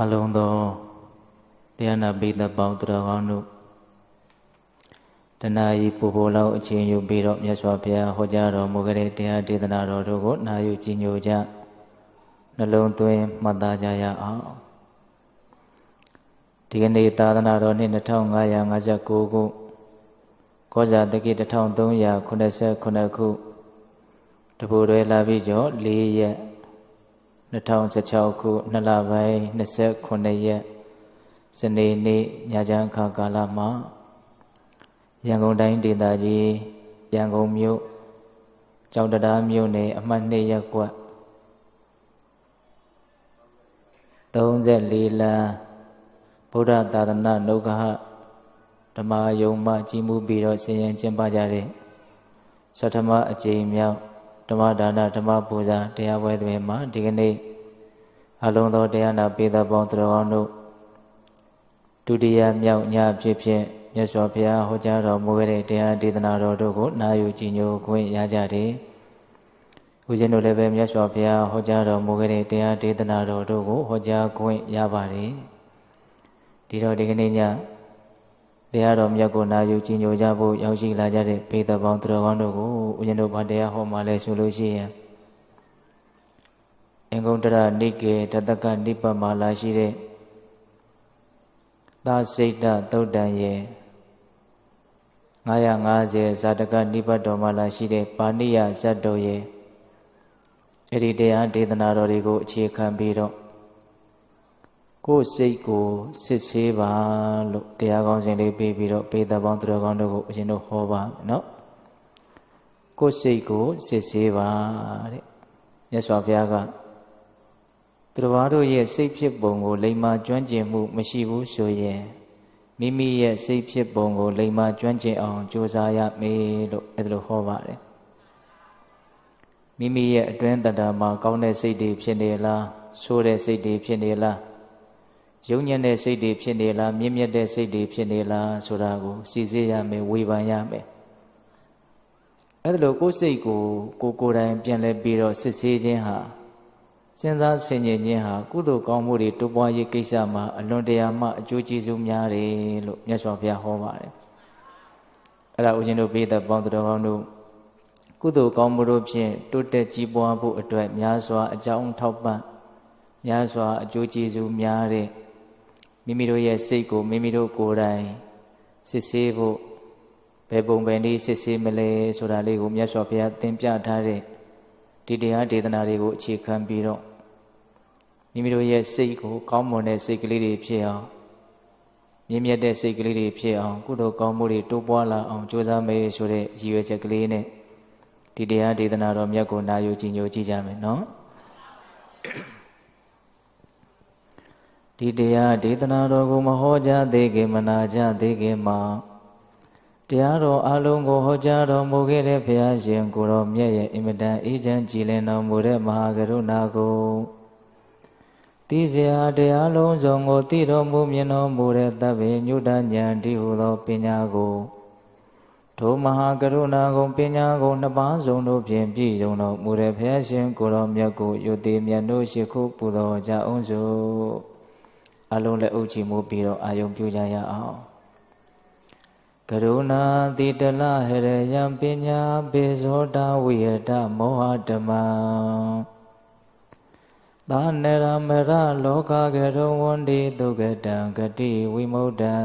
အလုံးသောတရားနာပိသပေါင်းတော်ကောင်းတို့တဏှာဤပူပူလောက်အချင်းယူပြီးတော့မြတ်စွာဘုရားဟောကြားတော်မူခဲ့တဲ့တရားဒေသနာတော်တို့ကိုနာယူကြည်ညိုကြနှလုံးသွင်းမှတ်သားကြရအောင်ဒီကနေ့သာသနာတော်နှစ်2559ခုကောဇာတကိ1389ခုတပူတွေလာပြီးကျော်၄ရက် 2016ခုနှစ်လပိုင်း29ရက်စနေနေ့ညချမ်းခါကာလမှာရန်ကုန်တိုင်းဒေသကြီးရန်ကုန်မြို့ကျောင်းတရားမြို့နယ်အမှတ်2ရပ်ကွက်34လမ်းဗုဒ္ဓသာသနာနှုတ်ကဟဓမ္မယုံမှကြီးမှုပြီးတော့ဆင်ရင်ကျင့်ပကြတဲ့သတ္တမအကြိမ်မြောက် ဓမ္မဒါနဓမ္မပူဇာတရားပွဲတွေမှာဒီကနေ့အလုံးသောတရားနာပိသပေါင်းသူတော်ကောင်းတို့ဒုတိယမြောက်ညဖြစ်ဖြစ်မြတ်စွာဘုရားဟောကြားတော်မူခဲ့တဲ့တရားဒေသနာတော်တို့ကိုနာယူကြည်ညိုခွင့်ရကြတယ်။ဦးဇင်းတို့လည်းပဲမြတ်စွာဘုရားဟောကြားတော်မူခဲ့တဲ့တရားဒေသနာတော်တို့ကိုဟောကြားခွင့်ရပါတယ်။ဒီတော့ဒီကနေ့ည တရားတော်မြတ်ကိုနာယူကြည်ညိုကြဖို့ရောက်ရှိလာကြတဲ့ပိသပေါင်းသူတော်ကောင်းတို့ကိုဦးဇင်းတို့ဘာတရားဟောမှလဲဆိုလို့ရှိရင်အင်္ဂုတ္တရနိကေတတကနိပမာလာရှိတဲ့သာစိတ်တသုတ်တန်ရဲ့950ဇာတကနိပတ်တော်မှာလာရှိတဲ့ပါဏိယဇတ်တော်ရဲ့အဲ့ဒီတရားဒေသနာတော်တွေကိုအခြေခံပြီးတော့ ကိုယ်စိတ်ကိုစစ်ဆေးပါလို့တရားကောင်းစဉ်လေးပေးပြီးတော့ပေတပေါင်းသူတော်ကောင်းတို့ကိုအရင်တို့ဟောပါမယ်နော်ကိုယ်စိတ်ကိုစစ်ဆေးပါတဲ့မြတ်စွာဘုရားကသူတော်ဘာတို့ရဲ့စိတ်ဖြစ်ပုံကိုလိမ္မာကျွမ်းကျင်မှု မရှိဘူးဆိုရင်မိမိရဲ့စိတ်ဖြစ်ပုံကိုလိမ္မာကျွမ်းကျင်အောင်ကြိုးစားရမေလို့အဲ့ဒါလိုဟောပါတယ်မိမိရဲ့အတွင်းတဏ္ဍာမှာကောင်းတဲ့စိတ်တွေဖြစ်နေလားဆိုးတဲ့စိတ်တွေဖြစ်နေလား ယုံညံ့တဲ့စိတ်တွေဖြစ်နေလားမြင့်မြတ်တဲ့စိတ်တွေဖြစ်နေလားဆိုတာကိုစီစစ်ရမယ်ဝေဖန်ရမယ်အဲ့ဒါလို့ကိုယ်စိတ်ကိုကိုကိုယ်တိုင်ပြန်လဲပြီးတော့စစ်ဆေးခြင်းဟာစဉ်းစားဆင်ခြင်ခြင်းဟာကုသိုလ်ကောင်းမှုတွေတိုးပွားရေးကိစ္စမှာအလွန်တရာမှအကျိုးကျေးဇူးများတယ်လို့မြတ်စွာဘုရားဟောပါတယ်အဲ့ဒါဦးဇင်းတို့ပိသက်ပေါင်းတော်ကောင်းတို့ကုသိုလ်ကောင်းမှုတို့ဖြင့်တိုးတက်ကြီးပွားဖို့အတွက်များစွာအကြောင်းထောက်ပံ့များစွာအကျိုးကျေးဇူးများတဲ့ မိမိတို့ရဲ့စိတ်ကိုမိမိတို့ကိုယ်တိုင်စစ်ဆေးဖို့ဘယ်ပုံပဲနည်းစစ်ဆေးမလဲဆိုတာလေးကိုမြတ်စွာဘုရားသင်ပြထားတဲ့ဒီတရားဒေသနာတွေကိုအခြေခံပြီးတော့မိမိတို့ရဲ့စိတ်ကိုကောင်းမွန်တဲ့စိတ်ကလေးတွေဖြစ်အောင်မြင့်မြတ်တဲ့စိတ်ကလေးတွေဖြစ်အောင်ကုသိုလ်ကောင်းမှုတွေတိုးပွားလာအောင်ကြိုးစားမယ်ဆိုတဲ့ရည်ရွယ်ချက်ကလေးနဲ့ဒီတရားဒေသနာတော်မြတ်ကိုနာယူကြည်ညိုကြည့်ကြမယ်နော် ဒီတရားဒေသနာတော်ကိုမဟောကြားသေးခင်မနာကြသေးခင်မှာတရားတော်အလုံးကိုဟောကြားတော်မူခဲ့တဲ့ဘုရားရှင်ကိုတော်မြတ်ရဲ့အင်မတန်အေးချမ်းကြည်လင်တော်မူတဲ့မဟာကရုဏာကိုသိစရာတရားလုံးစုံကိုသိတော်မူမြင်တော်မူတဲ့သဗ္ဗညုတဉာဏ်ဒီဟုသောပညာကိုထိုမဟာကရုဏာကုံပညာကုံနှစ်ပါးစုံတို့ဖြင့်ပြည့်စုံတော်မူတဲ့ဘုရားရှင်ကိုတော်မြတ်ကိုယုတိမြတ်တို့ရှိခုပူတော်ကြအောင်စို့ အလုံးလက်အုပ်ချီမှုပြီးတော့အာယုံပြုကြရအောင်ကရုဏာတိတလဟရယံပညာပေဇောတာဝိယတမောဟဓမ္မသာနရမရလောကကရုံဝန္တိဒုက္ကတံဂတိဝိမု ക്ത ံ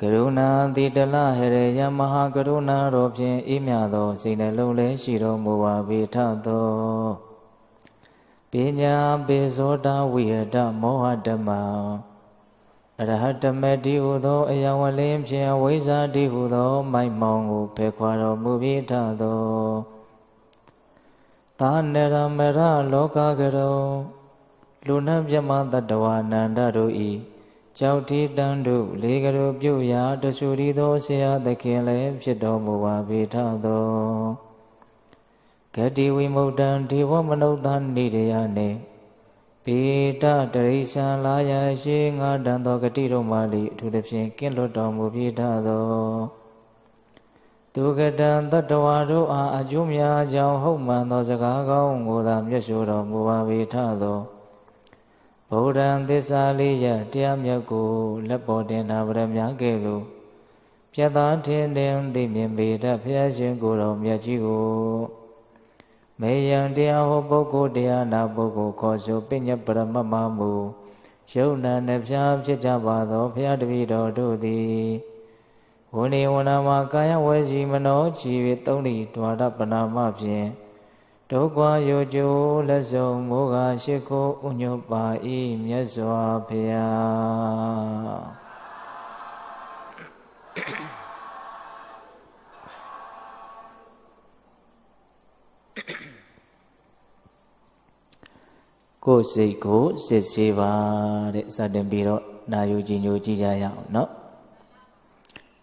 ကရုဏာတိတလဟရယမဟာကရုဏာတော်ဖြင့်အေးမြသောစိတ်နှလုံးလည်းရှိတော်မူပါပေထသော ပညာပေဇောတာဝိဟတမောဟဓမ္မအရဟတမတိဟုသောအယံဝလင်းဖြင့်ဝိဇာတိဟုသော မိုက်မောင်ကိုဖယ်ခွာတော်မူပြီးထသောသာနရမရလောကကရုံလူနတ်မြမတတဝနန္ဒတို့ဤကြောက်တီတန်တို့လေကရုပြုရာတဆူရီသောဆရာသခင်လည်းဖြစ်တော်မူပါပေထသော ဂတိဝိမု ക്ത ံဒီဝမနုဿာနိရယနေပေတတရိษံလာရရှိငါတန်သောဂတိတို့မှလိအထူးသဖြင့်ကင်းလွတ်တော်မူပြီးထသောဒုက္ကတံတတဝါတို့အားအကျိုးများကြောင့်ဟုတ်မှန်သောစကားကောင်းကိုသာမျက်ရှို့တော်မူပါ၏ထသော ဗုဒ္ဓံသစ္စာလေးရတရားမြတ်ကိုလက်ပေါ်တင်တာဗရမ ्या ကဲ့သို့ပြတ်သားထင်းတင်သိမြင်ပေတတ်ဘုရားရှင်ကိုယ်တော်မြတ်ကြီးကို မေယံတရားဟောပုဂ္ဂိုလ်တရားနာပုဂ္ဂိုလ်ခေါ်ဆိုပညပရမမမူယုံနာနှဖျားဖြစ်ကြပါသောဘုရားတပည့်တော်တို့သည်ဝဏိဝဏမှာကာယဝေစီမနောချီ၍သုံးလီတွာရပနာမဖြင့်ဒုက္ခယောကျိုးလက်စုံမောဃရှိခိုးဥညုပါဤမြတ်စွာဘုရား ကိုယ်စိတ်ကိုစစ်ဆေးပါတဲ့စတင်ပြီးတော့နာယူကြည်ညိုကြည့်ကြရအောင်เนาะ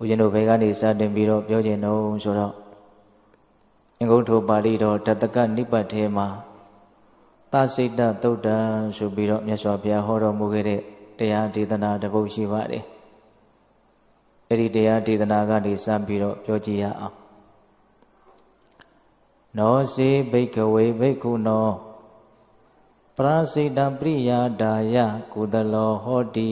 ဦးဇင်းတို့ဘယ်ကနေစတင်ပြီးတော့ပြောခြင်းတော့ဆိုတော့အင်္ဂုတ္တပါဠိတော်တတကနိပတ်ထဲမှာသစိတ်တသုတ်တံဆိုပြီးတော့မြတ်စွာဘုရားဟောတော်မူခဲ့တဲ့တရားဒေသနာတစ်ပုဒ်ရှိပါတယ်အဲ့ဒီတရားဒေသနာကနေစပြီးတော့ပြောကြည့်ရအောင်နောစေဘိကဝေဘိက္ခုနော ပရာစိတပရိယာဒါယကုသလောဟောတိ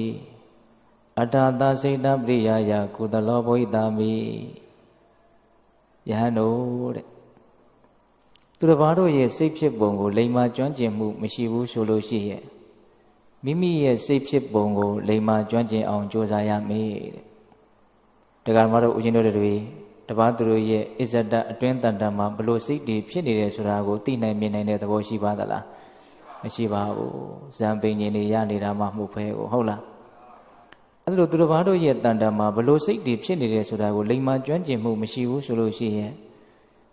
အထာသစိတပရိယာယကုသလောဘိတာမိယဟန်တို့တဲ့သူတစ်ပါးတို့ရဲ့စိတ်ဖြစ်ပုံကိုလိမ္မာကျွမ်းကျင်မှုမရှိဘူးဆိုလို့ရှိရဲ့မိမိရဲ့စိတ်ဖြစ်ပုံကိုလိမ္မာကျွမ်းကျင်အောင်ကြိုးစားရမေးတဲ့တရားဓမ္မတို့ဦးဇင်းတို့တွေတပားသူတို့ရဲ့အစ္ဆဒအတွင်းတန်တန်မှာဘလို့စိတ်တွေဖြစ်နေတယ်ဆိုတာကိုသိနိုင်မြင်နိုင်တဲ့သဘောရှိပါသလား မရှိပါဘူးဇံပိန်ကြီးနေရနေတာမှမှုဖဲကိုဟုတ်လားအဲ့လိုသူတို့ဘာတို့ရဲ့တန်တမှာဘလို့စိတ်တွေဖြစ်နေတယ်ဆိုတာကိုလိမ္မာကျွမ်းကျင်မှုမရှိဘူးဆိုလို့ရှိရင်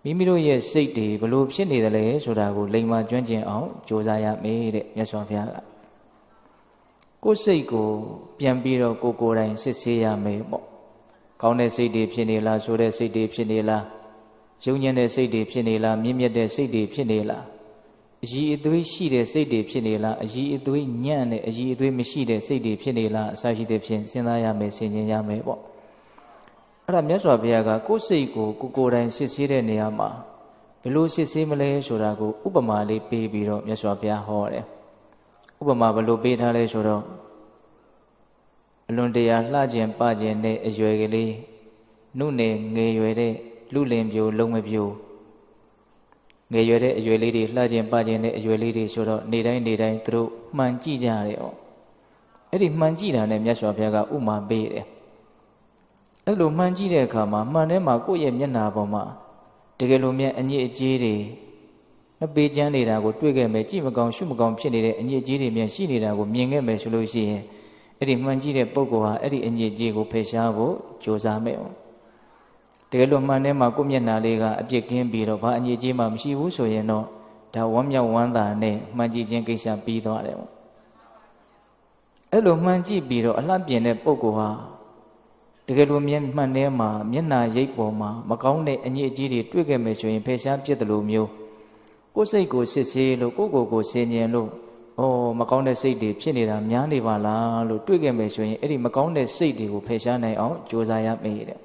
မိမိတို့ရဲ့စိတ်တွေဘလို့ဖြစ်နေတယ်လဲဆိုတာကိုလိမ္မာကျွမ်းကျင်အောင်ကြိုးစားရမေးတဲ့မြတ်စွာဘုရားကကိုယ်စိတ်ကိုပြန်ပြီးတော့ကိုကိုယ်တိုင်စစ်ဆေးရမယ်ပေါ့ကောင်းတဲ့စိတ်တွေဖြစ်နေလားဆိုတဲ့စိတ်တွေဖြစ်နေလားယုံညံ့တဲ့စိတ်တွေဖြစ်နေလားမြင့်မြတ်တဲ့စိတ်တွေဖြစ်နေလား အည်အသွေးရှိတဲ့စိတ်တွေဖြစ်နေလားအည်အသွေးညံ့တဲ့အည်အသွေးမရှိတဲ့စိတ်တွေဖြစ်နေလားအစရှိတဲ့ဖြင့်စဉ်းစားရမယ်ဆင်ခြင်ရမယ်ပေါ့အဲ့ဒါမြတ်စွာဘုရားကကိုယ်စိတ်ကိုကိုကိုယ်တိုင်စစ်ဆေးတဲ့နေရာမှာဘယ်လိုစစ်ဆေးမလဲဆိုတာကိုဥပမာလေးပေးပြီးတော့မြတ်စွာဘုရားဟောတယ်ဥပမာဘယ်လိုပေးထားလဲဆိုတော့အလွန်တရာလှကျင်ပကျင်တဲ့အရွယ်ကလေးနှုတ်နယ်ငယ်ရွယ်တဲ့လူလင်ပြိုလုံးမပြို ငယ်ရွယ်တဲ့အရွယ်လေးတွေလှခြင်းပခြင်းတဲ့အရွယ်လေးတွေဆိုတော့နေတိုင်းနေတိုင်းသူတို့မှန်ကြည့်ကြရတယ်哦အဲ့ဒီမှန်ကြည့်တာနဲ့မြတ်စွာဘုရားကဥမာပေးတယ်အဲ့လိုမှန်ကြည့်တဲ့အခါမှာမှန်ထဲမှာကိုယ့်ရဲ့မျက်နှာပေါ်မှာတကယ်လို့မြတ်အညစ်အကြေးတွေမပေးချမ်းနေတာကိုတွေ့ခဲ့မယ်ကြည့်မကောင်းရှုမကောင်းဖြစ်နေတဲ့အညစ်အကြေးတွေမြန်ရှိနေတာကိုမြင်ခဲ့မယ်ဆိုလို့ရှိရင်အဲ့ဒီမှန်ကြည့်တဲ့ပုဂ္ဂိုလ်ဟာအဲ့ဒီအညစ်အကြေးကိုဖယ်ရှားဖို့ကြိုးစားမယ်哦 တကယ်လို့မှန်ထဲမှာကိုယ့်မျက်နှာလေးကအပြစ်ကင်းပြီးတော့ဘာအငြိကြီးမှမရှိဘူးဆိုရင်တော့ဒါဝမ်းမြောက်ဝမ်းသာနဲ့မှန်ကြည့်ခြင်းကိစ္စပြီးသွားတယ်ပေါ့အဲ့လိုမှန်ကြည့်ပြီးတော့အလှပြင်တဲ့ပုဂ္ဂိုလ်ဟာတကယ်လို့မျက်မှန်ထဲမှာမျက်နှာရိပ်ပေါ်မှာမကောင်းတဲ့အငြိအကြီးတွေတွေ့ခဲ့မယ်ဆိုရင်ဖယ်ရှားပြစ်တယ်လို့မျိုးကိုယ်စိတ်ကိုစစ်ဆေးလို့ကိုယ့်ကိုယ်ကိုဆင်ញင်လို့ဩမကောင်းတဲ့စိတ်တွေဖြစ်နေတာများနေပါလားလို့တွေ့ခဲ့မယ်ဆိုရင်အဲ့ဒီမကောင်းတဲ့စိတ်တွေကိုဖယ်ရှားနိုင်အောင်ကြိုးစားရမယ်တဲ့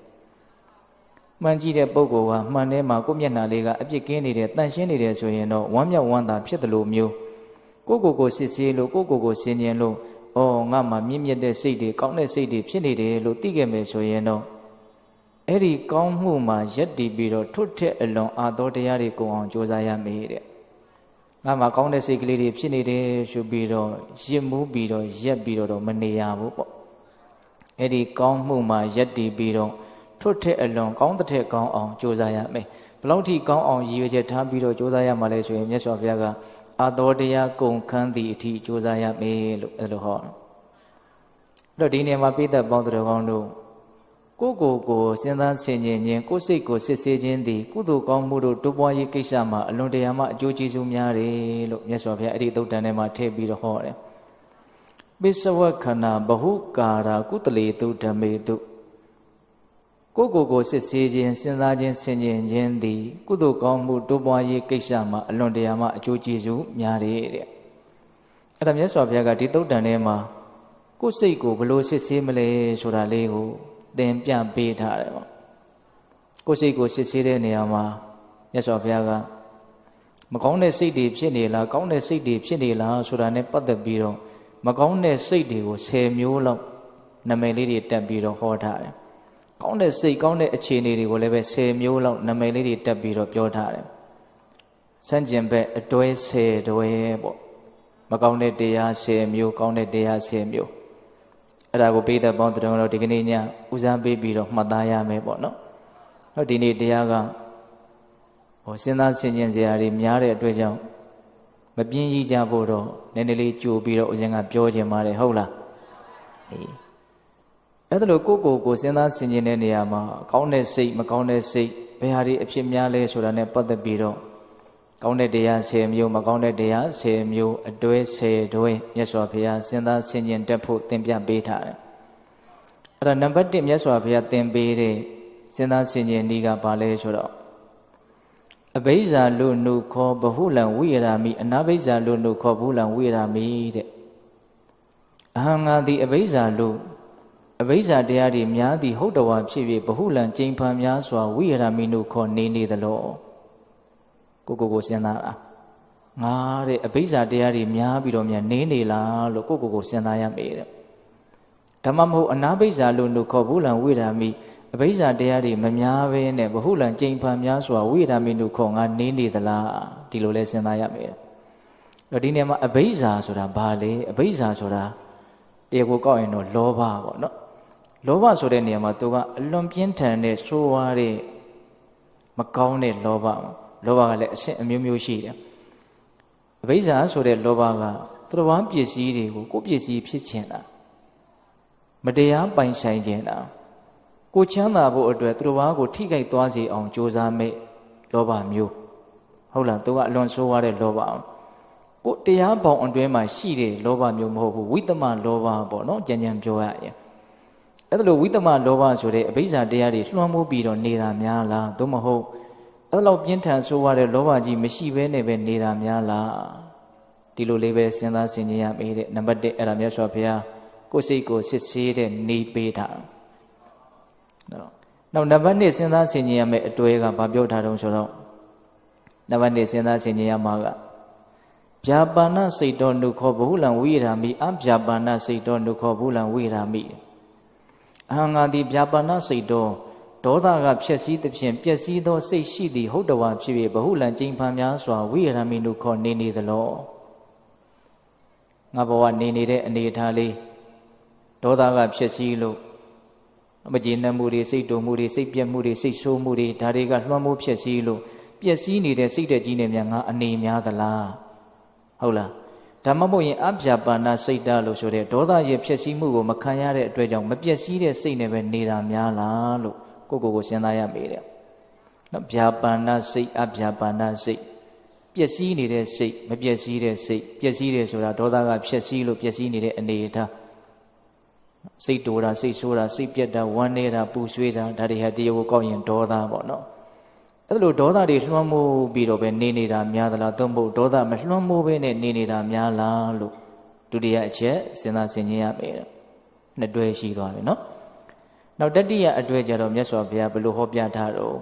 မှန်ကြည့်တဲ့ပုဂ္ဂိုလ်ကမှန်ထဲမှာကိုယ့်မျက်နှာလေးကအပြစ်ကင်းနေတယ်တန့်ရှင်းနေတယ်ဆိုရင်တော့ဝမ်းမြောက်ဝမ်းသာဖြစ်တယ်လို့မျိုးကိုယ့်ကိုယ်ကိုစစ်ဆေးလို့ကိုယ့်ကိုယ်ကိုဆင်ခြင်လို့ဩငါမှမြင့်မြတ်တဲ့စိတ်တွေကောင်းတဲ့စိတ်တွေဖြစ်နေတယ်လို့သိခဲ့မယ်ဆိုရင်တော့အဲ့ဒီကောင်းမှုမှာယက်တည်ပြီးတော့ထွတ်ထက်အလွန်အာသောတရားတွေကိုအောင်ကြိုးစားရမေးတဲ့ငါမှကောင်းတဲ့စိတ်ကလေးတွေဖြစ်နေတယ်ဆိုပြီးတော့ရစ်မှုပြီးတော့ရက်ပြီးတော့မနေရဘူးပေါ့အဲ့ဒီကောင်းမှုမှာယက်တည်ပြီးတော့ ထွတ်ထက်အလွန်ကောင်းတဲ့ထက်ကောင်းအောင်ကြိုးစားရမယ်ဘလောက်ထိကောင်းအောင်ရည်ရွယ်ချက်ထားပြီးတော့ကြိုးစားရမှာလဲဆိုရင်မြတ်စွာဘုရားကအသောတရားကုန်ခန်းသည့်အထိကြိုးစားရမယ်လို့အဲ့လိုဟောအဲ့တော့ဒီနေရာမှာပိဋကပေါင်းတော်ကောင်းတို့ကိုကိုကိုစဉ်းစားဆင်ခြင်ခြင်းကိုစိတ်ကိုစစ်ဆေးခြင်းသည်ကုသိုလ်ကောင်းမှုတို့တိုးပွားရေးကိစ္စမှာအလွန်တရာမှအကျိုးကျေးဇူးများတယ်လို့မြတ်စွာဘုရားအဲ့ဒီသုတ်တန်ထဲမှာထည့်ပြီးတော့ဟောတယ်ပိစဝခဏဘဟုကာရာကုတလေတုဓမေတု ကိုကိုကိုစစ်ဆေးခြင်းစဉ်းစားခြင်းဆင်ခြင်ခြင်းသည်ကုသိုလ်ကောင်းမှုတိုးပွားရေးကိစ္စမှာအလွန်တရာမှအကျိုးကျေးဇူးများတယ်တဲ့အဲ့ဒါမြတ်စွာဘုရားကဒီတုတ်တန်ထဲမှာကိုယ်စိတ်ကိုဘလို့စစ်ဆေးမလဲဆိုတာလေးကိုသင်ပြပေးထားတယ်ပေါ့ကိုယ်စိတ်ကိုစစ်ဆေးတဲ့နေရာမှာမြတ်စွာဘုရားကမကောင်းတဲ့စိတ်တွေဖြစ်နေလားကောင်းတဲ့စိတ်တွေဖြစ်နေလားဆိုတာနဲ့ပတ်သက်ပြီးတော့မကောင်းတဲ့စိတ်တွေကို10မျိုးလောက်နာမည်လေးတွေတက်ပြီးတော့ဟောထားတယ် ကောင်းတဲ့စိတ်ကောင်းတဲ့အခြေအနေတွေကိုလည်းပဲ10မျိုးလောက်နာမည်လေးတွေတက်ပြီးတော့ပြောထားတယ်စန့်ကျင်ဘက်အတွဲ10တွဲပေါ့မကောင်းတဲ့တရား10မျိုးကောင်းတဲ့တရား10မျိုးအဲ့ဒါကိုပိဋကပေါင်းတော်တော်ဒီကနေ့ညဦးစားပေးပြီးတော့မှတ်သားရမယ်ပေါ့နော်ဟောဒီနေ့တရားကဟောစဉ်းစားဆင်ခြင်စရာတွေများတဲ့အတွက်ကြောင့်မပြင်းကြီးကြဖို့တော့နည်းနည်းလေးကြိုပြီးတော့ဦးဇင်းကပြောခြင်းပါတယ်ဟုတ်လားအေး အဲ့ဒါလို့ကိုကိုကိုစဉ်းစားဆင်ခြင်တဲ့နေရာမှာကောင်းတဲ့စိတ်မကောင်းတဲ့စိတ်ဘယ်ဟာတွေအဖြစ်များလဲဆိုတာနဲ့ပတ်သက်ပြီးတော့ကောင်းတဲ့တရား10မျိုးမကောင်းတဲ့တရား10မျိုးအတွဲ10တွဲမြတ်စွာဘုရားစဉ်းစားဆင်ခြင်တတ်ဖို့သင်ပြပေးထားတယ်အဲ့ဒါနံပါတ်1မြတ်စွာဘုရားသင်ပေးတဲ့စဉ်းစားဆင်ခြင်နည်းကဘာလဲဆိုတော့အဘိဇာလုနုခောဘဟုလံဝိရမိအနာဘိဇာလုနုခောဘဟုလံဝိရမိတဲ့အဟံငါသည်အဘိဇာလု အဘိဇာတရားတွေများသည်ဟုတ်တော်ဖြစ်ဖြစ်ဘဟုလံကျိန်ဖန်များစွာဝိရမိနုခောနေနေသလောကိုကိုကိုစဉ်းစားတာငါတဲ့အဘိဇာတရားတွေများပြီးတော့မြန်နေနေလားလို့ကိုကိုကိုစဉ်းစားရမေးတဲ့ဓမ္မမဟုတ်အနာဘိဇာလုနုခောဘဟုလံဝိရမိအဘိဇ္ဇာတရားတွေမများဘဲနဲ့ဘဟုလံကြိမ်ဖန်များစွာဝိရမိနုခေါ်ငါနေနေသလားဒီလိုလဲစဉ်းစားရမယ်။တော့ဒီနေရာမှာအဘိဇ္ဇာဆိုတာဘာလဲအဘိဇ္ဇာဆိုတာတရားကိုကောက်ရင်တော့လောဘပေါ့နော်။ လောဘဆိုတဲ့နေရာမှာသူကအလွန်ပြင်းထန်တဲ့ဆိုးဝါးတဲ့မကောင်းတဲ့လောဘလောဘကလည်းအဆင့်အမျိုးမျိုးရှိတယ်။အဘိဇ္ဇာဆိုတဲ့လောဘကသူတော်ဘာပစ္စည်းတွေကိုကိုယ်ပစ္စည်းဖြစ်ချင်တာမတရားပိုင်ဆိုင်ခြင်းတာကိုချမ်းသာဖို့အတွက်သူတော်ဘာကိုထိခိုက်သွားစေအောင်ကြိုးစားမိလောဘမျိုးဟုတ်လားသူကအလွန်ဆိုးရတဲ့လောဘကိုတရားပေါင်းအတွင်းမှာရှိတဲ့လောဘမျိုးမဟုတ်ဘူးဝိသမလောဘပေါ့နော်ကြံကြံပြောရရင် အဲ့ဒါလိုဝိသမလောဘဆိုတဲ့အဘိဇ္ဇာတရားတွေလွှမ်းမိုးပြီးတော့နေတာများလားသို့မဟုတ်အဲ့လောက်ပြင်းထန်ဆိုးရတဲ့လောဘကြီးမရှိဘဲနဲ့ပဲနေတာများလားဒီလိုလေးပဲစဉ်းစားဆင်ခြင်ရမေးတဲ့နံပါတ်1အဲ့ဒါမြတ်စွာဘုရားကိုယ်စိတ်ကိုစစ်ဆေးတဲ့နေပေးတာနော်နောက်နံပါတ်1စဉ်းစားဆင်ခြင်ရမယ့်အတွေ့ကဘာပြောထားတုံးဆိုတော့နံပါတ်1စဉ်းစားဆင်ခြင်ရမှာကဗျာပါဏစိတ်တော်နုခောဘဟုလံဝိရာမိအဗျာပါဏစိတ်တော်နုခောဘဟုလံဝိရာမိ အဟံငါသည်ဗျာပါဏစိတ်တော်ဒေါသကဖြစ်စည်းသဖြင့်ပျက်စီးသောစိတ်ရှိသည်ဟုတ်တော်ဝါဖြစ်၍ဘဟုလံကျိန်ဖန်များစွာဝိရမိနုခောနေနေသလောငါဘဝနေနေတဲ့အနေအထားလေးဒေါသကဖြစ်စည်းလို့မကျေနပ်မှုတွေစိတ်တုံမှုတွေစိတ်ပြက်မှုတွေစိတ်ဆိုးမှုတွေဒါတွေကလွှမ်းမိုးဖြစ်စည်းလို့ပျက်စီးနေတဲ့စိတ်တဲ့ကြီးနေများငါအနေများသလားဟုတ်လား ဓမ္မမို့ရင်အပြာပါဏစိတ်တလို့ဆိုတဲ့ဒေါသရဲ့ဖြစ်စည်းမှုကိုမခံရတဲ့အတွက်ကြောင့်မပျက်စီးတဲ့စိတ်နဲ့ပဲနေတာများလားလို့ကိုကိုကိုစဉ်းစားရမေးတယ်နော်ဗျာပါဏစိတ်အဗျာပါဏစိတ်ပျက်စီးနေတဲ့စိတ်မပျက်စီးတဲ့စိတ်ပျက်စီးတယ်ဆိုတာဒေါသကဖြစ်စည်းလို့ပျက်စီးနေတဲ့အနေအထားစိတ်တိုးတာစိတ်ဆိုးတာစိတ်ပြက်တာဝမ်းနေတာပူဆွေးတာဒါတွေဟာတရားကိုကောက်ရင်ဒေါသပေါ့နော် အဲ့လိုဒေါသတွေလွှမ်းမိုးပြီးတော့ပဲနေနေတာများသလားသို့မဟုတ်ဒေါသမလွှမ်းမိုးဘဲနဲ့နေနေတာများလားလို့ဒုတိယအချက်စဉ်းစားဆင်ခြင်ရမယ်နှစ်တွဲရှိသွားပြီနော်နောက်တတိယအတွေ့ကြတော့မြတ်စွာဘုရားဘယ်လိုဟောပြထားတော့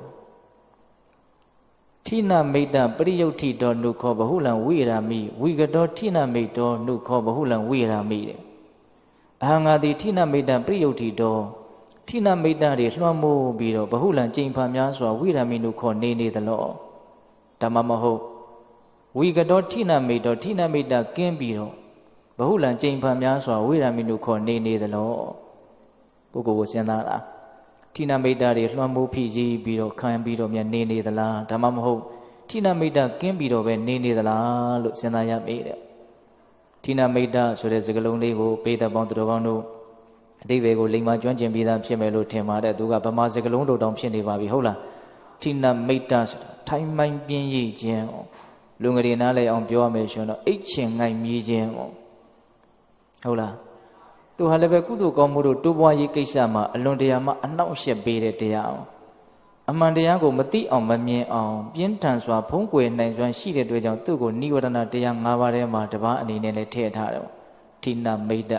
ထိနမိတ်တပရိယုတ်ထိတော်နုခောဘဟုလံဝိရာမိဝိကတော်ထိနမိတ်တော်နုခောဘဟုလံဝိရာမိတဲ့အဟံငါသည်ထိနမိတ်တပရိယုတ်ထိတော် ထိနမိတ်တတွေလွှမ်းမိုးပြီးတော့ဘဟုလံကြိမ်ဖန်များစွာဝိရာမိနုခောနေနေသလောဓမ္မမဟုတ်ဝိကတော်ထိနမိတ်တော်ထိနမိတ်တကင်းပြီးတော့ဘဟုလံကြိမ်ဖန်များစွာဝိရာမိနုခောနေနေသလောပုဂ္ဂိုလ်ကိုစဉ်းစားတာထိနမိတ်တာတွေလွှမ်းမိုးဖိစီးပြီးတော့ခံပြီးတော့မြန်နေနေသလားဒါမှမဟုတ်ထိနမိတ်တာကင်းပြီးတော့ပဲနေနေသလားလို့စဉ်းစားရမေးတဲ့ထိနမိတ်တာဆိုတဲ့စကားလုံးလေးကိုပေးတဲ့ပေါင်းသူတော်ကောင်းတို့ အတိဘယ်ကိုလိမ္မာကျွမ်းကျင်ပြီးသားဖြစ်မယ်လို့ထင်ပါတယ်သူကဗမာစကားလုံးတို့တောင်ဖြစ်နေပါပြီဟုတ်လားထိနမိတ်တာဆိုတာထိုင်မိုင်းပြင်းရည်ခြင်းလူငယ်တွေနားလဲအောင်ပြောရမယ်ဆိုတော့အိတ်ချင်ငိုက်မြည်ခြင်းဟုတ်လားသူဟာလည်းပဲကုသိုလ်ကောင်းမှုတို့တိုးပွားရေးကိစ္စမှာအလွန်တရာမှအနှောက်အယှက်ပေးတဲ့တရားအောင်အမှန်တရားကိုမသိအောင်မမြင်အောင်ပြင်းထန်စွာဖုံးကွယ်နိုင်စွမ်းရှိတဲ့အတွက်ကြောင့်သူ့ကိုနိဝရဏတရား၅ပါးထဲမှာတပါးအနေနဲ့လည်းထည့်ထားတယ်ဌိနမိတ်တ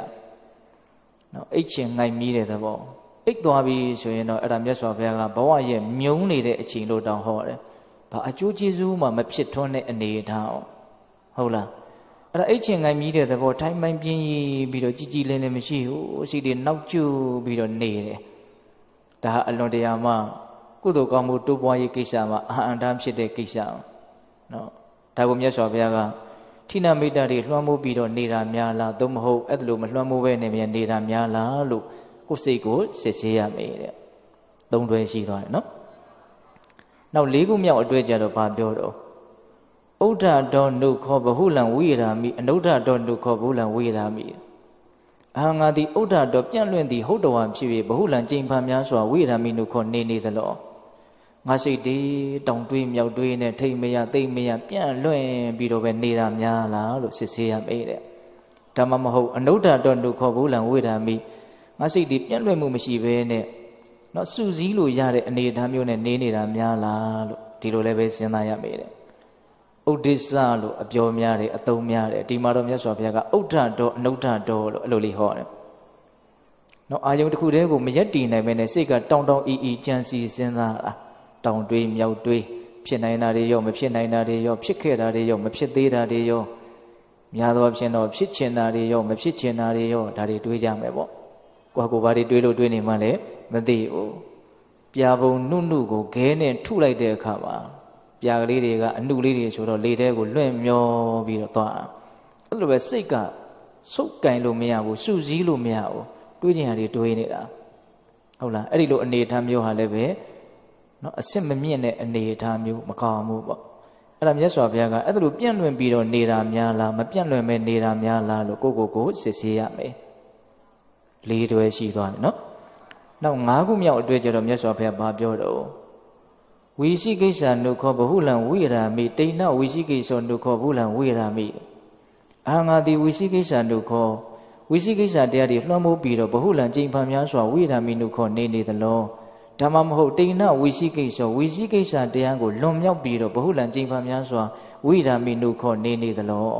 နော်အိတ်ချင်ငိုက်မြည်တဲ့သဘောအိတ်သွားပြီဆိုရင်တော့အဲ့ဒါမြတ်စွာဘုရားကဘဝရဲ့မြုံနေတဲ့အချိန်လို့တောင်ဟောတယ်ဘာအကျိုးကျေးဇူးမှမဖြစ်ထွန်းတဲ့အနေအထားဟုတ်လားအဲ့ဒါအိတ်ချင်ငိုင်းမြည်တဲ့သဘောထိုင်းမိုင်းပြင်းပြီးတော့ကြည်ကြည်လင်းလင်းမရှိဘူးရှိတယ်နောက်ကျပြီးတော့နေတယ်ဒါဟာအလွန်တရာမှကုသိုလ်ကောင်းမှုတိုးပွားရေးကိစ္စမှာအဟံတမ်းဖြစ်တဲ့ကိစ္စနော်ဒါကိုမြတ်စွာဘုရားက ထိနာမိတ်တာတွေလွှမ်းမိုးပြီးတော့နေတာများလားသို့မဟုတ်အဲ့ဒါလိုမလွှမ်းမိုးပဲနေမြန်နေတာများလားလို့ကိုယ်စိတ်ကိုစစ်ဆေးရမယ်တဲ့သုံးတွဲရှိသွားတယ်နော်နောက်လေးခုမြောက်အတွေ့ကြတော့ဘာပြောတော့ဥဒ္ဓတော်နုခောဘဟုလံဝိရာမိအနုဒ္ဓတော်နုခောဘဟုလံဝိရာမိအာငါသည်ဥဒ္ဓတော်ပြန့်လွင့်သည်ဟုတ်တော်ဖြစ်၍ဘဟုလံကျိန်ဖန်များစွာဝိရာမိနုခောနေနေသလော ငါစိတ်ဒီတောင်တွေးမြောက်တွေးနဲ့ထိတ်မရသိမ့်မရပြန့်လွင့်ပြီးတော့ပဲနေတာများလားလို့စစ်ဆေးရမေးတဲ့ဓမ္မမဟုတ်အနုဒ္ဓတော်နုခောဘဟုလံဝိရာမိငါစိတ်ဒီပြန့်လွင့်မှုမရှိဘဲနဲ့နော်စူစည်းလို့ရတဲ့အနေအထားမျိုးနဲ့နေနေတာများလားလို့ဒီလိုလည်းပဲစဉ်းစားရမေးတယ်ဥဒိစ္စလို့အပြောများတယ်အသုံးများတယ်ဒီမှာတော့မြတ်စွာဘုရားကဥဒ္ဓတော်အနုဒ္ဓတော်လို့အဲ့လိုလေးဟောတယ်နော်အာယုံတစ်ခုတည်းကိုမရက်တည်နိုင်မဲနဲ့စိတ်ကတောင်းတောင်းအီအီကြံစီစဉ်းစားတာ တောင်းတွေးမြောက်တွေးဖြစ်နိုင်တာတွေရောမဖြစ်နိုင်တာတွေရောဖြစ်ခဲ့တာတွေရောမဖြစ်သေးတာတွေရောများသောဖြင့်တော့ဖြစ်ချင်တာတွေရောမဖြစ်ချင်တာတွေရောဒါတွေတွေးကြမယ်ပေါ့ကိုယ့်ကိုယ်ဘာတွေတွေးလို့တွေးနေမှလည်းမသိဘူးပြာပုံနုနုကိုခဲနဲ့ထုလိုက်တဲ့အခါမှာပြာကလေးတွေကအနှုလေးတွေဆိုတော့လေထဲကိုလွင့်မျောပြီးတော့သွားအဲ့လိုပဲစိတ်ကစုပ်ကင်လို့မရဘူးစုစည်းလို့မရဘူးတွေးချင်တာတွေတွေးနေတာဟုတ်လားအဲ့ဒီလိုအနေအထားမျိုးဟာလည်းပဲ နော်အစ်စ်မမြင့်တဲ့အနေအထားမျိုးမကောင်းဘူးပေါ့အဲ့ဒါမြတ်စွာဘုရားကအဲ့ဒါလိုပြန့်လွင့်ပြီးတော့နေတာများလားမပြန့်လွင့်မဲနေတာများလားလို့ကိုကိုကိုစစ်ဆေးရမယ်လေးတွဲရှိသွားတယ်နော်နောက်၅ခုမြောက်အတွေ့ကြတော့မြတ်စွာဘုရားဘာပြောတော့ဝိရှိကိစ္စနုခောဘဟုလံဝိရာမိတိဏဝိရှိကိစ္စနုခောဘဟုလံဝိရာမိအာငါတိဝိရှိကိစ္စနုခောဝိရှိကိစ္စတရားတွေလွှမ်းမိုးပြီးတော့ဘဟုလံကျိန်ဖန်များစွာဝိရာမိနုခောနေနေသလော ဓမ္မမဟုတ်တိဏဝိရှိကိစ္စဝိရှိကိစ္စတရားကိုလွန်မြောက်ပြီးတော့ဘဟုလံကျိန်ဖန်များစွာဝိရာမိနုခောနေနေသလော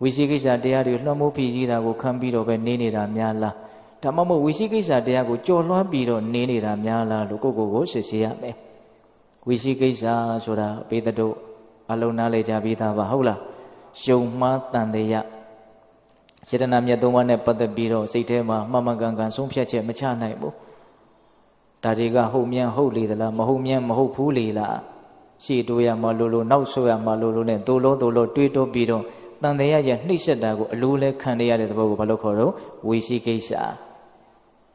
ဝိရှိကိစ္စတရားတွေလွှမ်းမိုးပြီးကြီးတာကိုခံပြီးတော့ပဲနေနေတာများလားဒါမှမဟုတ်ဝိရှိကိစ္စတရားကိုကြော်လွှမ်းပြီးတော့နေနေတာများလားလို့ကိုကိုကိုရှင်းရှင်းရမယ်ဝိရှိကိစ္စဆိုတာပေတတို့အလုံးနားလေကြပြီးသားပါဟုတ်လားယုံမှားတန်တရားယတနာမြတ်သုံးပါးနဲ့ပတ်သက်ပြီးတော့စိတ်ထဲမှာမှန်မှန်ကန်ကန်ဆုံးဖြတ်ချက်မချနိုင်ဘူး ဒါတွေကဟုတ်မြန်ဟုတ်လေသလားမဟုတ်မြန်မဟုတ်ဘူးလေလားရှေ့တိုးရမလို့လို့နောက်ဆိုရမလို့လို့နဲ့သို့လို့သို့လို့တွေးတိုးပြီးတော့တန်တရားရဲ့နှိမ့်ဆက်တာကိုအလိုလဲခံရတဲ့သဘောကိုဘာလို့ခေါ်တော့ဝိရှိကိစ္စ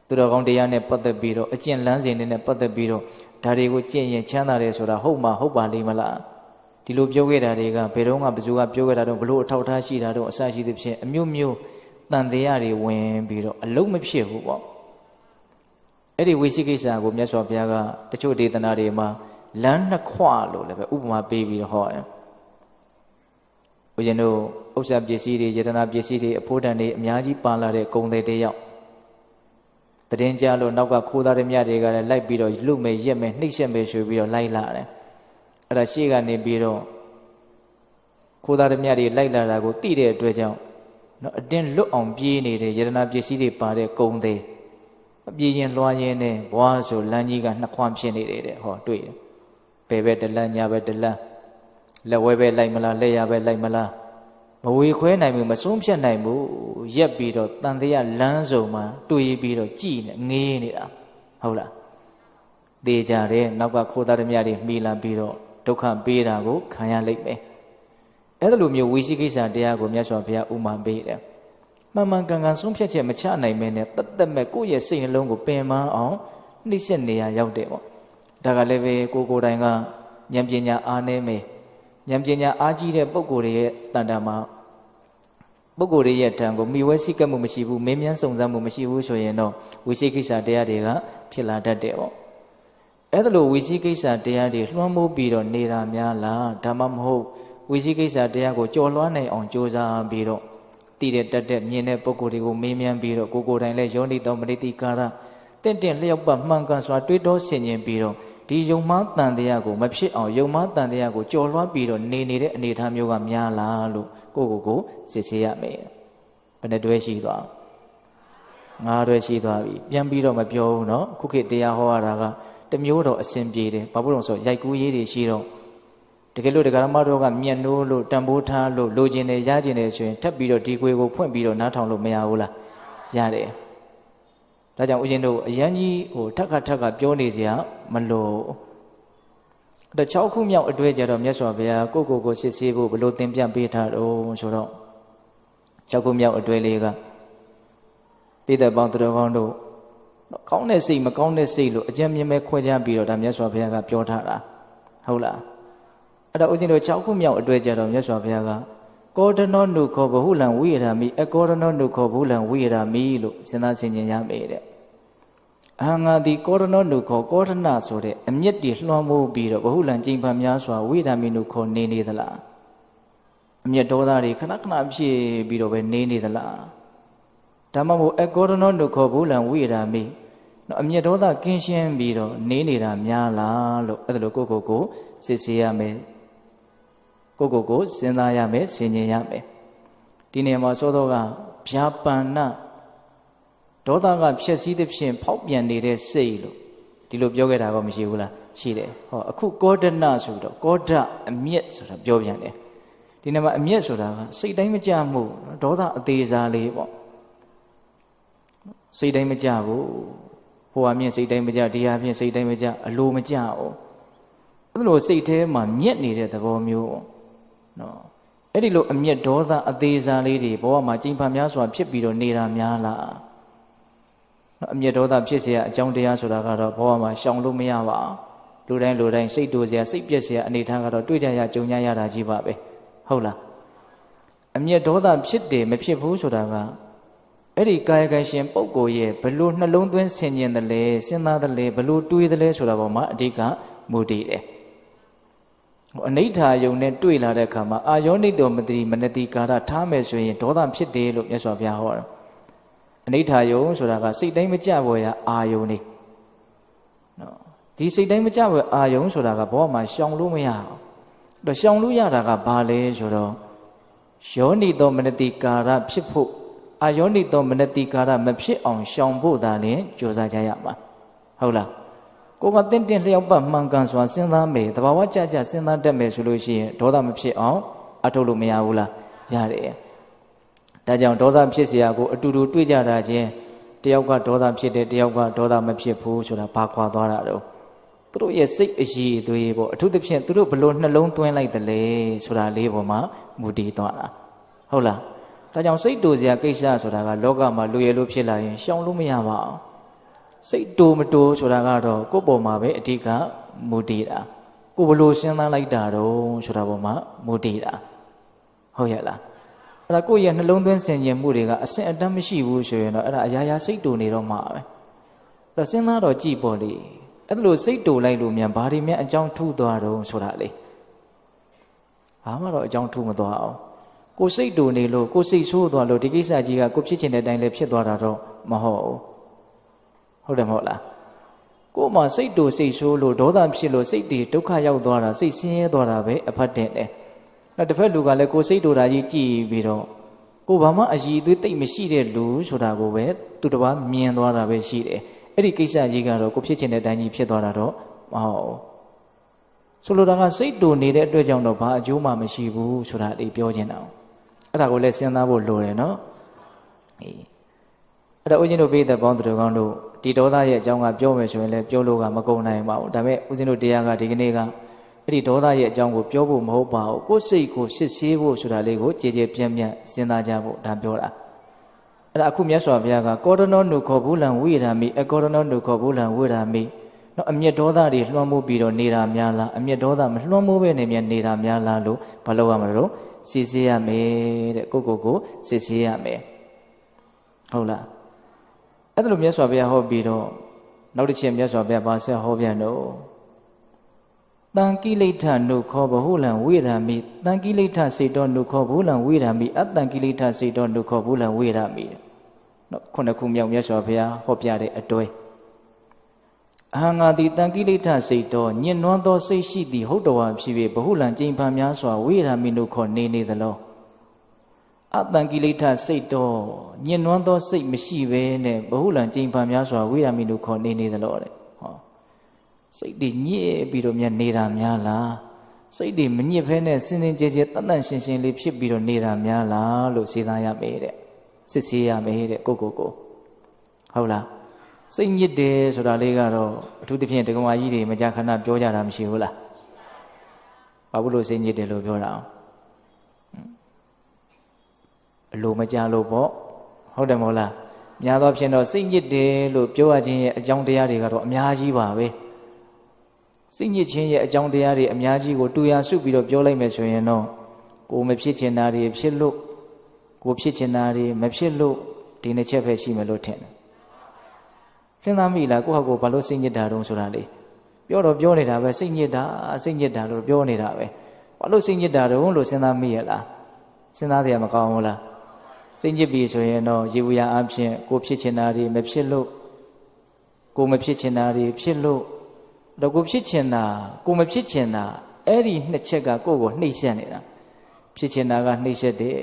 သူတော်ကောင်းတရားနဲ့ပတ်သက်ပြီးတော့အကျင့်လန်းစဉ်တွေနဲ့ပတ်သက်ပြီးတော့ဒါတွေကိုကျင့်ရင်ချမ်းသာတယ်ဆိုတာဟုတ်မှဟုတ်ပါလိမ့်မလားဒီလိုပြောခဲ့တာတွေကဘယ်တော့မှဘယ်သူကပြောခဲ့တာတော့ဘလို့အထောက်ထားရှိတာတော့အစရှိသဖြင့်အမျိုးမျိုးတန်တရားတွေဝင်ပြီးတော့အလုံးမဖြစ်ဘူးပေါ့ အဲ့ဒီဝိသိကိစ္စကိုမြတ်စွာဘုရားကတချို့ဒေသနာတွေမှာလမ်းနှစ်ခွလို့လည်းပဲဥပမာပေးပြီးတော့ဟောတယ်ဘုရင်တို့ဥစ္စာပစ္စည်းတွေယတနာပစ္စည်းတွေအဖို့တန်တွေအများကြီးပါလာတဲ့ဂုံတွေတယောက်တည်င်းကြလို့နောက်ကခိုးသားတွေမြတွေကလည်းလိုက်ပြီးတော့လူမယ်ရက်မယ်နှိမ့်ဆက်မယ်ဆိုပြီးတော့လိုက်လာတယ်အဲ့ဒါရှေ့ကနေပြီးတော့ခိုးသားတွေမြတွေလိုက်လာတာကိုသိတဲ့အတွက်ကြောင့်နော်အတင်းလွတ်အောင်ပြေးနေတဲ့ယတနာပစ္စည်းတွေပါတဲ့ကုံသေး အပြေးရင်လွှားရင်နဲ့ဘွားဆိုလမ်းကြီးကနှစ်ခွဖြစ်နေတယ်တဲ့ဟောတွေ့တယ်ဘယ်ပဲတလန်းညာပဲတလန်းလက်ဝဲပဲလိုက်မလားလက်ရပဲလိုက်မလားမဝေခွဲနိုင်ဘူးမဆုံးဖြတ်နိုင်ဘူးရက်ပြီးတော့တန်တရားလမ်းစုံမှာတွေးပြီးတော့ကြည်နေငေးနေတာဟုတ်လားသေကြတယ်နောက်ကခိုးသားဓမြတွေမိလာပြီးတော့ဒုက္ခပေးတာကိုခံရလိမ့်မယ်အဲ့ဒါလိုမျိုးဝိသိကိစ္စတရားကိုမြတ်စွာဘုရားဥမာပေးတယ် မှန်မှန်ကန်ကန်ဆုံးဖြတ်ချက်မချနိုင်မဲနဲ့တတ်တတ်မဲ့ကိုယ့်ရဲ့စိတ်နှလုံးကိုပင်ပန်းအောင်နှိမ့်ဆက်နေရရောက်တယ်ပေါ့ဒါကလည်းပဲကိုကိုယ်တိုင်ကဉာဏ်ပညာအားနည်းမယ်ဉာဏ်ပညာအားကြီးတဲ့ပုဂ္ဂိုလ်တွေရဲ့တန်တာမှာပုဂ္ဂိုလ်တွေရဲ့တန်ကိုမိဝဲစိကမှုမရှိဘူးမင်းမြန်းစုံစမ်းမှုမရှိဘူးဆိုရင်တော့ဝိသိကိစ္စတရားတွေကဖြစ်လာတတ်တယ်ပေါ့အဲ့ဒါလိုဝိသိကိစ္စတရားတွေလွှမ်းမိုးပြီးတော့နေတာများလားဒါမှမဟုတ်ဝိသိကိစ္စတရားကိုကြော်လွှမ်းနိုင်အောင်ကြိုးစားပြီးတော့ တည်တဲ့တက်တဲ့မြင်တဲ့ပုဂ္ဂိုလ်တွေကိုမေးမြန်းပြီးတော့ကိုကိုယ်တိုင်လည်းယောနိတော်မနိတိကာရတင့်တင့်လျောက်ပတ်မှန်ကန်စွာတွေးတောဆင်ခြင်ပြီးတော့ဒီယုံမှတန်တရားကိုမဖြစ်အောင်ယုံမှတန်တရားကိုကြော်လွှားပြီးတော့နေနေတဲ့အနေအထားမျိုးကများလားလို့ကိုကိုကိုစစ်ဆေးရမယ်ဘယ်နဲ့တွဲရှိသွားငါးတွဲရှိသွားပြီပြန်ပြီးတော့မပြောဘူးเนาะခုခေတ်တရားဟောရတာကတမျိုးတော့အစဉ်ပြေတယ်ဘာလို့လဲဆိုရိုက်ကူးရေးတွေရှိတော့ တကယ်လို့တရားဓမ္မတို့ကမြတ်နိုးလို့တန်ဖိုးထားလို့လိုချင်တယ်ရချင်တယ်ဆိုရင်ထပ်ပြီးတော့ဒီခွေကိုဖွင့်ပြီးတော့နားထောင်လို့မရဘူးလားရတယ်ဒါကြောင့်ဦးဇင်းတို့အရန်ကြီးဟိုထက်ခါထက်ခါပြောနေစရာမလိုတော့6ခုမြောက်အတွဲကြတော့မြတ်စွာဘုရားကိုကိုကိုစစ်ဆေးဖို့ဘလို့သင်ပြပေးထားတော့ဆိုတော့6ခုမြောက်အတွဲလေးကပြည်သက်ပေါင်းသူတော်ကောင်းတို့ကောင်းတဲ့စိတ်မကောင်းတဲ့စိတ်လို့အကြံမြင်ပဲခွဲခြားပြီးတော့ဒါမြတ်စွာဘုရားကပြောထားတာဟုတ်လား အဲ့တော့ဦးဇင်းတို့6ခုမြောက်အတွဲကြတော့မြတ်စွာဘုရားကကောဒနောနုခောဘဟုလံဝိရမိအကောဒနောနုခောဘဟုလံဝိရမိလို့စဉ်းစားဆင်ခြင်ရမယ်တဲ့အဟံငါသည်ကောဒနောနုခောကောဒနာဆိုတဲ့အမျက်တီလွှမ်းမိုးပြီးတော့ဘဟုလံကြိမ်ဖန်များစွာဝိရမိနုခောနေနေသလားအမျက်ဒေါသတွေခဏခဏဖြစ်ပြီးတော့ပဲနေနေသလားဒါမှမဟုတ်အကောဒနောနုခောဘဟုလံဝိရမိနော်အမျက်ဒေါသကင်းရှင်းပြီးတော့နေနေတာများလားလို့အဲ့ဒါလိုကိုကိုကိုစစ်ဆေးရမယ် ကိုကိုကိုစဉ်းစားရမယ်ဆင်ခြင်ရမယ်ဒီနေရာမှာသောသောကဗျာပန္နဒေါသကဖြည့်စည်းသဖြင့်ဖောက်ပြန်နေတဲ့စိတ်လို့ဒီလိုပြောခဲ့တာကောမရှိဘူးလားရှိတယ်ဟောအခုကောဒနဆိုတော့ကောဒအမျက်ဆိုတာပြောပြန်တယ်ဒီနေရာမှာအမျက်ဆိုတာကစိတ်တိုင်းမကြမှုဒေါသအသေးစားလေးပေါ့စိတ်တိုင်းမကြဘူးဟိုဟာမြင့်စိတ်တိုင်းမကြဒီဟာဖြင့်စိတ်တိုင်းမကြအလိုမကြအောင်အဲ့လိုစိတ်ထဲမှာမြက်နေတဲ့သဘောမျိုးပေါ့ နော်အဲ့ဒီလိုအမျက်ဒေါသအသေးစားလေးတွေဘဝမှာကြင်ဖန်များစွာဖြစ်ပြီးတော့နေတာများလားနော်အမျက်ဒေါသဖြစ်เสียအကြောင်းတရားဆိုတာကတော့ဘဝမှာရှောင်လို့မရပါဘူးလူတိုင်းလူတိုင်းစိတ်တူเสียစိတ်ပြက်เสียအနေထားကတော့တွေ့ကြရကြုံကြရတာကြီးပါပဲဟုတ်လားအမျက်ဒေါသဖြစ်တယ်မဖြစ်ဘူးဆိုတာကအဲ့ဒီကာယကံရှင်ပုဂ္ဂိုလ်ရဲ့ဘလို့နှလုံးသွင်းဆင်ញင်တယ်လဲစဉ်းစားတယ်လဲဘလို့တွေးတယ်လဲဆိုတာပေါ်မှာအဓိကမူတည်တယ် အနိဋ္ဌာယုံနဲ့တွေ့လာတဲ့အခါမှာအာယောနိတောမတိမနတိကာရထားမယ်ဆိုရင်ဒေါသဖြစ်တယ်လို့မြတ်စွာဘုရားဟောတာအနိဋ္ဌာယုံဆိုတာကစိတ်တိုင်းမကြဘောရအာယုံနေနော်ဒီစိတ်တိုင်းမကြဘောအာယုံဆိုတာကဘောမှာရှောင်လို့မရအောင်တော့ရှောင်လို့ရတာကဘာလဲဆိုတော့ယောနိတောမနတိကာရဖြစ်ဖို့အာယောနိတောမနတိကာရမဖြစ်အောင်ရှောင်ဖို့သာလျှင်ကြိုးစားကြရမှာဟုတ်လား ကိုကတင့်တင့်လျှောက်ပတ်မှန်ကန်စွာစဉ်းစားမယ်တဘာဝကြကြစဉ်းစားတတ်မယ်ဆိုလို့ရှိရင်ဒေါသမဖြစ်အောင်အထုတ်လို့မရဘူးလားရတယ်ဒါကြောင့်ဒေါသဖြစ်เสียကိုအတူတူတွေ့ကြတာချင်းတယောက်ကဒေါသဖြစ်တယ်တယောက်ကဒေါသမဖြစ်ဘူးဆိုတာဘာခွာသွားတာတော့သူတို့ရဲ့စိတ်အည်အသွေးပေါ့အထူးသဖြင့်သူတို့ဘလို့နှလုံးသွင်းလိုက်တယ်လေဆိုတာလေးပေါ်မှာမူတည်သွားတာဟုတ်လားဒါကြောင့်စိတ်တူစရာကိစ္စဆိုတာကလောကမှာလူရည်လို့ဖြစ်လာရင်ရှောင်လို့မရပါဘူး စိတ်တူမတူဆိုတာကတော့ကိုယ့်ပေါ်မှာပဲအဓိကမူတည်တာကိုဘလို့စဉ်းစားလိုက်တာတော့ဆိုတာပေါ်မှာမူတည်တာဟုတ်ရဲ့လားအဲ့ဒါကိုယ့်ရဲ့နှလုံးသွင်းဆင်ခြင်မှုတွေကအစင်အတမ်းမရှိဘူးဆိုရင်တော့အဲ့ဒါအရာရာစိတ်တူနေတော့မှာပဲအဲ့တော့စဉ်းစားတော့ကြည်ပေါ်လေအဲ့ဒါလို့စိတ်တူလိုက်လို့မြန်ဘာတွေမြန်အကြောင်းထူသွားတော့ဆိုတာလေဘာမှတော့အကြောင်းထူမသွားအောင်ကိုစိတ်တူနေလို့ကိုစိတ်ဆိုးသွားလို့ဒီကိစ္စကြီးကကိုဖြစ်ချင်တဲ့အတိုင်းလည်းဖြစ်သွားတာတော့မဟုတ်ဘူး ဟုတ်တယ်မဟုတ်လားကို့မှာစိတ်တူစိတ်ဆိုးလို့ဒေါသဖြစ်လို့စိတ်တွေဒုက္ခရောက်သွားတာစိတ်ဆင်းရဲသွားတာပဲအဖတ်တင်တယ်နောက်တစ်ဖက်လူကလည်းကိုစိတ်တူတာကြီးကြည်ပြီးတော့ကိုဘာမှအည်သွေးတိတ်မရှိတဲ့လူဆိုတာကိုပဲသူတစ်ပါးမြင်သွားတာပဲရှိတယ်အဲ့ဒီကိစ္စကြီးကတော့ကိုဖြစ်ချင်တဲ့အတိုင်းကြီးဖြစ်သွားတာတော့မဟုတ်ဘူးဆိုလိုတာကစိတ်တူနေတဲ့အတွက်ကြောင့်တော့ဘာအကျိုးမှမရှိဘူးဆိုတာလေးပြောချင်တာအဲ့ဒါကိုလည်းစဉ်းစားဖို့လိုတယ်နော်အေးအဲ့တော့ဦးဇင်းတို့ပိဋကပေါင်းသူတော်ကောင်းတို့ ဒီဒေါသရဲ့အကြောင်းကပြောမယ်ဆိုရင်လည်းပြောလို့ကမကုန်နိုင်ပါဘူးဒါပေမဲ့ဦးဇင်းတို့တရားကဒီကနေ့ကအဲ့ဒီဒေါသရဲ့အကြောင်းကိုပြောဖို့မဟုတ်ပါဘူးကိုယ်စိတ်ကိုစစ်ဆေးဖို့ဆိုတာလေးကိုကြည်ကြည်ပြန့်ပြန့်စဉ်းစားကြဖို့ဒါပြောတာအဲ့ဒါအခုမြတ်စွာဘုရားကကောဒနောနုခောဘူးလံဝိရာမိအကောဒနောနုခောဘူးလံဝိရာမိနော်အမျက်ဒေါသတွေလွှမ်းမိုးပြီးတော့နေတာများလားအမျက်ဒေါသမလွှမ်းမိုးပဲနေမြနေတာများလားလို့ဘာလို့ရမလို့စစ်ဆေးရမယ်တဲ့ကိုကိုကိုစစ်ဆေးရမယ်ဟုတ်လား အဲ့ဒါလိုမြတ်စွာဘုရားဟောပြီးတော့နောက်တစ်ချက်မြတ်စွာဘုရားပါဆက်ဟောပြန်တော့တန်ကိလေထနုခောဘဟုလံဝိရမိတန်ကိလေထစေတောနုခောဘဟုလံဝိရမိအတန်ကိလေထစေတောနုခောဘဟုလံဝိရမိနော်ခုနှစ်ခုမြောက်မြတ်စွာဘုရားဟောပြတဲ့အတွဲအဟံငါတိတန်ကိလေထစိတ်တော်ညင်နွမ်းသောစိတ်ရှိသည်ဟုတ်တော်ဖြစ်၍ဘဟုလံကျိန်ဖန်များစွာဝိရမိနုခောနေနေသလော အတန်ကိလေထစိတ်တော့ညင်နွမ်းသောစိတ်မရှိပဲနဲ့ဘဟုလံကျိန်ဖန်များစွာဝိရမိလို့ခေါ်နေနေသလိုတဲ့ဟောစိတ်တွေညစ်ပြီးတော့မြတ်နေတာများလားစိတ်တွေမညစ်ဖဲနဲ့စင်စင်ကြဲကြဲတန်တန်ရှင်းရှင်းလေးဖြစ်ပြီးတော့နေတာများလားလို့စဉ်းစားရမယ်တဲ့စစ်ဆေးရမယ်တဲ့ကိုကိုကိုဟုတ်လားစိတ်ညစ်တယ်ဆိုတာလေးကတော့အထူးသဖြင့်တက္ကမကြီးတွေမကြာခဏပြောကြတာမရှိဘူးလားဘာလို့လို့စိတ်ညစ်တယ်လို့ပြောတာအောင် အလိုမကြလို့ပေါ့ဟုတ်တယ်မဟုတ်လားများသောဖြင့်တော့စိတ်ညစ်တယ်လို့ပြောရခြင်းရဲ့အကြောင်းတရားတွေကတော့အများကြီးပါပဲစိတ်ညစ်ခြင်းရဲ့အကြောင်းတရားတွေအများကြီးကိုတူရစုပြီးတော့ပြောလိုက်မယ်ဆိုရင်တော့ကိုမဖြစ်ချင်တာတွေဖြစ်လို့ကိုဖြစ်ချင်တာတွေမဖြစ်လို့ဒီနှစ်ချက်ပဲရှိမယ်လို့ထင်တယ်စဉ်းစားမိလားကိုယ့်ဟာကိုယ်ဘာလို့စိတ်ညစ်တာတုံးဆိုတာလေပြောတော့ပြောနေတာပဲစိတ်ညစ်တာစိတ်ညစ်တာလို့ပြောနေတာပဲဘာလို့စိတ်ညစ်တာတုံးလို့စဉ်းစားမိရလားစဉ်းစားရမကောင်းဘူးလား စိတ်ညစ်ပြီဆိုရင်တော့ရေဘူးရအဖြစ်ကိုဖြစ်ချင်တာတွေမဖြစ်လို့ကိုမဖြစ်ချင်တာတွေဖြစ်လို့တော့ကိုဖြစ်ချင်တာကိုမဖြစ်ချင်တာအဲ့ဒီနှစ်ချက်ကကိုယ့်ကိုနှိပ်စက်နေတာဖြစ်ချင်တာကနှိပ်စက်တယ်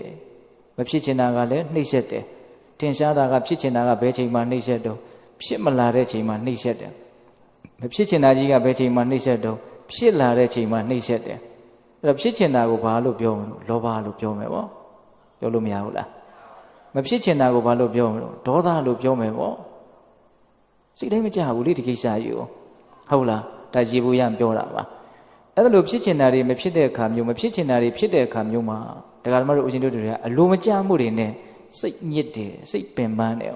မဖြစ်ချင်တာကလည်းနှိပ်စက်တယ်ထင်ရှားတာကဖြစ်ချင်တာကဘယ်ချိန်မှနှိပ်စက်တော့ဖြစ်မလာတဲ့ချိန်မှနှိပ်စက်တယ်မဖြစ်ချင်တာကြီးကဘယ်ချိန်မှနှိပ်စက်တော့ဖြစ်လာတဲ့ချိန်မှနှိပ်စက်တယ်အဲ့တော့ဖြစ်ချင်တာကိုဘာလို့ပြောမလို့လောဘလို့ပြောမယ်ပေါ့ပြောလို့မရဘူးလား မဖြစ်ချင်တာကိုဘာလို့ပြောမလို့ဒေါသလို့ပြောမယ်ပေါ့စိတ်တိုင်းမကြဘူးလေဒီကိစ္စကြီးကိုဟုတ်လားဒါရေဘူးရပြောတာပါအဲ့ဒါလို့ဖြစ်ချင်တာတွေမဖြစ်တဲ့အခါမျိုးမဖြစ်ချင်တာတွေဖြစ်တဲ့အခါမျိုးမှာဒကာဓမ္မတို့ဦးဇင်းတို့တွေကအလိုမကျမှုတွေနဲ့စိတ်ညစ်တယ်စိတ်ပင်ပန်းတယ်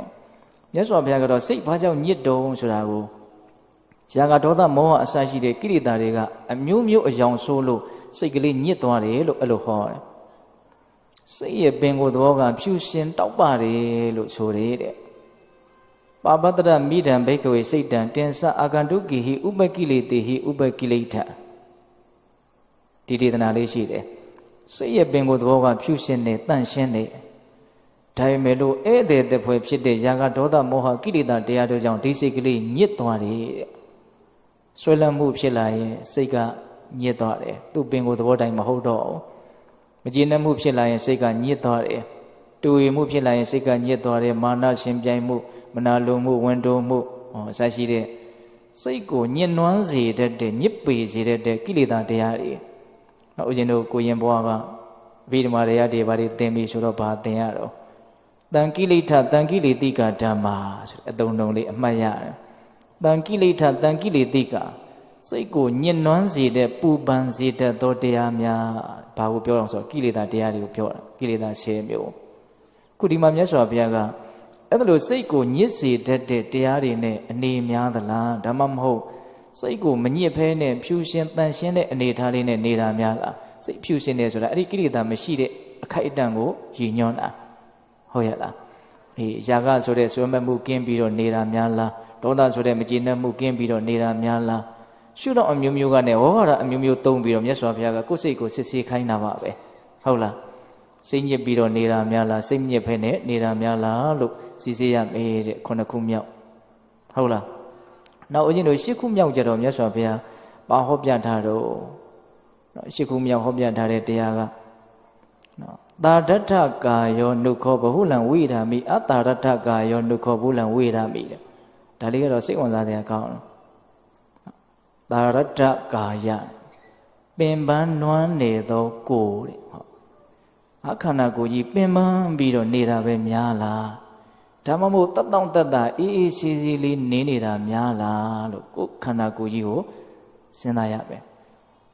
မြတ်စွာဘုရားကတော့စိတ်ဘာကြောင့်ညစ်တုံးဆိုတာကိုရာဂဒေါသမောဟအစရှိတဲ့ကိလေသာတွေကအမျိုးမျိုးအယောင်ဆိုးလို့စိတ်ကလေးညစ်သွားတယ်လို့အဲ့လိုဟောတယ် စိတ်ရဲ့ပင်ကိုယ်သဘောကဖြူရှင်တောက်ပါတယ်လို့ဆိုတယ်တဲ့ပါပတ္တရမိဒံဘိကဝေစိတ်တံတင်္စအာကန္တုကိဟိဥပကိလေတိဟိဥပကိလေထဒီဒေသနာလေးရှိတယ်စိတ်ရဲ့ပင်ကိုယ်သဘောကဖြူရှင်နေတန့်ရှင်းနေဒါပေမဲ့လို့ဧည့်သည်တဖွယ်ဖြစ်တဲ့ရာဂဒေါသမောဟကိလေသာတရားတို့ကြောင့်ဒီစိတ်ကလေးညစ်သွားတယ်တဲ့ဆွဲလန်းမှုဖြစ်လာရင်စိတ်ကညစ်သွားတယ်သူ့ပင်ကိုယ်သဘောတိုင်းမဟုတ်တော့ဘူး မကျေနပ်မှုဖြစ်လာရင်စိတ်ကညစ်သွားတယ်တူရီမှုဖြစ်လာရင်စိတ်ကညစ်သွားတယ်မာနရှင်ပြိုင်မှုမနာလိုမှုဝန်တိုမှုဟောအစရှိတဲ့စိတ်ကိုညှဉ်းနှွမ်းစေတတ်တဲ့ညစ်ပေစေတတ်တဲ့ကိလေသာတရားတွေနောက်ဦးဇင်းတို့ကိုရင်ဘွားကဗိဓမာတရားတွေဘာတွေသင်ပြီဆိုတော့ဘာသင်ရတော့တန်ကိလေထတန်ကိလေတိကဓမ္မာဆိုတဲ့အသုံးလုံးလေးအမှတ်ရတယ်တန်ကိလေထတန်ကိလေတိက စိတ်ကိုညှဉ်းနှွမ်းစေတဲ့ပူပန်စေတတ်သောတရားများဘာကိုပြောအောင်ဆိုကိလေသာတရားတွေကိုပြောတာကိလေသာ၁၀မျိုးခုဒီမှာမြတ်စွာဘုရားကအဲ့ဒါလို့စိတ်ကိုညစ်စေတတ်တဲ့တရားတွေနဲ့အနေများသလားဒါမှမဟုတ်စိတ်ကိုမညစ်ဖဲနဲ့ဖြူရှင်တန်ရှင်းတဲ့အနေထားလေးနဲ့နေတာများလားစိတ်ဖြူရှင်တယ်ဆိုတာအဲ့ဒီကိလေသာမရှိတဲ့အခိုက်အတန့်ကိုရည်ညွှန်းတာဟုတ်ရဲ့လားအေးຢာကဆိုတဲ့ဆွေးမဲ့မှုကင်းပြီးတော့နေတာများလားဒေါသဆိုတဲ့မကျေနပ်မှုကင်းပြီးတော့နေတာများလား ရှုတော့အမျိုးမျိုးကနဲ့ဝဟရအမျိုးမျိုးသုံးပြီးတော့မြတ်စွာဘုရားကကိုယ်စိတ်ကိုစစ်ဆေးခိုင်းတာပါပဲဟုတ်လားစိတ်ညစ်ပြီးတော့နေတာများလားစိတ်ညစ်ဖဲနဲ့နေတာများလားလို့စီစေးရမေးတဲ့ခုနှစ်ခုမြောက်ဟုတ်လားနောက်ဦးဇင်းတို့ရှစ်ခုမြောက်ကြတော့မြတ်စွာဘုရားပါဟောပြထားတော့နော်ရှစ်ခုမြောက်ဟောပြထားတဲ့တရားကနော်တာဒဋ္ဌကာယောနုခောဘဟုလံဝိဓာမိအတာဒဋ္ဌကာယောနုခောဘဟုလံဝိဓာမိတဲ့ဒါလေးကတော့စိတ်ဝင်စားတဲ့အကောင်းတာ ရတ္တကာယပင်ပန်းနွမ်းနေသောကိုယ်တဲ့ဟုတ်အခန္ဓာကိုယ်ကြီးပင်ပန်းပြီးတော့နေတာပဲများလားဒါမှမဟုတ်တတ်တောင့်တတ်တာအေးအေးဆေးဆေးလေးနေနေတာများလားလို့ကိုယ်ခန္ဓာကိုယ်ကြီးကိုစဉ်းစားရပဲ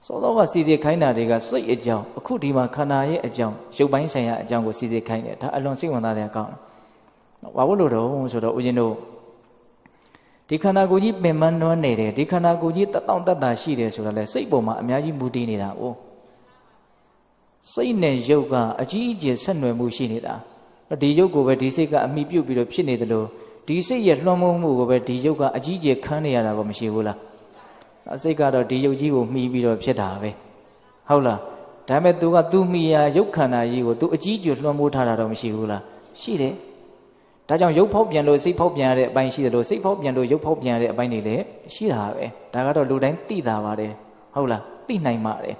စောစောကစီစီခိုင်းတာတွေကစိတ်အကြောင်းအခုဒီမှာခန္ဓာရဲ့အကြောင်းရုပ်ပိုင်းဆိုင်ရာအကြောင်းကိုစီစီခိုင်းတယ်ဒါအလွန်စိတ်ဝင်စားတဲ့အကောင်းဘာလို့လို့တော့ဆိုတော့ဦးဇင်းတို့ ဒီခန္ဓာကိုယ်ကြီးပင်မနှွမ်းနေတယ်ဒီခန္ဓာကိုယ်ကြီးတတောင့်တတရှိတယ်ဆိုတာလဲစိတ်ပေါ်မှာအများကြီးမူတည်နေတာ哦စိတ်နဲ့ရုပ်ကအကြီးအကျယ်ဆက်နွယ်မှုရှိနေတာဒီရုပ်ကိုပဲဒီစိတ်ကအမိပြုတ်ပြီးတော့ဖြစ်နေတယ်လို့ဒီစိတ်ရဲ့လွှမ်းမိုးမှုကိုပဲဒီရုပ်ကအကြီးအကျယ်ခံနေရတာကိုမရှိဘူးလားစိတ်ကတော့ဒီရုပ်ကြီးကိုမှီပြီးတော့ဖြစ်တာပဲဟုတ်လားဒါပေမဲ့ तू က तू မှီရာရုပ်ခန္ဓာကြီးကို तू အကြီးအကျယ်လွှမ်းမိုးထားတာတော့မရှိဘူးလားရှိတယ် ဒါကြောင့်ရုပ်ဖောက်ပြန်လို့စိတ်ဖောက်ပြန်ရတဲ့အပိုင်းရှိတယ်လို့စိတ်ဖောက်ပြန်လို့ရုပ်ဖောက်ပြန်ရတဲ့အပိုင်းတွေလည်းရှိတာပဲဒါကတော့လူတိုင်းသိတာပါတယ်ဟုတ်လားသိနိုင်ပါတယ်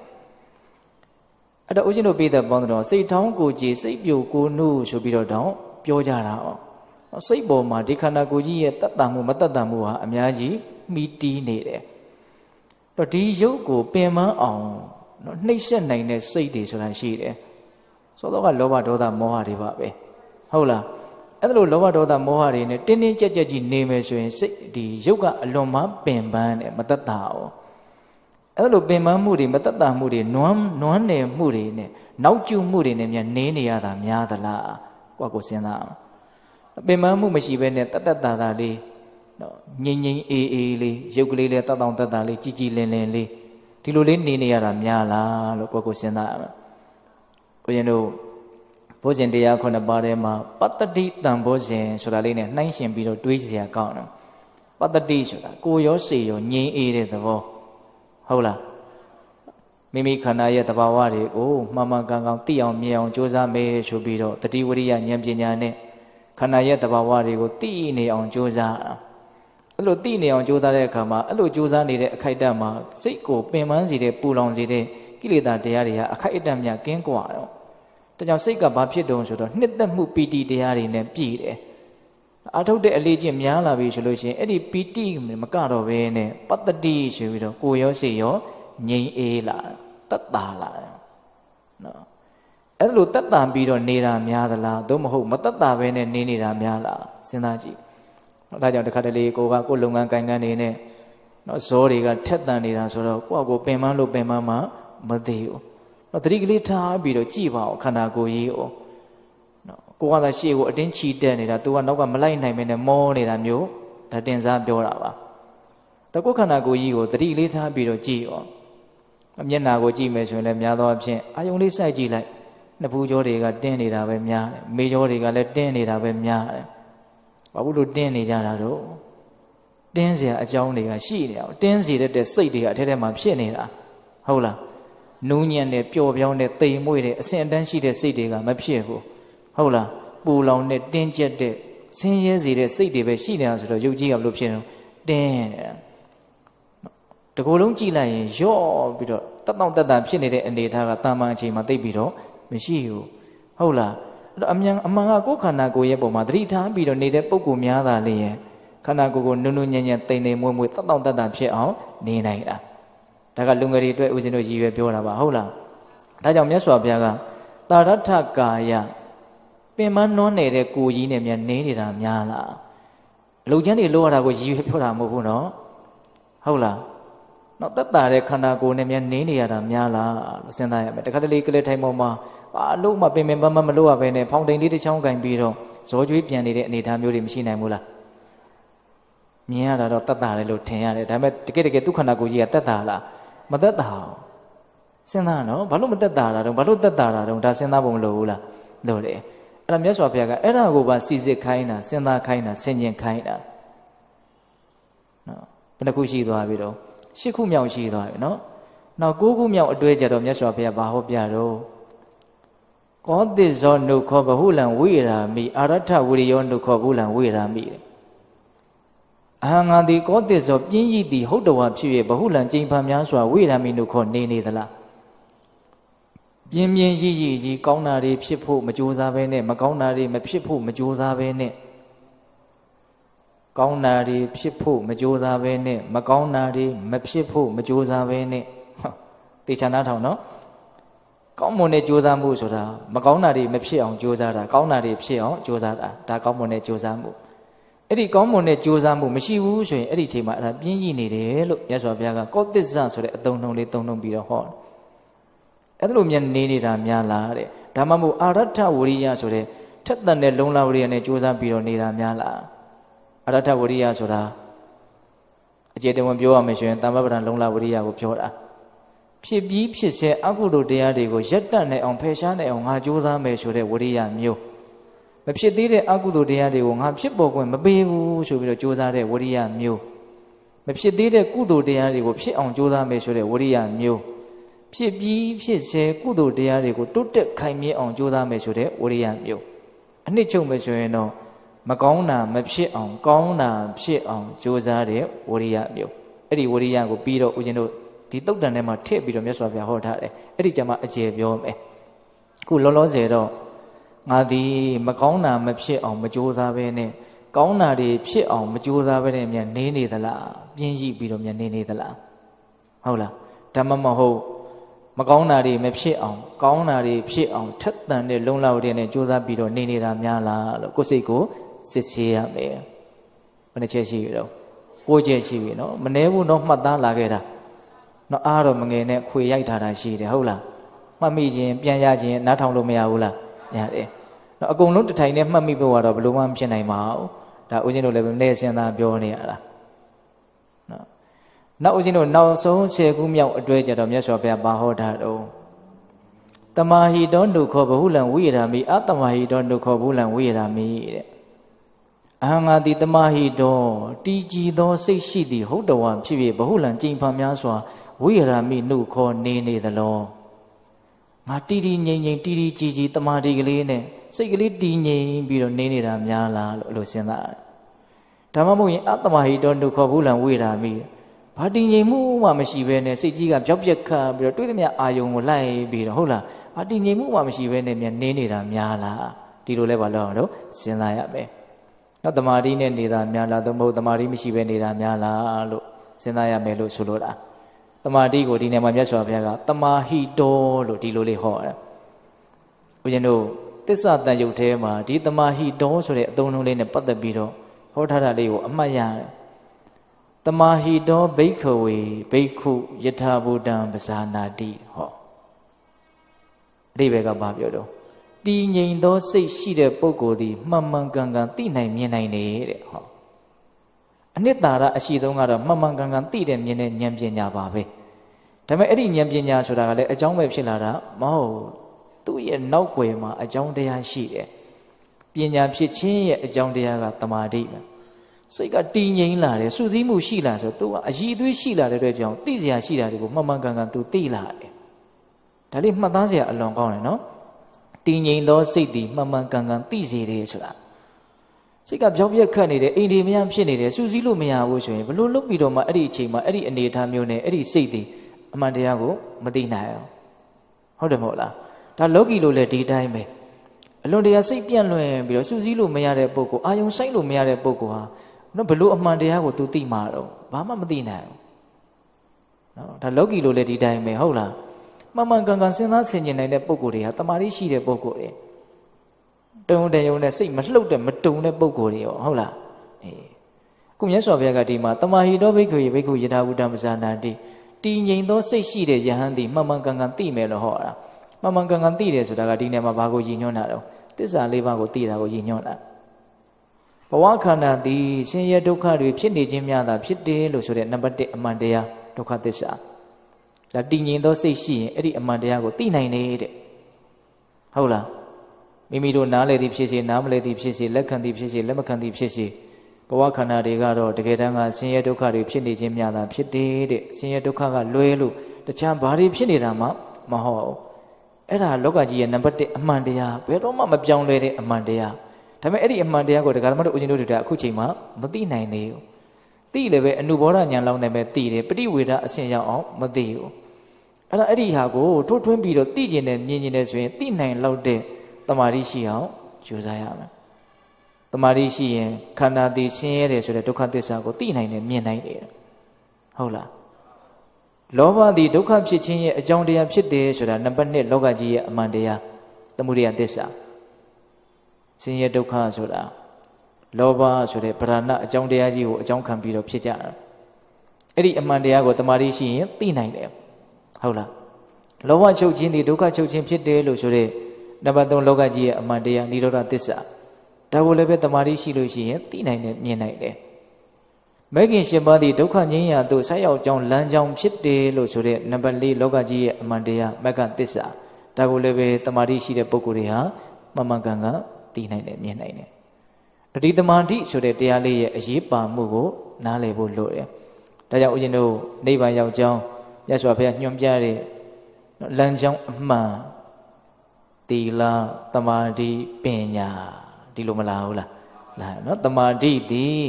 အဲ့တော့ဦးဇင်းတို့ပြည်သက်ပေါင်းတော်စိတ်ထောင်းကိုကြည်စိတ်ပြိုကိုနှုဆိုပြီးတော့တောင်ပြောကြတာ哦စိတ်ပေါ်မှာဒီခန္ဓာကိုယ်ကြီးရဲ့တတ်တာမှုမတတ်တာမှုဟာအများကြီးမိတီးနေတယ်တော့ဒီရုပ်ကိုပင်မအောင်နော်နှိပ်စက်နိုင်တဲ့စိတ်တွေဆိုတာရှိတယ်စောတော့ကလောဘဒေါသမောဟတွေပါပဲဟုတ်လား အဲ့ဒါလိုလောဘဒေါသမောဟတွေနဲ့တင်းတင်းကြပ်ကြပ်ကြီးနေမယ်ဆိုရင်စိတ်ဒီရုပ်ကအလွန်မှပင်ပန်းတယ်မသက်သာအောင်အဲ့လိုပင်ပန်းမှုတွေမသက်သာမှုတွေနွမ်းနွမ်းနယ်မှုတွေနဲ့နောက်ကျမှုတွေနဲ့မြန်နေနေရတာများသလားကိုယ့်ကိုစဉ်းစားအောင်ပင်ပန်းမှုမရှိဘဲနဲ့တတ်တတ်တာတာလေးနော်ငြိမ်ငြိမ်အေးအေးလေးရုပ်ကလေးလေးတတ်တောင့်တတ်တာလေးကြည်ကြည်လင်လင်လေးဒီလိုလေးနေနေရတာများလားလို့ကိုယ့်ကိုစဉ်းစားရမယ်ဘုရင်တို့ ဘုဇင်တရားခုနှစ်ပါးထဲမှာပတ္တတိတံဘုဇင်ဆိုတာလေးနဲ့နှိုင်းရှင်ပြီးတော့တွေးစရာကောင်းတယ်ပတ္တတိဆိုတာကိုရောစေရောငြိမ်အေးတဲ့သဘောဟုတ်လားမိမိခန္ဓာရဲ့တဘာဝတွေကိုမှန်မှန်ကန်ကန်သိအောင်မြင်အောင်ကြိုးစားမယ်ဆိုပြီးတော့တတိဝရိယဉာဏ်ပညာနဲ့ခန္ဓာရဲ့တဘာဝတွေကိုသိနေအောင်ကြိုးစားအဲ့လိုသိနေအောင်ကြိုးစားတဲ့အခါမှာအဲ့လိုကြိုးစားနေတဲ့အခိုက်အတန့်မှာစိတ်ကိုပင်ပန်းစေတဲ့ပူလောင်စေတဲ့ကိလေသာတရားတွေဟာအခိုက်အတန့်များကင်းကွာတော့ ဒါကြောင့်စိတ်ကဘာဖြစ်တုံဆိုတော့နှစ်သက်မှုပီတိတရားတွေနဲ့ပြည့်တယ်အထုတ်တဲ့အလေးချင်းများလာပြီဆိုလို့ရှိရင်အဲ့ဒီပီတိမကတော့ဘဲနဲ့ပတ္တတိဆိုပြီးတော့ကိုရောစိတ်ရောငြိမ်အေးလာတတ်တာလာနော်အဲ့လိုတက်တန်ပြီးတော့နေတာများသလားသို့မဟုတ်မတက်တာပဲနဲ့နေနေတာများလားစဉ်းစားကြည့်။ဒါကြောင့်တခါတလေကိုကကိုလုပ်ငန်းကိုင်ကန်းနေနဲ့နော်ဇောတွေကထက်တန်နေတာဆိုတော့ကိုယ့်ကိုပင်ပန်းလို့ပင်ပန်းမှမသိဘူး။ နော်တတိကလေးထားပြီးတော့ကြည်ပါအောင်ခန္ဓာကိုယ်ကြီးကိုနော်ကိုကသာရှေ့ကိုအတင်းချီတက်နေတာ तू ကနောက်ကမလိုက်နိုင်မနဲ့မောနေတာမျိုးဒါတင်စားပြောတာပါ။တကုခန္ဓာကိုယ်ကြီးကိုတတိလေးထားပြီးတော့ကြည်အောင်မျက်နာကိုကြည့်မယ်ဆိုရင်လည်းများသောအားဖြင့်အာယုံလေးစိုက်ကြည့်လိုက်နှစ်ဖူးကြောတွေကတင်းနေတာပဲများတယ်မေကြောတွေကလည်းတင်းနေတာပဲများတယ်ဘာလို့လို့တင်းနေကြတာတော့တင်းเสียအကြောင်းတွေကရှိနေအောင်တင်းစီတဲ့စိတ်တွေကအထက်ထဲမှာဖြစ်နေတာဟုတ်လား နူးညံ့တဲ့ပျော်ပြောင်းတဲ့တိမ်မွေ့တဲ့အဆင့်အတန်းရှိတဲ့စိတ်တွေကမဖြစ်ဘူးဟုတ်လားပူလောင်တဲ့တင်းကျပ်တဲ့ဆင်းရဲစေတဲ့စိတ်တွေပဲရှိနေတာဆိုတော့ယုတ်ကြီးကဘလို့ဖြစ်နေတင်းနေတာတကူလုံးကြည့်လိုက်ရင်ရော့ပြီးတော့တက်တောင့်တက်တာဖြစ်နေတဲ့အနေအထားကတာမန်အချိန်မှာသိပြီးတော့မရှိဘူးဟုတ်လားအဲ့တော့အမြန်အမှန်ကကိုယ်ခန္ဓာကိုယ်ရဲ့ပုံမှာသတိထားပြီးတော့နေတဲ့ပုံကူများတာလေရဲ့ခန္ဓာကိုယ်ကိုနုံနုံညံ့ညံ့တိမ်တိမ်မွေ့မွေ့တတ်တောင့်တတ်တာဖြစ်အောင်နေနိုင်တာ ဒါကလူငယ်တွေအတွက်ဦးဇင်းတို့ရည်ရွယ်ပြောတာပါဟုတ်လားဒါကြောင့်မြတ်စွာဘုရားကတာရထကာယပင်မနှောနေတဲ့ကိုကြီးနဲ့မြန်နေနေတာများလားအလုတ်ချမ်းတွေလိုရတာကိုရည်ရွယ်ပြောတာမဟုတ်ဘူးနော်ဟုတ်လားနော်တက်တာတဲ့ခန္ဓာကိုယ်နဲ့မြန်နေနေရတာများလားလို့စဉ်းစားရမယ်တခါတလေကလေးထိုင်ပေါ်မှာအလုံးမပင်ပင်ပန်းပန်းမလို့ရဘဲနဲ့ဖောင်တိန်လေးတစ်ချောင်းကင်ပြီးတော့ဇောကျွေးပြန်နေတဲ့အနေအထားမျိုးတွေမရှိနိုင်ဘူးလားမြင်ရတာတော့တက်တာလေလို့ထင်ရတယ်ဒါပေမဲ့တကယ်တကယ်ဒုက္ခနာကိုကြီးကတက်တာလား မတက်တာအောင်စဉ်းစားနော်ဘာလို့မတက်တာလားတော့ဘာလို့တက်တာလားတော့ဒါစဉ်းစားဖို့မလိုဘူးလားလို့လေအဲ့ဒါမြတ်စွာဘုရားကအဲ့ဒါကိုပါစီစစ်ခိုင်းတာစဉ်းစားခိုင်းတာဆင်ញင်ခိုင်းတာနော်ဘယ်နှခုရှိသွားပြီတော့၈ခုမြောက်ရှိသွားပြီနော်နောက်၉ခုမြောက်အတွဲကြတော့မြတ်စွာဘုရားဘာဟောပြတော့ကောတိဇောနုခောဘဟုလံဝိရာမိအာရထဝိရိယောနုခောဘဟုလံဝိရာမိ အဟံငါသည်ကောတိဇောပြင်းရည်သည်ဟုတ်တော်ဝါဖြစ်၍ဘဟုလံကျိန်ဖန်များစွာဝိရာမိနုခောနေနေသလားပြင်းပြင်းရည်ရည်ကြီးကောင်းတာတွေဖြစ်ဖို့မကြိုးစားဘဲနဲ့မကောင်းတာတွေမဖြစ်ဖို့မကြိုးစားဘဲနဲ့ကောင်းတာတွေဖြစ်ဖို့မကြိုးစားဘဲနဲ့မကောင်းတာတွေမဖြစ်ဖို့မကြိုးစားဘဲနဲ့တေချာနာထောင်နော်ကောင်းမွန်တဲ့ကြိုးစားမှုဆိုတာမကောင်းတာတွေမဖြစ်အောင်ကြိုးစားတာကောင်းတာတွေဖြစ်အောင်ကြိုးစားတာဒါကောင်းမွန်တဲ့ကြိုးစားမှု အဲ့ဒီကောင်းမွန်တဲ့ကြိုးစားမှုမရှိဘူးဆိုရင်အဲ့ဒီအချိန်မှာအဲ့ဒါပြင်းရည်နေတယ်လို့ရသော်ဘုရားကကောသစ္စာဆိုတဲ့အသုံးနှုန်းလေးသုံးနှုန်းပြီးတော့ဟောအဲ့ဒါလိုမြန်နေနေတာများလားတဲ့ဒါမှမဟုတ်အာရထဝရိယဆိုတဲ့ထက်တန်တဲ့လုံလဝရိယနဲ့ကြိုးစားပြီးတော့နေတာများလားအရထဝရိယဆိုတာအကျေတဝန်ပြောရမယ်ဆိုရင်တမ္ပပဒံလုံလဝရိယကိုပြောတာဖြစ်ပြီးဖြစ်စေအကုသိုလ်တရားတွေကိုရက်တတ်နိုင်အောင်ဖယ်ရှားနိုင်အောင်ငါကြိုးစားမယ်ဆိုတဲ့ဝရိယမျိုး မဖြစ်သေးတဲ့အကုသိုလ်တရားတွေကိုငါဖြစ်ပေါ်ခွင့်မပေးဘူးဆိုပြီးတော့ကြိုးစားတဲ့ဝရိယမျိုးမဖြစ်သေးတဲ့ကုသိုလ်တရားတွေကိုဖြစ်အောင်ကြိုးစားမယ်ဆိုတဲ့ဝရိယမျိုးဖြစ်ပြီးဖြစ်စေကုသိုလ်တရားတွေကိုတိုးတက်ခိုင်မြဲအောင်ကြိုးစားမယ်ဆိုတဲ့ဝရိယမျိုးအနှစ်ချုပ်မယ်ဆိုရင်တော့မကောင်းတာမဖြစ်အောင် ကောင်းတာဖြစ်အောင်ကြိုးစားတဲ့ဝရိယမျိုးအဲ့ဒီဝရိယကိုပြီးတော့ဦးဇင်းတို့ဒီတုတ်တန်ထဲမှာထည့်ပြီးတော့မြတ်စွာဘုရားဟောထားတယ်အဲ့ဒီကြမှာအကျေပြောမယ်ခုလောလောဆယ်တော့ ငါသည်မကောင်းတာမဖြစ်အောင် မကြိုးစားဘဲနဲ့ကောင်းတာတွေဖြစ်အောင်မကြိုးစားဘဲနဲ့မြန်နေနေသလားပြင်းရှိပြီးတော့မြန်နေနေသလားဟုတ်လားဓမ္မမဟုတ်မကောင်းတာတွေမဖြစ်အောင် ကောင်းတာတွေဖြစ်အောင်ထက်သန်တဲ့လုံလောက်တဲ့နဲ့ကြိုးစားပြီးတော့နေနေတာများလားလို့ကိုယ်စိတ်ကိုစစ်ဆေးရမယ်ဘယ်နှချက်ရှိပြီတော့ကိုးချက်ရှိပြီနော်မနှဲဘူးတော့မှတ်သားလာခဲ့တာနော်အားတော့မငယ်နဲ့ခွေရိုက်ထားတာရှိတယ်ဟုတ်လားမှတ်မိခြင်းပြန်ရခြင်းနားထောင်လို့မရဘူးလားရတယ် နော်အကုန်လုံးတထိုင်နဲ့မှတ်မိဖို့ကတော့ဘယ်လိုမှမဖြစ်နိုင်ပါဘူးဒါဦးဇင်းတို့လည်းနေစင်သာပြောနေရတာနော်နောက်ဦးဇင်းတို့နောက်ဆုံးဆယ်ခုမြောက်အတွဲကြတော့မြတ်စွာဘုရားပါဟောတာတော့တမဟိတောဒုက္ခဘဟုလံဝိရမိအတမဟိတောဒုက္ခဘဟုလံဝိရမိတဲ့အဟံငါတိတမဟိတောတီကြည်သောစိတ်ရှိသည်ဟုတ်တော်ဖြစ်ဖြစ်ဘဟုလံကြင်ဖန်များစွာဝိရမိနှုခောနေနေသလောငါတီတီငိမ့်ငိမ့်တီတီကြည်ကြည်တမာတီကလေးနဲ့ စိတ်ကလေးတည်ငြိမ်ပြီးတော့နေနေတာများလားလို့အဲ့လိုစဉ်းစားတယ်ဓမ္မမို့ရင်အတ္တမဟိတောဒုက္ခဘူးလံဝေရာမိဘာတည်ငြိမ်မှုမှမရှိဘဲနဲ့စိတ်ကြီးကပြောက်ပြက်ခတ်ပြီးတော့တွေးသမျှအာယုံကိုလိုက်ပြီးတော့ဟုတ်လားဘာတည်ငြိမ်မှုမှမရှိဘဲနဲ့မြန်နေနေတာများလားဒီလိုလဲပါလို့တော့စဉ်းစားရမယ်နော်တမာတိနဲ့နေတာများလားသို့မဟုတ်တမာတိမရှိဘဲနေတာများလားလို့စဉ်းစားရမယ်လို့ဆိုလိုတာတမာတိကိုဒီနေ့မှာမြတ်စွာဘုရားကတမာဟိတောလို့ဒီလိုလေးဟောတယ်ဦးဇင်းတို့ သစ္စာတန်ရုပ်ထဲမှာဒီတမာဟိတောဆိုတဲ့အသုံးလုံးလေးနဲ့ပတ်သက်ပြီးတော့ဟောထားတာလေးကိုအမှတ်ရတယ်တမာဟိတောဘိခဝေဘိက္ခုယထာဘူတံပဇာနာတိဟောအဓိပ္ပာယ်ကဘာပြောတော့တည်ငြိမ်သောစိတ်ရှိတဲ့ပုဂ္ဂိုလ်သည်မှန်မှန်ကန်ကန်သိနိုင်မြင်နိုင်နေတဲ့ဟောအနှစ်သာရအရှိဆုံးကတော့မှန်မှန်ကန်ကန်သိတဲ့မြင်တဲ့ဉာဏ်ပညာပါပဲဒါပေမဲ့အဲ့ဒီဉာဏ်ပညာဆိုတာကလည်းအကြောင်းပဲဖြစ်လာတာမဟုတ် သူ့ရဲ့နောက်ွယ်မှာအကြောင်းတရားရှိတယ်ပညာဖြစ်ခြင်းရဲ့အကြောင်းတရားကတမာတိပဲစိတ်ကတည်ငြိမ်လာတယ်စုစည်းမှုရှိလာဆိုသူကအည်သွေးရှိလာတဲ့အတွက်ကြောင့်သိစရာရှိတာတွေကိုမှန်မှန်ကန်ကန်သူသိလာတယ်ဒါလေးမှတ်သားစရာအလွန်ကောင်းတယ်နော်တည်ငြိမ်သောစိတ်ဒီမှန်မှန်ကန်ကန်သိစေတယ်ဆိုတာစိတ်ကပြောင်းပြက်ခတ်နေတယ်အိမ်ဒီမယဖြစ်နေတယ်စူးစီးလို့မရဘူးဆိုရင်ဘလို့လွတ်ပြီးတော့မှအဲ့ဒီအချိန်မှာအဲ့ဒီအနေအထားမျိုးနဲ့အဲ့ဒီစိတ်ဒီအမှန်တရားကိုမသိနိုင်အောင်ဟုတ်တယ်မဟုတ်လား ဒါလောကီလိုလည်းဒီတိုင်းပဲအလွန်တရာစိတ်ပြန့်လွင်ပြီးတော့စူးစီးလို့မရတဲ့ပုဂ္ဂိုလ်အာယုံဆိုင်လို့မရတဲ့ပုဂ္ဂိုလ်ဟာနော်ဘလို့အမှန်တရားကို तू သိမှာတော့ဘာမှမသိနိုင်ဘူးနော်ဒါလောကီလိုလည်းဒီတိုင်းပဲဟုတ်လားမှန်မှန်ကန်ကန်စဉ်းစားဆင်ခြင်နိုင်တဲ့ပုဂ္ဂိုလ်တွေဟာတမာတိရှိတဲ့ပုဂ္ဂိုလ်တွေတုံတယုံနဲ့စိတ်မလှုပ်တဲ့မတုံတဲ့ပုဂ္ဂိုလ်တွေရောဟုတ်လားအေးခုမြတ်စွာဘုရားကဒီမှာတမာဟိတောဘိက္ခုယေဘိက္ခုယထာဘုဒ္ဓမဇာနာတိတည်ငြိမ်သောစိတ်ရှိတဲ့ယဟန်သည်မှန်မှန်ကန်ကန်သိမယ်လို့ဟောတာ မှန်မှန်ကန်ကန်သိတယ်ဆိုတာကဒီနေရာမှာဘာကိုရည်ညွှန်းတာတော့တစ္ဆာလေးပါးကိုသိတာကိုရည်ညွှန်းတာဘဝခန္ဓာသည်ဆင်းရဲဒုက္ခတွေဖြစ်နေခြင်းများတာဖြစ်တယ်လို့ဆိုတဲ့နံပါတ်1အမှန်တရားဒုက္ခသစ္စာဒါတည်ငြိမ်သောစိတ်ရှိရင်အဲ့ဒီအမှန်တရားကိုသိနိုင်နေတဲ့ဟုတ်လားမိမိတို့နားလေသည်ဖြစ်စေနားမလဲသည်ဖြစ်စေလက်ခံသည်ဖြစ်စေလက်မခံသည်ဖြစ်စေဘဝခန္ဓာတွေကတော့တကယ်တမ်းကဆင်းရဲဒုက္ခတွေဖြစ်နေခြင်းများတာဖြစ်တယ်တဲ့ဆင်းရဲဒုက္ခကလွဲလို့တခြားဘာတွေဖြစ်နေတာမှမဟုတ်ဘူး အဲ့ဒါလောကကြီးရဲ့နံပါတ်1အမှန်တရားဘယ်တော့မှမပြောင်းလဲတဲ့အမှန်တရားဒါပေမဲ့အဲ့ဒီအမှန်တရားကိုဒကာဓမ္မတို့ဦးဇင်းတို့တွေကအခုချိန်မှာမသိနိုင်သေးဘူးသိလည်းပဲအနုဘောဓညာလောက်နဲ့ပဲသိတယ်ပฏิဝေဒအဆင့်ရောက်အောင်မသိဘူးအဲ့တော့အဲ့ဒီဟာကိုထိုးထွင်းပြီးတော့သိကျင်တယ်မြင်ကျင်တယ်ဆိုရင်သိနိုင်လောက်တဲ့တမာတိရှိအောင်ကြိုးစားရမယ်တမာတိရှိရင်ခန္ဓာတည်ဆင်းရဲတယ်ဆိုတဲ့ဒုက္ခသစ္စာကိုသိနိုင်တယ်မြင်နိုင်တယ်ဟုတ်လား လောဘသည်ဒုက္ခဖြစ်ခြင်းရဲ့အကြောင်းတရားဖြစ်တယ်ဆိုတာနံပါတ်1လောကကြီးရဲ့အမှန်တရားသမုဒိယသစ္စာဆင်းရဲဒုက္ခဆိုတာလောဘဆိုတဲ့ဗရဏအကြောင်းတရားကြီးကိုအကြောင်းခံပြီးတော့ဖြစ်ကြတာအဲ့ဒီအမှန်တရားကိုတမာတိရှိရင်သိနိုင်တယ်ဟုတ်လားလောဘချုပ်ခြင်းဒီဒုက္ခချုပ်ခြင်းဖြစ်တယ်လို့ဆိုတဲ့နံပါတ်3လောကကြီးရဲ့အမှန်တရားនិရောဓသစ္စာဒါကိုလည်းပဲတမာတိရှိလို့ရှိရင်သိနိုင်တယ်မြင်နိုင်တယ် မဲခင်ရှင်ပါးသည်ဒုက္ခငြိမ်းရာသို့ဆက်ရောက်ကြောင်းလမ်းကြောင်းဖြစ်တယ်လို့ဆိုတဲ့နံပါတ်၄လောကကြီးရဲ့အမှန်တရားမကသစ္စာဒါကိုလည်းပဲတမာတိရှိတဲ့ပုဂ္ဂိုလ်တွေဟာမမှန်ကန်ကန်သိနိုင်တယ်မြင်နိုင်တယ်အဒီတမာတိဆိုတဲ့တရားလေးရဲ့အရေးပါမှုကိုနားလည်ဖို့လိုတယ်ဒါကြောင့်ဦးဇင်းတို့နိဗ္ဗာန်ရောက်ကြောင်းမြတ်စွာဘုရားညွှန်ပြတဲ့လမ်းကြောင်းအမှန်တီလာတမာတိပညာဒီလိုမလားဟုတ်လားလားနော်တမာတိသည်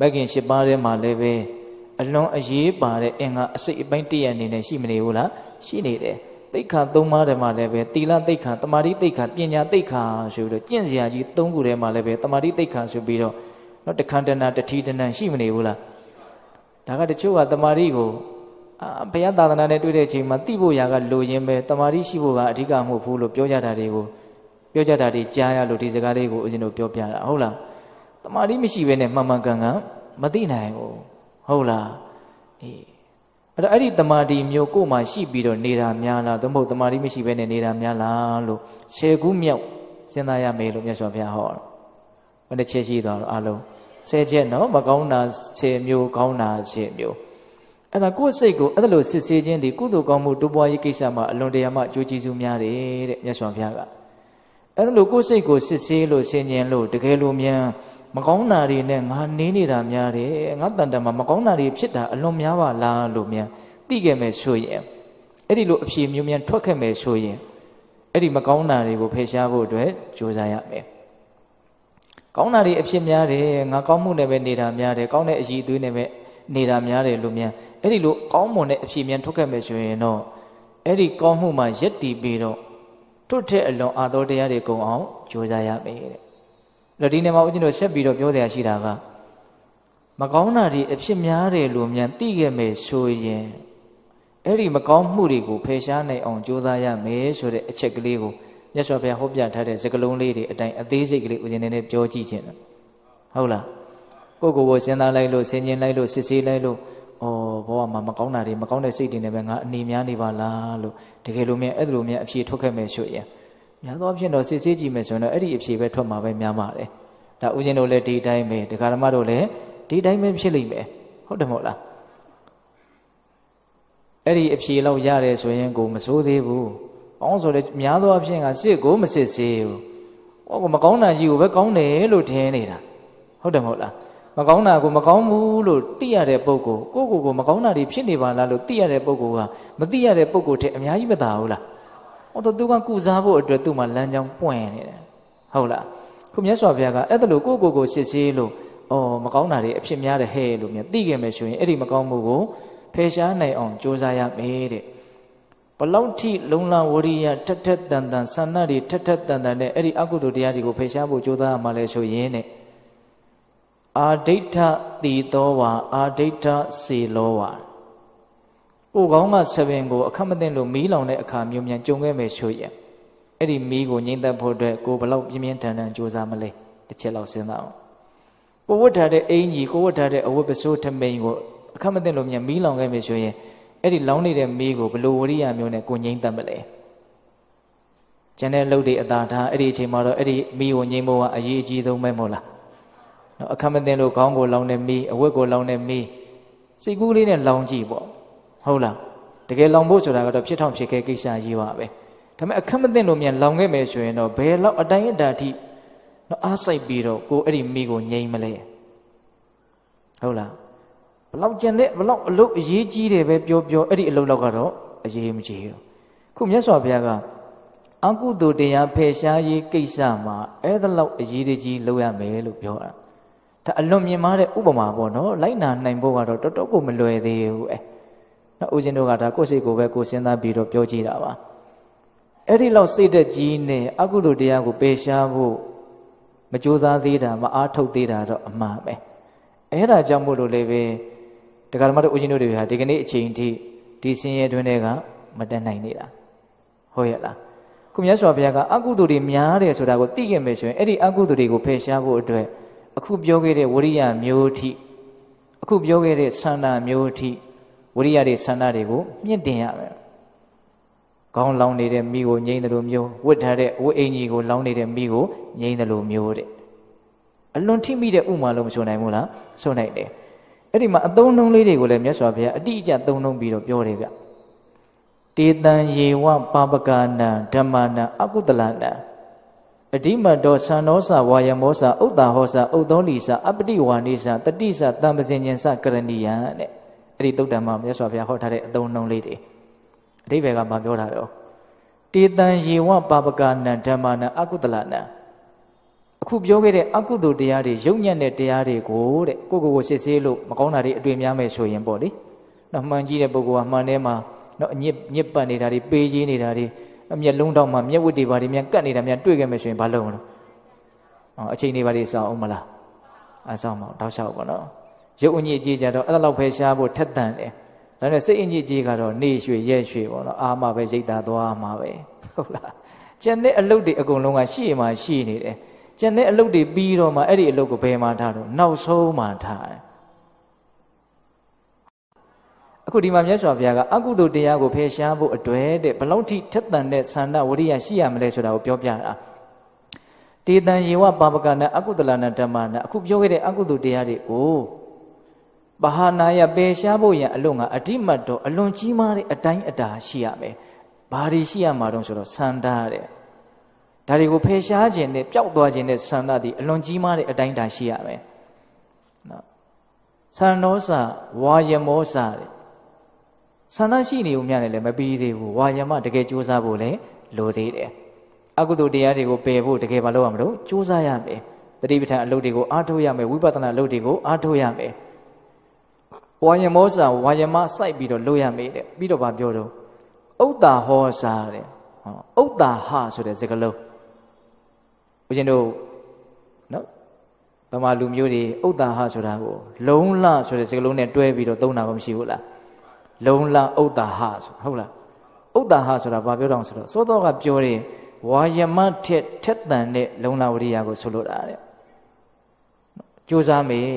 မဂ်ခင်၈ပါးထဲမှာလည်းပဲအလွန်အရေးပါတဲ့အင်္ဂါအစိတ်အပိုင်းတည့်ရအနေနဲ့ရှိမနေဘူးလားရှိနေတယ်တိတ်ခါသုံးပါးထဲမှာလည်းပဲတီလတိတ်ခါတမာတိတိတ်ခါပညာတိတ်ခါဆိုပြီးတော့ကျင့်စရာကြီးသုံးခုထဲမှာလည်းပဲတမာတိတိတ်ခါဆိုပြီးတော့နော်တခန္တနာတတိတနန်ရှိမနေဘူးလားဒါကတချို့ကတမာတိကိုအာဘုရားသာသနာနဲ့တွေ့တဲ့အချိန်မှာသိဖို့ရာကလိုရင်းပဲတမာတိရှိဖို့ကအဓိကမဟုတ်ဘူးလို့ပြောကြတာတွေကိုပြောကြတာတွေကြားရလို့ဒီစကားလေးကိုဦးဇင်းတို့ပြောပြတာဟုတ်လားတ မာတိမရှိဘဲနဲ့မှန်မှန်ကန်ကန်မသိနိုင်ဘူးဟုတ်လားအေးအဲ့တော့အဲ့ဒီတမာတိမျိုးကို့မှာရှိပြီးတော့နေတာများလားသို့မဟုတ်တမာတိမရှိဘဲနဲ့နေတာများလားလို့ဆယ်ခုမြောက်စဉ်းစားရမယ်လို့မြတ်စွာဘုရားဟောတယ်ဘယ်နှချက်ရှိသွားတော့အလုံးဆယ်ချက်နော်မကောင်းတာဆယ်မျိုးကောင်းတာဆယ်မျိုးအဲ့ဒါကိုယ့်စိတ်ကိုအဲ့ဒါလို့စစ်ဆေးခြင်းဒီကုသိုလ်ကောင်းမှုတိုးပွားရေးကိစ္စမှာအလွန်တရာမှအကျိုးကျေးဇူးများတယ်တဲ့မြတ်စွာဘုရားကအဲ့ဒါလို့ကိုယ့်စိတ်ကိုစစ်ဆေးလို့ဆင်ញင်လို့တကယ်လို့မြန် မကောင်းတာတွေနဲ့ငါနေနေတာများတယ်ငါတန်တမှာမကောင်းတာတွေဖြစ်တာအလွန်များပါလားလို့မြန်သိခဲ့မယ်ဆိုရင်အဲ့ဒီလိုအဖြေမျိုးမြန်ထွက်ခဲ့မယ်ဆိုရင်အဲ့ဒီမကောင်းတာတွေကိုဖယ်ရှားဖို့အတွက်ကြိုးစားရမယ်ကောင်းတာတွေအဖြစ်များတယ်ငါကောင်းမှုနဲ့ပဲနေတာများတယ်ကောင်းတဲ့အည်အသွေးနဲ့ပဲနေတာများတယ်လို့မြန်အဲ့ဒီလိုကောင်းမွန်တဲ့အဖြစ်မြန်ထွက်ခဲ့မယ်ဆိုရင်တော့အဲ့ဒီကောင်းမှုမှာယက်တည်ပြီးတော့ထွတ်တဲ့အလွန်အာသောတရားတွေကုန်အောင်ကြိုးစားရမယ်တဲ့ အဲ့ဒီနေ့မှာဦးဇင်းတို့ဆက်ပြီးတော့ပြောတရားရှိတာကမကောင်းတာတွေအဖြစ်များတယ်လို့မြန်သိခဲ့မယ်ဆိုရင်အဲ့ဒီမကောင်းမှုတွေကိုဖယ်ရှားနိုင်အောင်ကြိုးစားရမယ်ဆိုတဲ့အချက်ကလေးကိုမြတ်စွာဘုရားဟောပြထားတဲ့စကားလုံးလေးတွေအတိုင်းအသေးစိတ်ကလေးဦးဇင်းနေနဲ့ပြောကြည့်ခြင်းဟုတ်လားကိုယ့်ကိုယ်ကိုစဉ်းစားလိုက်လို့ဆင်ခြင်လိုက်လို့စစ်ဆေးလိုက်လို့ဩဘောကမှာမကောင်းတာတွေမကောင်းတဲ့စိတ်တွေနဲ့ပဲငါအနေများနေပါလားလို့တကယ်လို့မြဲအဲ့ဒါလိုမြဲအဖြေထွက်ခဲ့မယ်ဆိုရင် များသောအားဖြင့်တော့စစ်ဆေးကြည့်မယ်ဆိုရင်တော့အဲ့ဒီအဖြေပဲထွက်မှာပဲများပါတယ်ဒါဦးဇင်းတို့လည်းဒီတိုင်းပဲဒကာဓမ္မတို့လည်းဒီတိုင်းပဲဖြစ်လိမ့်မယ်ဟုတ်တယ်မဟုတ်လားအဲ့ဒီအဖြေလောက်ရတယ်ဆိုရင်ကိုမစိုးသေးဘူး။ကောင်းဆိုလေများသောအားဖြင့်ကစစ်ကိုမစစ်စေဘူး။ဟောကမကောင်းတာကြီးကိုပဲကောင်းတယ်လို့ထင်နေတာ။ဟုတ်တယ်မဟုတ်လား။မကောင်းတာကိုမကောင်းဘူးလို့သိရတဲ့ပုဂ္ဂိုလ်ကိုကိုကိုကိုမကောင်းတာတွေဖြစ်နေပါလားလို့သိရတဲ့ပုဂ္ဂိုလ်ကမသိရတဲ့ပုဂ္ဂိုလ်ထက်အများကြီးမသာဘူးလား။ ဟောတော့သူကကုစားဖို့အတွက်သူ့မှာလမ်းကြောင်းပွင့်နေတယ်။ဟုတ်လား။ခုမြတ်စွာဘုရားကအဲ့ဒါလို့ကိုကိုကိုစစ်ဆေးလို့အော်မကောင်းတာတွေအဖြစ်များတယ်ဟဲ့လို့မြတ်သိခဲ့မယ်ဆိုရင်အဲ့ဒီမကောင်းမှုကိုဖယ်ရှားနိုင်အောင်ကြိုးစားရမယ်တဲ့ဘလောက်ထိလုံလဝရိယထက်ထက်တန်တန်ဆန္ဒတွေထက်ထက်တန်တန်နဲ့အဲ့ဒီအကုသိုလ်တရားတွေကိုဖယ်ရှားဖို့ကြိုးစားရမှာလဲဆိုရင်တဲ့အာဒိဋ္ဌတိသောဝါအာဒိဋ္ဌစေလောဝါ ကိုကောင်းကဆပင်ကိုအခက်မသိလို့မီးလောင်တဲ့အခါမျိုးမြန်ကြုံခဲ့မယ်ဆိုရင်အဲ့ဒီမီးကိုငြိမ့်သက်ဖို့အတွက်ကိုဘလောက်ပြင်းပြင်းထန်ထန်ကြိုးစားမလဲတစ်ချက်လောက်စဉ်းစားအောင်ကိုဝတ်ထားတဲ့အင်ကြီးကိုဝတ်ထားတဲ့အဝတ်ပစိုးထမိန်ကိုအခက်မသိလို့မြန်မီးလောင်ခဲ့မယ်ဆိုရင်အဲ့ဒီလောင်းနေတဲ့မီးကိုဘလို့ဝရိယမျိုးနဲ့ကိုငိမ့်တတ်မလဲကျန်တဲ့လှုပ်တွေအသာထားအဲ့ဒီအချိန်မှာတော့အဲ့ဒီမီးကိုငိမ့်ဖို့ကအရေးအကြီးဆုံးပဲမဟုတ်လားနော်အခက်မသိလို့ခေါင်းကိုလောင်းတဲ့မီးအဝတ်ကိုလောင်းတဲ့မီးစိတ်ကူးလေးနဲ့လောင်းကြည့်ပေါ့ ဟုတ်လားတကယ်လောင်ဖို့ဆိုတာကတော့ဖြစ်ထောင်ဖြစ်ခဲ့ကိစ္စကြီးပါပဲဒါပေမဲ့အခက်မသိလို့မြန်လောင်ခဲ့မယ်ဆိုရင်တော့ဘယ်လောက်အတိုင်းအတာထိနော်အားစိုက်ပြီးတော့ကိုအဲ့ဒီမိကိုငြိမ်းမလဲဟုတ်လားဘလောက်ကြံတဲ့ဘလောက်အလုတ်အရေးကြီးတယ်ပဲပြောပြောအဲ့ဒီအလုတ်လောက်ကတော့အရေးမကြီးဘူးခုမြတ်စွာဘုရားကအကုသိုလ်တရားဖယ်ရှားရေးကိစ္စမှာအဲ့ဒါလောက်အရေးကြီးလုပ်ရမယ်လို့ပြောတာဒါအလွန်မြင်မာတဲ့ဥပမာပေါ့နော်လိုက်နာနိုင်ဖို့ကတော့တော်တော်ကိုမလွယ်သေးဘူးအဲ နော်ဦးဇင်းတို့ကဒါကိုယ့်စိတ်ကိုပဲကိုစဉ်းစားပြီးတော့ပြောကြည့်တာပါအဲ့ဒီလောက်စိတ်သက်ကြီးနဲ့အကုသိုလ်တရားကိုပယ်ရှားဖို့မကြိုးစားသေးတာမအားထုတ်သေးတာတော့အမှားပဲအဲ့ဒါကြောင့်မို့လို့လည်းပဲဒကာဓမ္မတို့ဦးဇင်းတို့တွေဟာဒီကနေ့အချိန်ထိဒီဆင်းရဲတွင်တွေကမတက်နိုင်နေတာဟုတ်ရဲ့လားခုမြတ်စွာဘုရားကအကုသိုလ်တွေများတယ်ဆိုတာကိုသိခဲ့မယ်ဆိုရင်အဲ့ဒီအကုသိုလ်တွေကိုဖယ်ရှားဖို့အတွက်အခုပြောခဲ့တဲ့ဝရိယမျိုးထိအခုပြောခဲ့တဲ့ဆန္ဒမျိုးထိ ဝရိယတွေဆန္ဒတွေကိုမြင့်တင်ရမယ်ခေါင်းလောင်းနေတဲ့မိကိုငြိမ့်တယ်လို့မျိုးဝတ်ထားတဲ့ဝတ်အင်ကြီးကိုလောင်းနေတဲ့မိကိုငြိမ့်တယ်လို့မျိုးတဲ့အလွန်ထိမိတဲ့ဥမာလို့မဆိုနိုင်ဘူးလားဆိုနိုင်တယ်အဲ့ဒီမှာအသုံးနှုန်းလေးတွေကိုလည်းမြတ်စွာဘုရားအတိအကျသုံးနှုန်းပြီးတော့ပြောတယ်ဗျတေတံယေဝပါပကနာဓမ္မနာအကုတလနာအဓိမတောသံသောစဝါယမောစဥဒ္ဒါဟောစဥဒ္ဒောလီစအပတိဝါနိစတတိစတံပစင်ဉ္စကရဏီယံတဲ့ အဲ့ဒီတုတ်တံမှာမြတ်စွာဘုရားဟောထားတဲ့အသုံးနှုန်းလေးတွေအဓိပ္ပာယ်ကမပြောတာတော့တေတံယေဝပါပကနာဓမ္မနာအကုတလနာအခုပြောခဲ့တဲ့အကုသိုလ်တရားတွေယုံညံ့တဲ့တရားတွေကိုတဲ့ကိုကိုကိုစစ်ဆေးလို့မကောင်းတာတွေအတွေ့များမယ်ဆိုရင်ပေါ့လေနော်မှန်ကြည့်တဲ့ပုဂ္ဂိုလ်ကမှန်ထဲမှာနော်အညစ်ညစ်ပတ်နေတာတွေပေးကြီးနေတာတွေအမျက်လုံးတော့မှမျက်ဝတ်တွေပါတွေမြန်ကတ်နေတာမြန်တွေ့ခဲ့မယ်ဆိုရင်ဘာလုပ်မလဲအော်အချိန်တွေပါတွေစောင်းအောင်မလားအဆောင်မအောင်တောက်လျှောက်ပါနော် ရုပ်အညစ်အကြေးကြတော့အဲ့ဒါလောက်ဖယ်ရှားဖို့ထက်တန်တယ်ဒါနဲ့စိတ်အညစ်အကြေးကတော့နေရွှေရဲရွှေပေါ့နော်အာမပဲရိတ်တာသွားမှာပဲဟုတ်လားကျန်တဲ့အလုပ်တွေအကုန်လုံးကရှိမှရှိနေတယ်ကျန်တဲ့အလုပ်တွေပြီးတော့မှအဲ့ဒီအလုပ်ကိုဘယ်မှာထားတော့နောက်ဆုံးမှထားတယ်အခုဒီမှာမြတ်စွာဘုရားကအကုသိုလ်တရားကိုဖယ်ရှားဖို့အတွက်တဲ့ဘလောက်ထိထက်သန်တဲ့သန္တာဝရိယရှိရမလဲဆိုတာကိုပြောပြတာတေတံယေဝပါပကနာအကုသလနာဓမ္မနာအခုပြောခဲ့တဲ့အကုသိုလ်တရားတွေကို ပဟာနာယပယ်ရှားဖို့ရန်အလွန်ကအဓိမတ်တော့အလွန်ကြီးမားတဲ့အတိုင်းအတာရှိရမယ်။ဘာတွေရှိရမှာတော့ဆိုတော့စန္ဒတဲ့။ဒါတွေကိုဖယ်ရှားခြင်းနဲ့ပျောက်သွားခြင်းနဲ့စန္ဒသည်အလွန်ကြီးမားတဲ့အတိုင်းအတာရှိရမယ်။နော်။သန္ဒောစဝါယမောစတဲ့။ဆန္ဒရှိနေုံများလည်းမပြီးသေးဘူး။ဝါယမတကယ်ကြိုးစားဖို့လည်းလိုသေးတယ်။အကုသိုလ်တရားတွေကိုပယ်ဖို့တကယ်မလုပ်ရမလို့ကြိုးစားရမယ်။တတိပဋ္ဌာန်အလုပ်တွေကိုအားထုတ်ရမယ်ဝိပဿနာအလုပ်တွေကိုအားထုတ်ရမယ်။ ဝါယမောစာဝါယမစိုက်ပြီးတော့လို့ရမေးတဲ့ပြီးတော့ဗာပြောတော့ဥဒ္တာဟောစာတဲ့ဟောဥဒ္တာဟဆိုတဲ့စကားလုံးဦးဇင်းတို့နော်ဗမာလူမျိုးတွေဥဒ္တာဟဆိုတာကိုလုံလဆိုတဲ့စကားလုံးနဲ့တွဲပြီးတော့သုံးတာမရှိဘူးလားလုံလဥဒ္တာဟဆိုဟုတ်လားဥဒ္တာဟဆိုတာဘာပြောတော့ဆိုတော့သောတော်ကပြောတယ်ဝါယမထက်ထက်တန်တဲ့လုံလဝရိယကိုဆိုလိုတာတဲ့ကြိုးစားမေး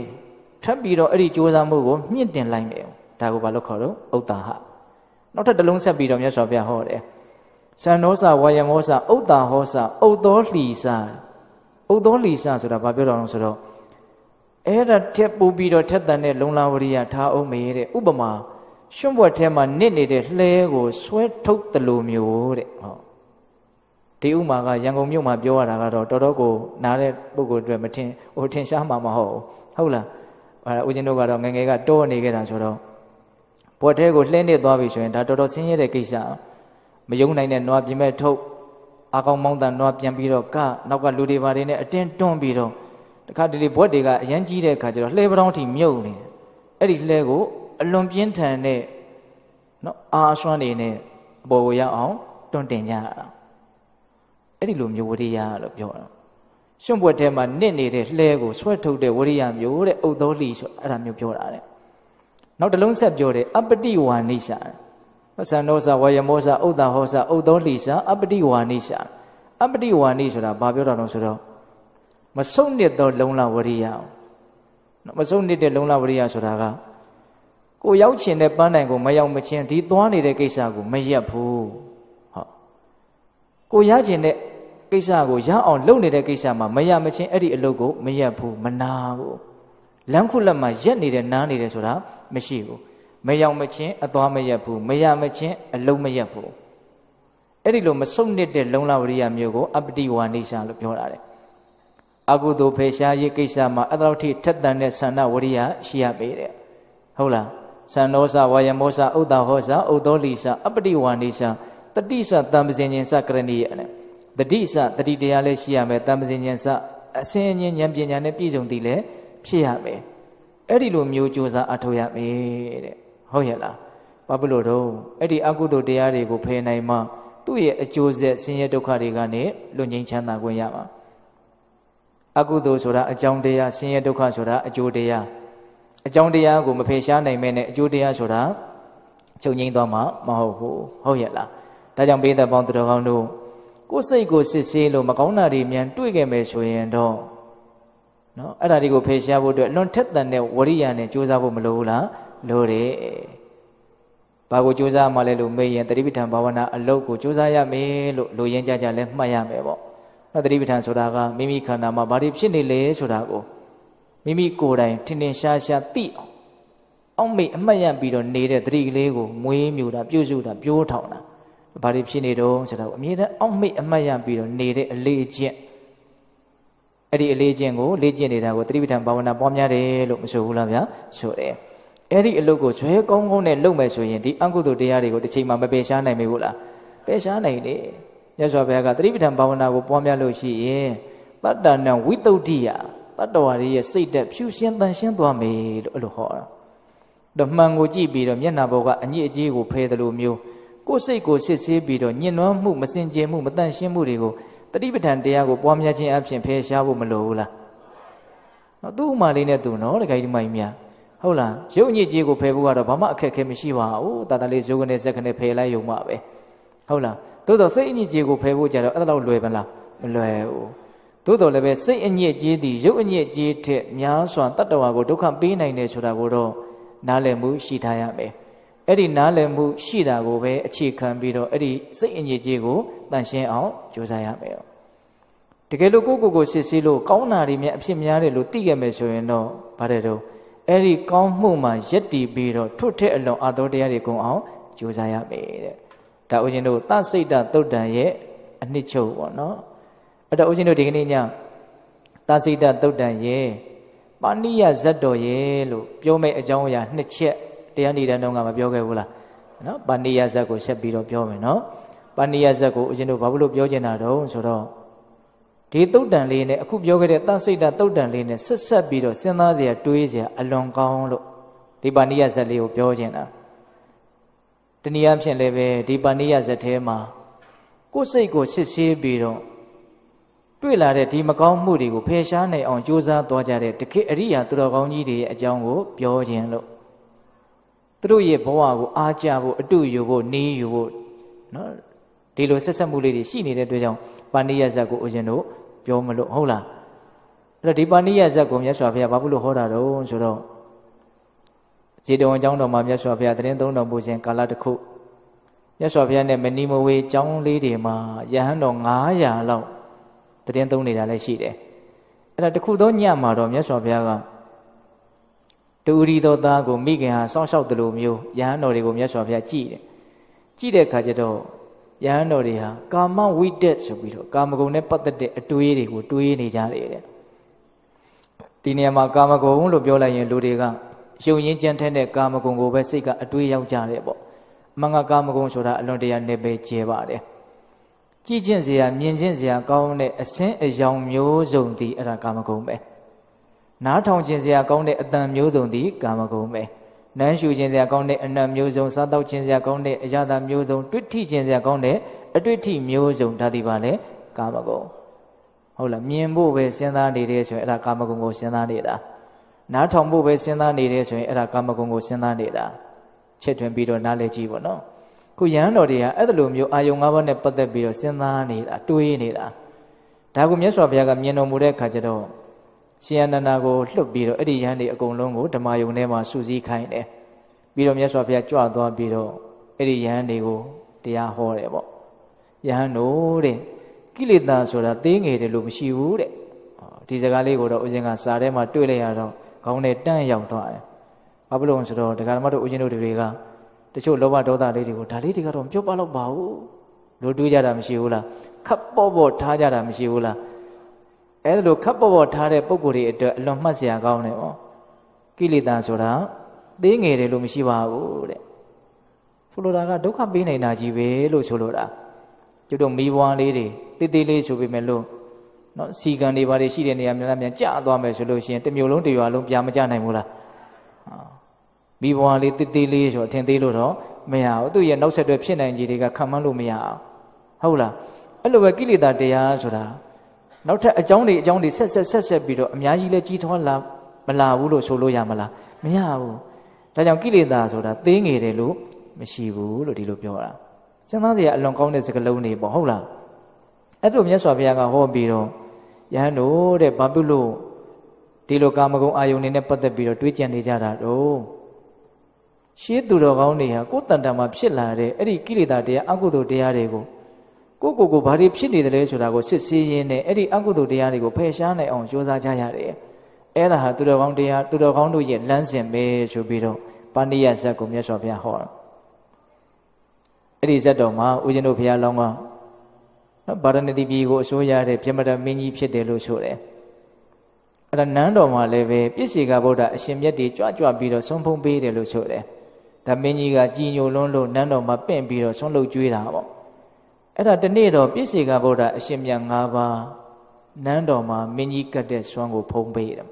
ထပ်ပြီးတော့အဲ့ဒီကြိုးစားမှုကိုမြင့်တင်လိုက်မယ်ဒါကိုဘာလို့ခေါ်တော့ဥဒ္ဒါဟနောက်ထပ်တစ်လုံးဆက်ပြီးတော့မြတ်စွာဘုရားဟောတယ်သံနောစဝါယမောစဥဒ္ဒါဟောစဥဒ္သောလှီစာဥဒ္သောလှီစာဆိုတာဘာပြောတော့လဲဆိုတော့အဲ့ဒါထက်ပူပြီးတော့ထက်တန်တဲ့လုံလာဝရိယထားအောင်မေးတဲ့ဥပမာရွှွန့်ဘွက်ထဲမှာနစ်နေတဲ့လှဲကိုဆွဲထုတ်တယ်လို့မျိုးတဲ့ဟောဒီဥမာကရန်ကုန်မြို့မှာပြောရတာကတော့တော်တော်ကိုနားတဲ့ပုဂ္ဂိုလ်တွေမထင်ဟိုထင်ရှားမှာမဟုတ်ဘူးဟုတ်လား အဲဦးဇင်းတို့ကတော့ငငယ်ကတောနေခဲ့တာဆိုတော့ဘွက်ထဲကိုလှင်းနေသွားပြီဆိုရင်ဒါတော်တော်ဆင်းရဲတဲ့ကိစ္စမယုံနိုင်တဲ့နွားပြင်မဲ့ထုတ်အကောင်မောင်းတန်နွားပြန်ပြီးတော့ကနောက်ကလူတွေပါတွေနဲ့အတင်းတွန်းပြီးတော့တခါတလေဘွက်တွေကအရန်ကြီးတဲ့ခါကျတော့လှဲပတောင်းထိမြုပ်နေတယ်အဲ့ဒီလှဲကိုအလွန်ပြင်းထန်တဲ့နော်အာဆွမ်းနေနဲ့အပေါ်ကိုရောက်အောင်တွန်းတင်ကြရတာအဲ့ဒီလိုမျိုးဝရိယလို့ပြောတာ ရွှွန့်ပွက်ထဲမှာနစ်နေတဲ့လှဲကိုဆွဲထုတ်တဲ့ဝရိယမျိုးတဲ့ဥဒ္သောလိဆိုအဲ့ဒါမျိုးပြောတာတဲ့နောက်တစ်လုံးဆက်ပြောတယ်အပတိဝါနိရှာသံသောစာဝါယမောစာဥဒ္ဒဟောစာဥဒ္သောလိစာအပတိဝါနိရှာအပတိဝါနိဆိုတာဘာပြောတာလဲဆိုတော့မဆုံနစ်သောလုံလဝရိယမဆုံနစ်တဲ့လုံလဝရိယဆိုတာကကိုရောက်ချင်တဲ့ပန်းတိုင်ကိုမရောက်မချင်းဒီသွားနေတဲ့ကိစ္စကိုမရက်ဘူးဟုတ်ကိုရချင်တဲ့ ကိစ္စကိုရအောင်လုပ်နေတဲ့ကိစ္စမှာမရမချင်းအဲ့ဒီအလုပ်ကိုမရက်ဘူးမနာဘူးလမ်းခုလက်မှာရက်နေတယ်နားနေတယ်ဆိုတာမရှိဘူးမရောက်မချင်းအသွားမရက်ဘူးမရမချင်းအလုံးမရက်ဘူးအဲ့ဒီလိုမဆုတ်နစ်တဲ့လုံလဝရိယမျိုးကို အပတိဝါနိရှာလို့ပြောတာတယ်အကုသိုလ်ဖေရှားရေးကိစ္စမှာအဲ့လောက်ထိထက်တန်တဲ့ဆန္ဒဝရိယရှိရပေတဲ့ဟုတ်လားသံနောစဝါယမောစဥဒ္ဒဟောစဥဒ္ဒောလိစအပတိဝါနိရှာတတိစတံပဇင်ချင်းစကရဏီရဲ့ တတိစတတိတရားလည်းရှိရမယ်တမ္ပဇင်ဉဏ်စအစင်းဉဏ်ဉာဏ်ပညာနဲ့ပြည့်စုံသည်လည်းဖြစ်ရမယ်အဲ့ဒီလိုမျိုးကြိုးစားအထောက်ရမယ်တဲ့ဟုတ်ရဲ့လားဘာဖြစ်လို့တော့အဲ့ဒီအကုသိုလ်တရားတွေကိုဖယ်နိုင်မှသူ့ရဲ့အကျိုးဆက်ဆင်းရဲဒုက္ခတွေကနေလွတ်ငြိမ်းချမ်းသာခွင့်ရမှာအကုသိုလ်ဆိုတာအကြောင်းတရားဆင်းရဲဒုက္ခဆိုတာအကျိုးတရားအကြောင်းတရားကိုမဖယ်ရှားနိုင်မဲ့နဲ့အကျိုးတရားဆိုတာချုပ်ငြိမ်းသွားမှာမဟုတ်ဘူးဟုတ်ရဲ့လားဒါကြောင့်ဘေးသက်ပေါင်းသူတော်ကောင်းတို့ ကိုယ်စိတ်ကိုစစ်ဆေးလို့မကောင်းတာတွေမြန်တွေ့ခဲ့မယ်ဆိုရင်တော့နော်အဲ့ဒါတွေကိုဖယ်ရှားဖို့အတွက်လွန်ထက်တန်တဲ့ဝရိယနဲ့ကြိုးစားဖို့မလိုဘူးလားလိုတယ်ဘာကိုကြိုးစားမှလဲလို့မေးရင်တတိပဋ္ဌာန်ဘာဝနာအလုပ်ကိုကြိုးစားရမယ်လို့လိုရင်းကြကြလဲမှတ်ရမယ်ပေါ့နော်တတိပဋ္ဌာန်ဆိုတာကမိမိခန္ဓာမှာဘာတွေဖြစ်နေလဲဆိုတာကိုမိမိကိုယ်တိုင်ထင်ထင်ရှားရှားသိအောင်အောက်မေ့အမှတ်ရပြီးတော့နေတဲ့တတိကလေးကိုမွေးမြူတာပြုစုတာပြိုးထောင်တာ ဘာတွေဖြစ်နေတော့ဆိုတော့အမြဲတမ်းအောက်မိတ်အမှတ်ရပြီးတော့နေတဲ့အလေးကျင့်အဲ့ဒီအလေးကျင့်ကိုလေ့ကျင့်နေတာကိုသတိပဋ္ဌာန်ဘာဝနာပွားများတယ်လို့မဆိုဘူးလားဗျာဆိုတယ်အဲ့ဒီအလုပ်ကိုဇွဲကောင်းကောင်းနဲ့လုပ်မယ်ဆိုရင်ဒီအကုသိုလ်တရားတွေကိုတစ်ချိန်မှမပယ်ရှားနိုင်မေဘူးလားပယ်ရှားနိုင်တယ်မြတ်စွာဘုရားကသတိပဋ္ဌာန်ဘာဝနာကိုပွားများလို့ရှိရင်တတ္တနံဝိတုဒ္ဓိယတတ္တဝါတွေရဲ့စိတ်သက်ဖြူရှင်းတန်ရှင်းသွားမယ်လို့အဲ့လိုဟောတာတော့မှန်ကိုကြည့်ပြီးတော့မျက်နှာဘောကအညစ်အကြေးကိုဖယ်တယ်လို့မျိုး ကိုယ်စိတ်ကိုစစ်ဆေးပြီးတော့ညှဉ်းနှွမ်းမှုမစင်ကြယ်မှုမတန့်ရှင်းမှုတွေကိုတတိပဋ္ဌာန်တရားကိုပွားများခြင်းအပြင်ဖယ်ရှားဖို့မလိုဘူးလားနော်သူ့ဥမာလေးနဲ့သူနော်တခါကြီးဒီမိုင်းများဟုတ်လားရုပ်အညစ်အကြေးကိုဖယ်ဖို့ကတော့ဘာမှအခက်အခဲမရှိပါဘူးတာတာလေးဇုကနေစက်ကနေဖယ်လိုက်ရုံမှပဲဟုတ်လားသို့တော့စိတ်အညစ်အကြေးကိုဖယ်ဖို့ကြတော့အဲ့ဒါတော့လွယ်မလားမလွယ်ဘူးသို့တော်လည်းပဲစိတ်အညစ်အကြေးသည်ရုပ်အညစ်အကြေးထက်များစွာတတ္တဝါကိုဒုက္ခပေးနိုင်တယ်ဆိုတာကိုတော့နားလည်မှုရှိထားရမယ် အဲ့ဒီနားလည်မှုရှိတာကိုပဲအခြေခံပြီးတော့အဲ့ဒီစိတ်အညစ်အကြေးကိုတန်ရှင်းအောင်ကြိုးစားရမယ်တကယ်လို့ကိုကိုကိုစစ်ဆေးလို့ကောင်းတာတွေမြတ်အဖြစ်များတယ်လို့သိခဲ့မယ်ဆိုရင်တော့ဗါတဲ့တော့အဲ့ဒီကောင်းမှုမှာယက်တည်ပြီးတော့ထွတ်ထက်အလွန်အာတော်တရားတွေကုန်အောင်ကြိုးစားရမယ်တဲ့ဒါဦးဇင်းတို့သစိတ်တသုတ်တန်ရဲ့အနှစ်ချုပ်ပေါ့နော်အဲ့တော့ဦးဇင်းတို့ဒီကနေ့ညသစိတ်တသုတ်တန်ရဲ့ပါဏိယဇတ်တော်ရဲ့လို့ပြောမဲ့အကြောင်းအရာနှစ်ချက် တရားနေတန်းတော့ကမပြောခဲ့ဘူးလားနော်ပါဏိယဇတ်ကိုဆက်ပြီးတော့ပြောမယ်နော်ပါဏိယဇတ်ကိုဦးဇင်းတို့ဘာလို့ပြောချင်တာတော့ဆိုတော့ဒီတုတ်တန်လေးနဲ့အခုပြောခဲ့တဲ့သစိတ်တတုတ်တန်လေးနဲ့ဆက်ဆက်ပြီးတော့စဉ်းစားစရာတွေးစရာအလွန်ကောင်းလို့ဒီပါဏိယဇတ်လေးကိုပြောချင်တာတနည်းအားဖြင့်လည်းပဲဒီပါဏိယဇတ်ထဲမှာကိုယ်စိတ်ကိုစစ်ဆေးပြီးတော့တွေ့လာတဲ့ဒီမကောင်းမှုတွေကိုဖယ်ရှားနိုင်အောင်ကြိုးစားသွားကြတဲ့တခေအရိယာသူတော်ကောင်းကြီးတွေရဲ့အကြောင်းကိုပြောခြင်းလို့ သူတို့ရဲ့ဘဝကိုအားကြဖို့အတူယူဖို့နေယူဖို့နော်ဒီလိုဆက်ဆက်မှုလေးတွေရှိနေတဲ့အတွက်ကြောင့်ပါဏိယဇတ်ကိုဦးဇင်းတို့ပြောမလို့ဟုတ်လားအဲ့တော့ဒီပါဏိယဇတ်ကိုမြတ်စွာဘုရားဘာလို့ဟောတာတော့ဆိုတော့ဇေတဝန်ကျောင်းတော်မှာမြတ်စွာဘုရားတရင်သုံးတော်မူခြင်းကာလတစ်ခုမြတ်စွာဘုရားနဲ့မနီမဝေကျောင်းလေးတွေမှာယဟန်တော်900လောက်တရင်သုံးနေတာလည်းရှိတယ်အဲ့ဒါတခုသောညမှာတော့မြတ်စွာဘုရားက တူရီသောသားကိုမိခင်ဟာစောင့်ရှောက်တယ်လို့မျိုးယဟန်တော်တွေကိုမြတ်စွာဘုရားကြည်တယ်ကြည်တဲ့အခါကျတော့ယဟန်တော်တွေဟာကာမဝိတက်ဆိုပြီးတော့ကာမဂုဏ်နဲ့ပတ်သက်တဲ့အတွေးတွေကိုတွေးနေကြတယ်တဲ့ဒီနေရာမှာကာမဂုဏ်လို့ပြောလိုက်ရင်လူတွေကယုံရင်ကြမ်းတဲ့ကာမဂုဏ်ကိုပဲစိတ်ကအတွေးရောက်ကြတယ်ပေါ့အမှန်ကကာမဂုဏ်ဆိုတာအလွန်တရာနေပဲကျဲပါတယ်ကြည့်ချင်းစရာမြင်ချင်းစရာကောင်းတဲ့အစင်းအယောင်မျိုးစုံဒီအဲ့ဒါကာမဂုဏ်ပဲ နားထောင်ခြင်းစရာကောင်းတဲ့အတန်မျိုးစုံဒီကာမဂုဏ်ပဲနမ်းရှူခြင်းစရာကောင်းတဲ့အနံ့မျိုးစုံစားတော့ခြင်းစရာကောင်းတဲ့အရာသာမျိုးစုံတွေ့ထိခြင်းစရာကောင်းတဲ့အတွေ့ထိမျိုးစုံဒါဒီပါလေကာမဂုဏ်ဟုတ်လားမြင်ဖို့ပဲစဉ်းစားနေတယ်ဆိုရင်အဲ့ဒါကာမဂုဏ်ကိုစဉ်းစားနေတာနားထောင်ဖို့ပဲစဉ်းစားနေတယ်ဆိုရင်အဲ့ဒါကာမဂုဏ်ကိုစဉ်းစားနေတာချက်ထွင်ပြီးတော့နားလည်ကြည့်ပေါ့နော်ခုယဟန်တော်တွေကအဲ့လိုမျိုးအာယုံ၅ပါးနဲ့ပတ်သက်ပြီးတော့စဉ်းစားနေတာတွေးနေတာဒါကိုမြတ်စွာဘုရားကမြင်တော်မူတဲ့အခါကျတော့ ရှင်အနန္ဒာကိုလှုပ်ပြီးတော့အဲ့ဒီယဟန်တွေအကုန်လုံးကိုဓမ္မယုံထဲမှာစူးစီးခိုင်းတယ်ပြီးတော့မြတ်စွာဘုရားကြွသွားပြီးတော့အဲ့ဒီယဟန်တွေကိုတရားဟောတယ်ပေါ့ယဟန်တို့တဲ့ကိလေသာဆိုတာသေးငယ်တယ်လို့မရှိဘူးတဲ့ဒီစကားလေးကိုတော့ဦးဇင်းကစာထဲမှာတွေ့လိုက်ရတော့ခေါင်းထဲတန်းရောက်သွားတယ်ဘာဖြစ်လို့ဆိုတော့ဒကာဓမ္မတို့ဦးဇင်းတို့တွေကတချို့လောဘဒေါသလေးတွေကိုဒါလေးတွေကတော့ပြောပါတော့ပါဘူးလို့တွေးကြတာမရှိဘူးလားခပ်ပေါ့ပေါ့ထားကြတာမရှိဘူးလား အဲဒါလိုခပ်ပေါ့ပေါ့ထားတဲ့ပုံကိုယ်တွေအတွက်အလွန်မှတ်စရာကောင်းတယ်ဗောကိလေသာဆိုတာသေးငယ်တယ်လို့မရှိပါဘူးတဲ့ဆိုလိုတာကဒုက္ခပေးနိုင်တာကြီးပဲလို့ဆိုလိုတာကျွတ်တို့မိဘွားလေးတွေတိတိလေးဆိုပေမဲ့လို့နော်စီကံတွေဘာတွေရှိတဲ့နေရာများများကြာသွားမယ်ဆိုလို့ရှိရင်တစ်မျိုးလုံးတစ်ရွာလုံးပြမကြနိုင်ဘူးလားမိဘွားလေးတိတိလေးဆိုအထင်သေးလို့တော့မရဘူးသူရဲ့နောက်ဆက်တွဲဖြစ်နိုင်ကြီးတွေကခံမှန်းလို့မရအောင်ဟုတ်လားအဲ့လိုပဲကိလေသာတရားဆိုတာ နောက်ထပ်အကြောင်းတွေအကြောင်းတွေဆက်ဆက်ဆက်ဆက်ပြီးတော့အများကြီးလဲကြီးထွားလာမလာဘူးလို့ဆိုလို့ရမလားမရဘူးဒါကြောင့်ကိလေသာဆိုတာသေးငယ်တယ်လို့မရှိဘူးလို့ဒီလိုပြောတာစဉ်းစားစရာအလွန်ကောင်းတဲ့စကားလုံးတွေပေါ့ဟုတ်လားအဲ့လိုမြတ်စွာဘုရားကဟောပြီးတော့ယဟန်တို့တဲ့ဘာဖြစ်လို့ဒီလိုကာမဂုဏ်အာယုန်နေနဲ့ပတ်သက်ပြီးတော့တွေးကြံနေကြတာတော့ရှေးသူတော်ကောင်းတွေဟာကိုယ်တန်တန်မှာဖြစ်လာတဲ့အဲ့ဒီကိလေသာတရားအကုသိုလ်တရားတွေကို ကိုကိုကိုဘာတွေဖြစ်နေတယ်လဲဆိုတာကိုစစ်ဆေးရင်းနဲ့အဲ့ဒီအကုသိုလ်တရားတွေကိုဖယ်ရှားနိုင်အောင်ကြိုးစားကြရတယ်အဲ့ဒါဟာသူတော်ကောင်းတရားသူတော်ကောင်းတို့ရဲ့လမ်းစဉ်ပဲဆိုပြီးတော့ပါဏိယဇတ်ကိုမြတ်စွာဘုရားဟောတာအဲ့ဒီဇတ်တော်မှာဦးဇင်းတို့ဘုရားလောင်းကနော်ဗာရဏသီပြည်ကိုအစိုးရတဲ့ပြမတမင်းကြီးဖြစ်တယ်လို့ဆိုတယ်အဲ့ဒါနန်းတော်မှာလည်းပဲပြည့်စေကဗုဒ္ဓအရှင်မြတ်တွေကြွကြွပြီးတော့ဆုံးဖုံးပေးတယ်လို့ဆိုတယ်ဒါမင်းကြီးကကြည်ညိုလွန်းလို့နန်းတော်မှာပင့်ပြီးတော့ဆုံးလုပ်ကျွေးတာပေါ့ အဲ့ဒါတနေ့တော့ပြည့်စေကဗုဒ္ဓအရှင်မြတ်၅ပါးနန်းတော်မှာမင်းကြီးကတ်တဲ့ဆွမ်းကိုဖုံးပေးတယ်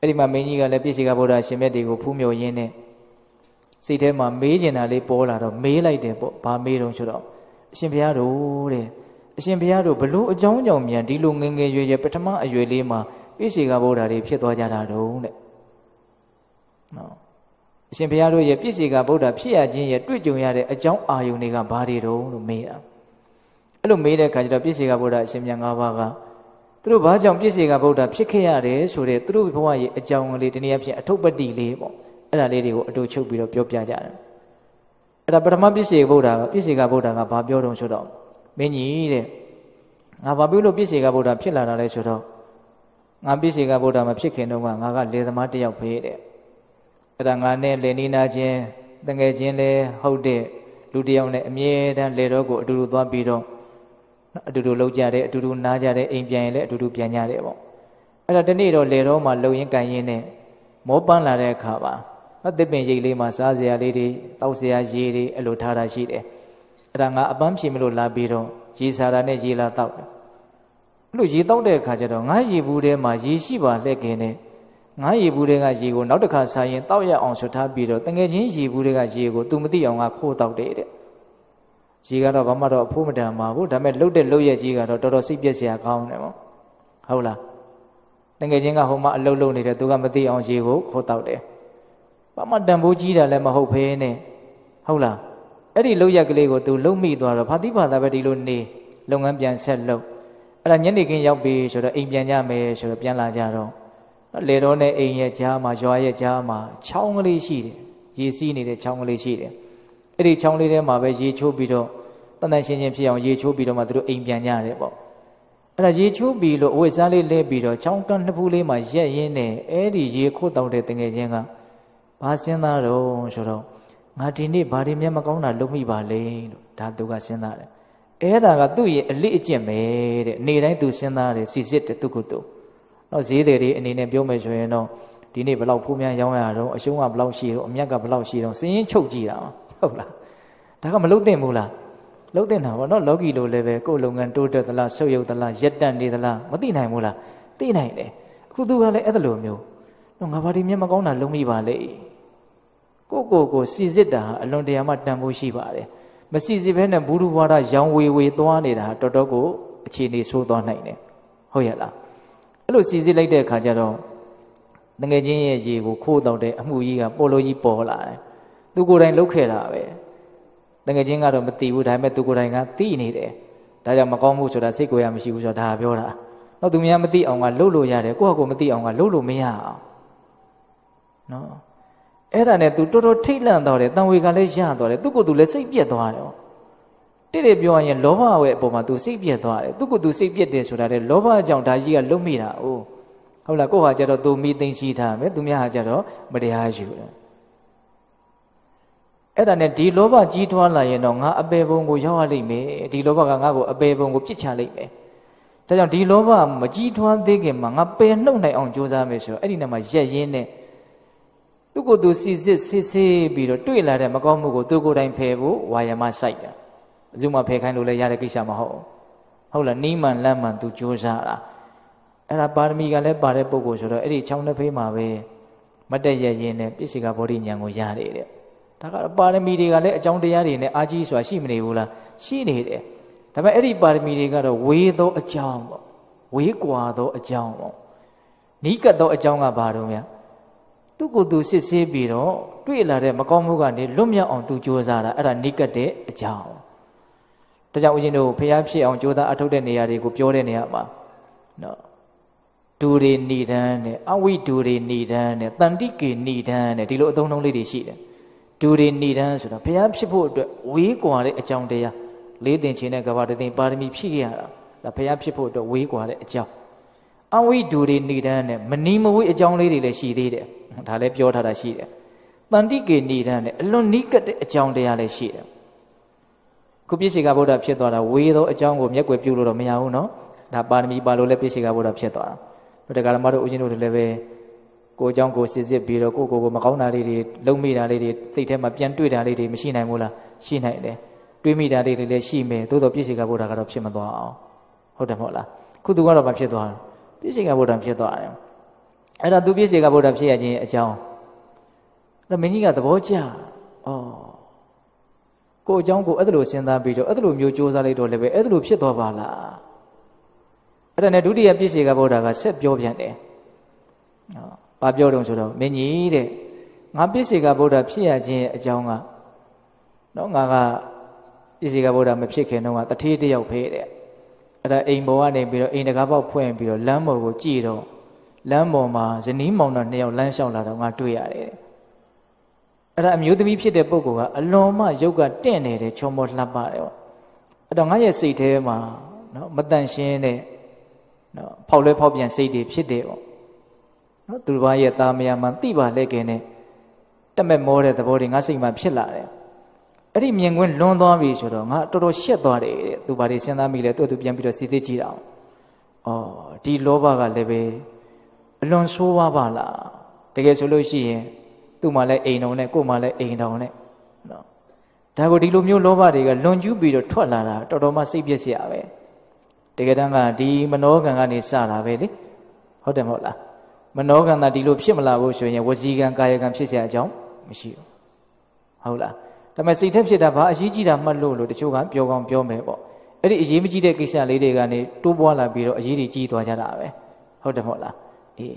အဲ့ဒီမှာမင်းကြီးကလည်းပြည့်စေကဗုဒ္ဓအရှင်မြတ်တွေကိုဖူးမြော်ရင်းနဲ့စိတ်ထဲမှာမေးကျင်တာလေးပေါ်လာတော့မေးလိုက်တယ်ပေါ့ဘာမေးတော့ဆိုတော့အရှင်ဘုရားတို့တဲ့အရှင်ဘုရားတို့ဘလို့အကြောင်းကြောင့်မြန်ဒီလိုငငယ်ရွယ်ရွယ်ပထမအရွယ်လေးမှာပြည့်စေကဗုဒ္ဓတွေဖြစ်သွားကြတာတုံးတဲ့နော် အရှင်ဘုရားတို့ရဲ့ပြည့်စေကဗုဒ္ဓဖြစ်ရခြင်းရဲ့တွေ့ကြုံရတဲ့အကြောင်းအာယုန်တွေကဘာတွေတုံးလို့မေးတာအဲ့လိုမေးတဲ့အခါကျတော့ပြည့်စေကဗုဒ္ဓအရှင်မြတ်၅ပါးကသူတို့ဘာကြောင့်ပြည့်စေကဗုဒ္ဓဖြစ်ခဲ့ရတယ်ဆိုတဲ့သူတို့ဘဝရဲ့အကြောင်းကလေးတနည်းအားဖြင့်အထုပ်ပတ္တိလေးပေါ့အဲ့ဒါလေးတွေကိုအတူချုပ်ပြီးတော့ပြောပြကြတယ်အဲ့ဒါပထမပြည့်စေကဗုဒ္ဓကပြည့်စေကဗုဒ္ဓကဘာပြောတုံးဆိုတော့မင်းကြီးတဲ့ငါဘာပြုလို့ပြည့်စေကဗုဒ္ဓဖြစ်လာတာလဲဆိုတော့ငါပြည့်စေကဗုဒ္ဓမဖြစ်ခင်တုန်းကငါကလေသမားတယောက်ဖေးတဲ့ အဲ့ဒါငါနဲ့လေနီနာချင်းတငယ်ချင်းလဲဟုတ်တဲ့လူတယောက်နဲ့အမြဲတမ်းလေတော့ကိုအတူတူသွားပြီးတော့အတူတူလှုပ်ကြတယ်အတူတူနားကြတယ်အိမ်ပြန်ရင်လည်းအတူတူပြန်ကြတယ်ပေါ့အဲ့ဒါတနေ့တော့လေတော့မှလှုပ်ရင်းကန်ရင်းနဲ့မောပန်းလာတဲ့အခါပါအသစ်ပင်ရိတ်လေးမှာစားစရာလေးတွေတောက်စရာရေတွေအဲ့လိုထားတာရှိတယ်အဲ့ဒါငါအပန်းဖြေမလို့လာပြီးတော့ရေစားတာနဲ့ရေလာတောက်တယ်အဲ့လိုရေတောက်တဲ့အခါကျတော့ငါရေဘူးထဲမှာရေရှိပါလက်ခင်နဲ့ ငါရေဘူးတွေကရေကိုနောက်တစ်ခါစားရင်တောက်ရအောင်ဆွထားပြီးတော့တငယ်ချင်းရေဘူးတွေကရေကို तू မသိအောင်ကခိုးတောက်တယ်တဲ့ရေကတော့ဘာမှတော့အဖို့မတန်ပါဘူးဒါပေမဲ့လှုပ်တဲ့လှုပ်ရဲ့ကြီးကတော့တော်တော်စိတ်ပြက်စရာကောင်းတယ်ပေါ့ဟုတ်လားတငယ်ချင်းကဟိုမှာအလုတ်လုတ်နေတယ်သူကမသိအောင်ရေကိုခိုးတောက်တယ်ဘာမှတန်ဖိုးကြီးတာလည်းမဟုတ်ဖဲနဲ့ဟုတ်လားအဲ့ဒီလှုပ်ရက်ကလေးကို तू လှုပ်မိသွားတော့ဖာတိဖာသာပဲဒီလိုနေလုပ်ငန်းပြန်ဆက်လုပ်အဲ့ဒါညနေခင်းရောက်ပြီဆိုတော့အိမ်ပြန်ကြမယ်ဆိုတော့ပြန်လာကြတော့ လေတော်နဲ့အိမ်ရဲ့ကြားမှာရွာရဲ့ကြားမှာချောင်းကလေးရှိတယ်ရေစီးနေတဲ့ချောင်းကလေးရှိတယ်အဲ့ဒီချောင်းလေးထဲမှာပဲရေချိုးပြီးတော့တန်တန်ရှင်းရှင်းဖြစ်အောင်ရေချိုးပြီးတော့မှသူတို့အိမ်ပြန်ကြရတယ်ပေါ့အဲ့ဒါရေချိုးပြီးလို့အဝတ်စားလေးလဲပြီးတော့ချောင်းကန်းနှစ်ဖူးလေးမှာရက်ရင်းနဲ့အဲ့ဒီရေခိုးတောက်တဲ့တငယ်ချင်းကဘာစဉ်းစားတော့ဆိုတော့ငါဒီနေ့ဘာတွေမျက်မကောင်းတာလုပ်မိပါလေလို့ဒါသူကစဉ်းစားတယ်အဲ့ဒါကသူ့ရဲ့အလိအကျင့်ပဲတဲ့နေ့တိုင်းသူစဉ်းစားတယ်စီစစ်တယ်သူကသူ တော့ဈေးတွေအနေနဲ့ပြောမယ်ဆိုရင်တော့ဒီနေ့ဘယ်လောက်ဖိုးများရောင်းရတော့အရှုံးကဘယ်လောက်ရှိတော့အမြတ်ကဘယ်လောက်ရှိတော့စည်ရင်ချုပ်ကြည့်တာဟုတ်လားဒါကမလုပ်သင့်ဘူးလားလုပ်သင့်တာပေါ့နော်လောကီလိုလည်းပဲကိုယ်လုပ်ငန်းတိုးတက်သလားဆုပ်ယုပ်သလားရက်တန့်နေသလားမသိနိုင်ဘူးလားသိနိုင်တယ်အခုသူကလည်းအဲ့လိုမျိုးတော့ငါဘာဒီမျက်မကောင်းတာလုံးမိပါလေကိုကိုကိုစီစစ်တာအလွန်တရာမှတန်ဖိုးရှိပါတယ်မစီစစ်ဘဲနဲ့ဘူးလူဘွားတာရောင်ဝေဝေသွားနေတာတော်တော်ကိုအခြေအနေဆိုးသွားနိုင်တယ်ဟုတ်ရဲ့လား အဲ့လိုစီစစ်လိုက်တဲ့အခါကျတော့တငယ်ချင်းရဲ့ရေကိုခိုးတော့တဲ့အမှုကြီးကပေါ်လို့ကြီးပေါ်လာတယ်သူကိုယ်တိုင်လုပ်ခဲ့တာပဲတငယ်ချင်းကတော့မသိဘူးဒါပေမဲ့သူကိုယ်တိုင်ကသိနေတယ်ဒါကြောင့်မကောင်းဘူးဆိုတာစိတ်ကိုရမရှိဘူးဆိုတာဒါပြောတာတော့သူများမသိအောင်ကလှုပ်လို့ရတယ်ကိုယ့်ဟာကိုယ်မသိအောင်ကလှုပ်လို့မရအောင်နော်အဲ့ဒါနဲ့ तू တော်တော်ထိတ်လန့်သွားတယ်တန်ဝေကလည်းရသွားတယ်သူကသူလည်းစိတ်ပြက်သွားတယ် တိတိပြောရင်လောဘရဲ့အပေါ်မှာ तू စိတ်ပြက်သွားတယ်သူကသူစိတ်ပြက်တယ်ဆိုတာလေလောဘကြောင့်ဒါကြီးကလွတ်မိတာ哦ဟုတ်လားကိုယ့်ဟာကြတော့ तू မိသိရှိထားမယ်သူများဟာကြတော့မတရားယူတယ်အဲ့ဒါနဲ့ဒီလောဘကြီးထွားလာရင်တော့ငါအပေပုံကိုရောက်ရလိမ့်မယ်ဒီလောဘကငါ့ကိုအပေပုံကိုပြစ်ချလိမ့်မယ်ဒါကြောင့်ဒီလောဘမကြီးထွားသေးခင်မှာငါပယ်နှုတ်နိုင်အောင်ကြိုးစားမယ်ဆိုတော့အဲ့ဒီနေ့မှာရက်ရင်းနဲ့သူ့ကိုယ်သူစစ်စစ်စစ်ဆေးပြီးတော့တွေ့လာတဲ့မကောင်းမှုကိုသူကိုယ်တိုင်ဖယ်ဖို့ဝါယမစိုက်တာ အစုမဖယ်ခိုင်းလို့လည်းရတဲ့ကိစ္စမဟုတ်ဟုတ်လားနီးမှန်လမ်းမှန်သူကြိုးစားတာအဲ့ဒါပါရမီကလည်းပါတဲ့ပုဂ္ဂိုလ်ဆိုတော့အဲ့ဒီချောင်းတစ်ဖေးမှာပဲမတ်တက်ရရင်နဲ့ပြစ္ဆေကဘောဓိဉာဏ်ကိုရတယ်တဲ့ဒါကပါရမီတွေကလည်းအကြောင်းတရားတွေနဲ့အာကြီးစွာရှိမနေဘူးလားရှိနေတယ်ဒါပေမဲ့အဲ့ဒီပါရမီတွေကတော့ဝေသောအကြောင်းပေါ့ဝေးကွာသောအကြောင်းပေါ့နီးကပ်သောအကြောင်းကဘာတော့များသူ့ကိုယ်သူစစ်ဆေးပြီးတော့တွေ့လာတဲ့မကောင်းမှုကနေလွတ်မြောက်အောင်သူကြိုးစားတာအဲ့ဒါနီးကပ်တဲ့အကြောင်း ဒါကြောင့်ဦးဇင်းတို့ဖျားဖြစ်အောင်ကြိုးစားအထုတ်တဲ့နေရာတွေကိုပြောတဲ့နေရာမှာနော်ဒူရီဏိဒန်းနဲ့အဝိဒူရီဏိဒန်းနဲ့တန်တိကေဏိဒန်းနဲ့ဒီလိုအသုံးနှုန်းလေးတွေရှိတယ်ဒူရီဏိဒန်းဆိုတာဘုရားဖြစ်ဖို့အတွက်ဝေးကွာတဲ့အကြောင်းတရားလေးတင်ခြင်းနဲ့ကဘာတသိပါရမီဖြည့်ရတာဒါဘုရားဖြစ်ဖို့အတွက်ဝေးကွာတဲ့အကြောင်းအဝိဒူရီဏိဒန်းနဲ့မနီမဝေးအကြောင်းလေးတွေလည်းရှိသေးတယ်ဒါလည်းပြောထားတာရှိတယ်တန်တိကေဏိဒန်းနဲ့အလွန်နီးကပ်တဲ့အကြောင်းတရားလည်းရှိတယ် ခုပြည့်စေကဗုဒ္ဓဖြစ်သွားတာဝေးသောအကြောင်းကိုမျက်ွယ်ပြုလို့တော့မရဘူးနော်ဒါပါရမီပါလို့လည်းပြည့်စေကဗုဒ္ဓဖြစ်သွားတာတို့တရားဓမ္မတို့ဦးဇင်းတို့တွေလည်းပဲကိုအကြောင်းကိုစစ်စစ်ပြီးတော့ကိုကိုကိုမကောင်းတာလေးတွေလုံမိတာလေးတွေစိတ်ထဲမှာပြန်တွေ့တာလေးတွေမရှိနိုင်ဘူးလားရှိနိုင်တယ်တွေးမိတာလေးတွေလည်းရှိမယ်သို့တော့ပြည့်စေကဗုဒ္ဓကတော့ဖြစ်မသွားအောင်ဟုတ်တယ်မဟုတ်လားခုသူကတော့မဖြစ်သွားဘူးပြည့်စေကဗုဒ္ဓဖြစ်သွားတယ်အဲ့ဒါသူပြည့်စေကဗုဒ္ဓဖြစ်ရခြင်းအကြောင်းအဲ့တော့မင်းကြီးကသဘောကျဩ ကိုအကြောင်းကိုအဲ့ဒါလိုစဉ်းစားပြီးတော့အဲ့ဒါလိုမျိုးစ조사လိုက်တော့လည်းပဲအဲ့ဒါလိုဖြစ်သွားပါလားအဲ့ဒါနဲ့ဒုတိယပြည့်စေကဗုဒ္ဓကဆက်ပြောပြန်တယ်။ဟောဘာပြောတုံးဆိုတော့မင်းကြီးတဲ့ငါပြည့်စေကဗုဒ္ဓဖြစ်ရခြင်းရဲ့အကြောင်းကနော်ငါကပြည့်စေကဗုဒ္ဓမဖြစ်ခင်တော့ကတထေးတယောက်ဖေးတဲ့အဲ့ဒါအိမ်ပေါ်ကနေပြီးတော့အိမ်တကားပေါက်ဖွင့်ပြီးတော့လမ်းပေါ်ကိုကြည့်တော့လမ်းပေါ်မှာဇနီးမောင်နှံနှစ်ယောက်လမ်းလျှောက်လာတော့ငါတွေ့ရတယ် အဲ့ဒါအမျိုးသမီးဖြစ်တဲ့ပုဂ္ဂိုလ်ကအလွန်မှရုပ်ကတင့်နေတယ်ချုံမောလှပတယ်ပေါ့အဲ့တော့ငါရဲ့စိတ်ထဲမှာနော်မတန်ရှင်းတဲ့နော်ဖောက်လဲဖောက်ပြန်စိတ်တွေဖြစ်တယ်ပေါ့နော်သူတစ်ပါးရဲ့တာမယာမှန်သိပါလဲခင်နဲ့တက်မဲ့မောတဲ့သဘောတွေငါစိတ်မှာဖြစ်လာတယ်အဲ့ဒီမြင်ကွင်းလွန်သွားပြီဆိုတော့ငါတော်တော်ရှက်သွားတယ်တဲ့သူဘာတွေစဉ်းစားမိလဲသူ့သူပြန်ပြီးတော့စီစစ်ကြည့်တာအော်ဒီလောဘကလည်းပဲအလွန်ဆိုးဝါးပါလားတကယ်ဆိုလို့ရှိရင် သူ့မှာလည်းအိမ်တော်နဲ့ကို့မှာလည်းအိမ်တော်နဲ့နော်ဒါကိုဒီလိုမျိုးလောဘတွေကလွန်ကျူးပြီးတော့ထွက်လာတာတော်တော်မှစိတ်ပြည့်စရာပဲတကယ်တမ်းကဒီမနောကံကနေစတာပဲလေဟုတ်တယ်မဟုတ်လားမနောကံကဒီလိုဖြစ်မလာဘူးဆိုရင်ဝစီကံကာယကံဖြစ်စရာအကြောင်းမရှိဘူးဟုတ်လားဒါပေမဲ့စိတ်ထက်ဖြစ်တာဘာအရေးကြီးတာမှတ်လို့လို့တချို့ကပြောကောင်းပြောမယ်ပေါ့အဲ့ဒီအရေးမကြီးတဲ့ကိစ္စလေးတွေကနေတိုးပွားလာပြီးတော့အရေးတွေကြီးသွားကြတာပဲဟုတ်တယ်မဟုတ်လားအေး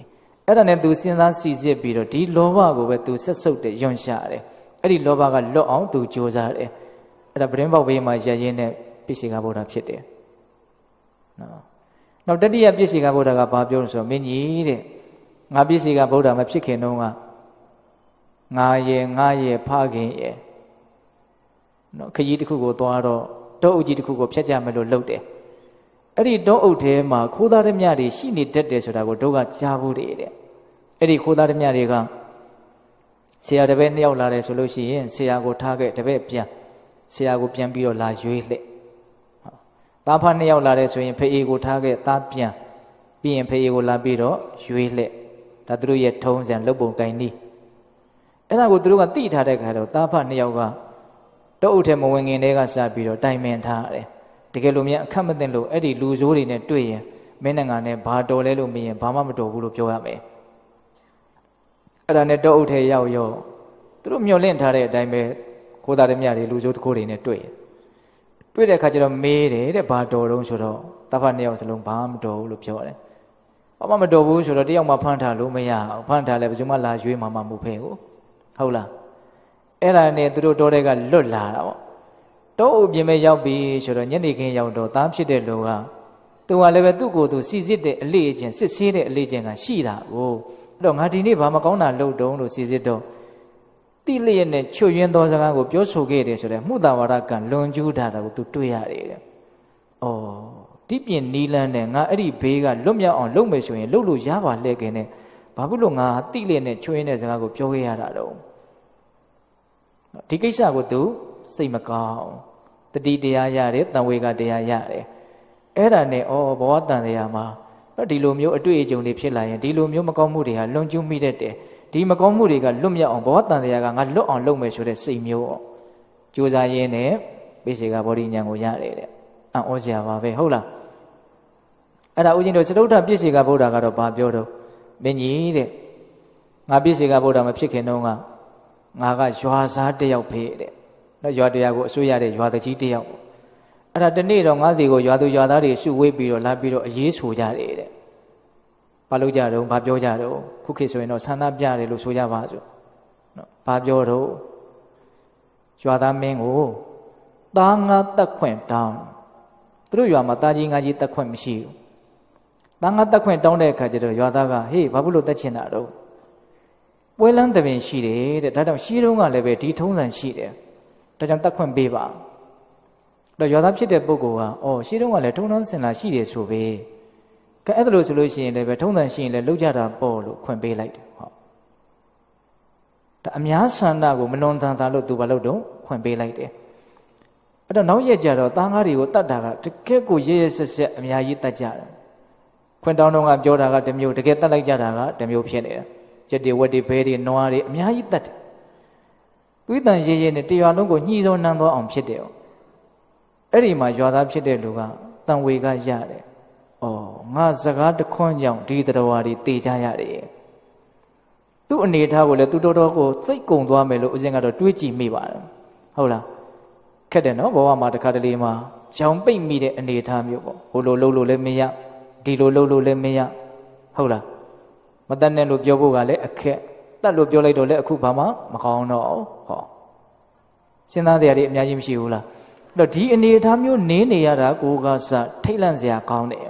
အဲ့ဒါနဲ့သူစဉ်းစားစီစစ်ပြီးတော့ဒီလောဘကိုပဲသူဆက်ဆုပ်တယ်ယွန့်ရှာတယ်အဲ့ဒီလောဘကလွတ်အောင်သူကြိုးစားတယ်အဲ့ဒါပရင်ပေါက်ဘေးမှာရရင်နဲ့ပြည့်စေကဗုဒ္ဓဖြစ်တယ်နော်နောက်တတိယပြည့်စေကဗုဒ္ဓကဘာပြောလဲဆိုတော့မင်းကြီးတဲ့ငါပြည့်စေကဗုဒ္ဓမဖြစ်ခင်တုန်းကငါရဲ့ငါရဲ့ဖခင်ရဲ့နော်ခကြီးတစ်ခုကိုသွားတော့တောအုပ်ကြီးတစ်ခုကိုဖျက်ကြမယ်လို့လုပ်တယ်အဲ့ဒီတောအုပ်ထဲမှာခိုးသားသမျှတွေရှိနေတတ်တယ်ဆိုတာကိုတို့ကကြားဖို့တည်းတဲ့ အဲ့ဒီခိုးသားဓမြတွေကဆရာတပည့်နှစ်ယောက်လာတယ်ဆိုလို့ရှိရင်ဆရာကိုထားခဲ့တပည့်ပြန်ဆရာကိုပြန်ပြီးတော့လာရွေးလှည့်သားဖနှစ်ယောက်လာတယ်ဆိုရင်ဖေအေကိုထားခဲ့သားပြန်ပြီးရင်ဖေအေကိုလာပြီးတော့ရွေးလှည့်ဒါသူတို့ရဲ့ထုံးစံလုပ်ပုံကိုင်းနီးအဲ့ဒါကိုသူတို့ကတိထားတဲ့ခါတော့သားဖနှစ်ယောက်ကတောအုပ်ထဲမဝင်ခင်တည်းကစပြီးတော့တိုင်ပင်ထားတယ်တကယ်လို့များအခက်မသိလို့အဲ့ဒီလူဆိုးတွေနဲ့တွေ့ရင်မင်းနိုင်ငံနဲ့ဘာတော်လဲလို့မရင်ဘာမှမတော်ဘူးလို့ပြောရမယ် အဲ့ဒါနဲ့တောအုပ်ထဲရောက်ရောသူတို့မျောလင့်ထားတဲ့အတိုင်းပဲကိုသားရမြတွေလူဆိုးတစ်ခုတွေနဲ့တွေ့တွေ့တဲ့အခါကျတော့မေးတယ်တဲ့ဘာတော်တုံးဆိုတော့တဖတ်နှစ်ယောက်စလုံးဘာမှမတော်ဘူးလို့ပြောတယ်ဘာမှမတော်ဘူးဆိုတော့တယောက်မှဖမ်းထားလို့မရအောင်ဖမ်းထားလဲဘယ်သူမှလာရွေးမှမမှုဖဲကိုဟုတ်လားအဲ့ဒါနဲ့သူတို့တော်တဲ့ကလွတ်လာတာပေါ့တောအုပ်ပြင်မဲ့ရောက်ပြီဆိုတော့ညနေခင်းရောက်တော့သားဖြစ်တဲ့လူကသူကလည်းပဲသူ့ကိုယ်သူစီစစ်တဲ့အလေးအကျင့်စစ်ဆေးတဲ့အလေးအကျင့်ကရှိတာကိုအဲ့ တော့ငါဒီနေ့ဘာမကောင်းတာလုပ်တုံးလို့စီစစ်တော့တိလျက်နဲ့ချွတ်ယွင်းသောစကားကိုပြောဆိုခဲ့တယ်ဆိုတဲ့မှုတာဝါဒကံလွန်ကျူးတာကိုသူတွေ့ရတယ်တဲ့။အော်ဒီပြင်နီလန်းနဲ့ငါအဲ့ဒီဘေးကလွတ်မြောက်အောင်လုပ်မယ်ဆိုရင်လုပ်လို့ရပါလဲခင်နဲ့ဘာဖြစ်လို့ငါတိလျက်နဲ့ချွတ်ယွင်းတဲ့စကားကိုပြောခဲ့ရတာတော့ဒီကိစ္စကိုသူစိတ်မကောင်းတတိတရားရတယ်တန်ဝေကတရားရတယ်အဲ့ဒါနဲ့ဩဘဝတန်တရားမှာ ဒီလိုမျိုးအတွေ့အကြုံတွေဖြစ်လာရင်ဒီလိုမျိုးမကောင်းမှုတွေဟာလွန်ကျူးမိတတ်တယ်ဒီမကောင်းမှုတွေကလွတ်မြောက်အောင်ဘဝတန်တရားကငါလွတ်အောင်လုပ်မယ်ဆိုတဲ့စိတ်မျိုးပေါ့ကြိုးစားရင်းနဲ့ပိစေကဗောဓိဉာဏ်ကိုရတယ်တဲ့အံ့ဩစရာပါပဲဟုတ်လားအဲ့ဒါဦးဇင်းတို့စတုထပြည့်စေကဗုဒ္ဓကတော့ဘာပြောတော့မင်းကြီးတဲ့ငါပြည့်စေကဗုဒ္ဓမဖြစ်ခင်တုန်းကငါကရွာစားတယောက်ဖေးတဲ့နော်ရွာတရားကိုအစိုးရတဲ့ရွာတကြီးတယောက် အဲ့ဒါတနေ့တော့ငါးစီကိုရွာသူရွာသားတွေစုဝေးပြီးတော့လာပြီးတော့အေးဆိုကြတယ်တဲ့ဘာလို့ကြတော့ဘာပြောကြတော့ခုခေတ်ဆိုရင်တော့ဆန္ဒပြတယ်လို့ဆိုကြပါစို့နော်ဘာပြောတော့ရွာသားမင်းကိုသားငါတက်ခွင့်တောင်းသူတို့ရွာမှာတာကြီးငါကြီးတက်ခွင့်မရှိဘူးသားငါတက်ခွင့်တောင်းတဲ့အခါကျတော့ရွာသားကဟေးဘာဖြစ်လို့တက်ချင်တာတော့ပွဲလန်းတပင်ရှိတယ်တဲ့ဒါကြောင့်ရှီးတုံးကလည်းပဲဒီထုံးစံရှိတယ်ဒါကြောင့်တက်ခွင့်ပေးပါ တော့ရွာသားဖြစ်တဲ့ပုဂ္ဂိုလ်ကအော်ရှီးတုံးကလည်းထုံးထုံးစင်လာရှိတယ်ဆိုပဲကဲအဲ့ဒါလို့ဆိုလို့ရှိရင်လည်းပဲထုံးစံရှိရင်လည်းလောက်ကြတာပေါ့လို့ခွင့်ပေးလိုက်တယ်ဟုတ်ဒါအများဆန္ဒကိုမလွန်ဆန်တာလို့သူဘာလို့တော့ခွင့်ပေးလိုက်တယ်အဲ့တော့နောက်ရက်ကြတော့သားငါးတွေကိုတတ်တာကတကယ်ကိုရဲရဲဆက်ဆက်အများကြီးတတ်ကြတယ်ခွင့်တောင်းတော့ကပြောတာကတမျိုးတကယ်တတ်လိုက်ကြတာကတမျိုးဖြစ်နေတယ်ကြက်တွေဝက်တွေဘဲတွေနွားတွေအများကြီးတတ်တယ်သွေးတန်ရဲရဲနဲ့တရွာလုံးကိုညှိစုံနှံသွားအောင်ဖြစ်တယ် အဲ့ဒီမှာရွာသားဖြစ်တဲ့လူကတန်ဝေကရတယ်။အော်ငါစကားတခွန်းကြောင့်ဒီတရားတွေတေချရတယ်။သူ့အနေထားကိုလည်းသူတော်တော်ကိုစိတ်ကုံသွားမယ်လို့ဦးဇင်းကတော့တွေးကြည့်မိပါတယ်။ဟုတ်လား။ခက်တယ်နော်ဘဝမှာတစ်ခါတလေမှာကြောင်ပိတ်မိတဲ့အနေထားမျိုးပေါ့။ဟိုလိုလှုပ်လို့လည်းမရဒီလိုလှုပ်လို့လည်းမရဟုတ်လား။မတတ်နဲ့လို့ပြောဖို့ကလည်းအခက်တတ်လို့ပြောလိုက်တော့လေအခုဘာမှမကောင်းတော့ဟောစဉ်းစားတရားတွေအများကြီးမရှိဘူးလားအဲ့ တော့ဒီအနေအထားမျိုးနေနေရတာကိုကစထိတ်လန့်စရာကောင်းတယ်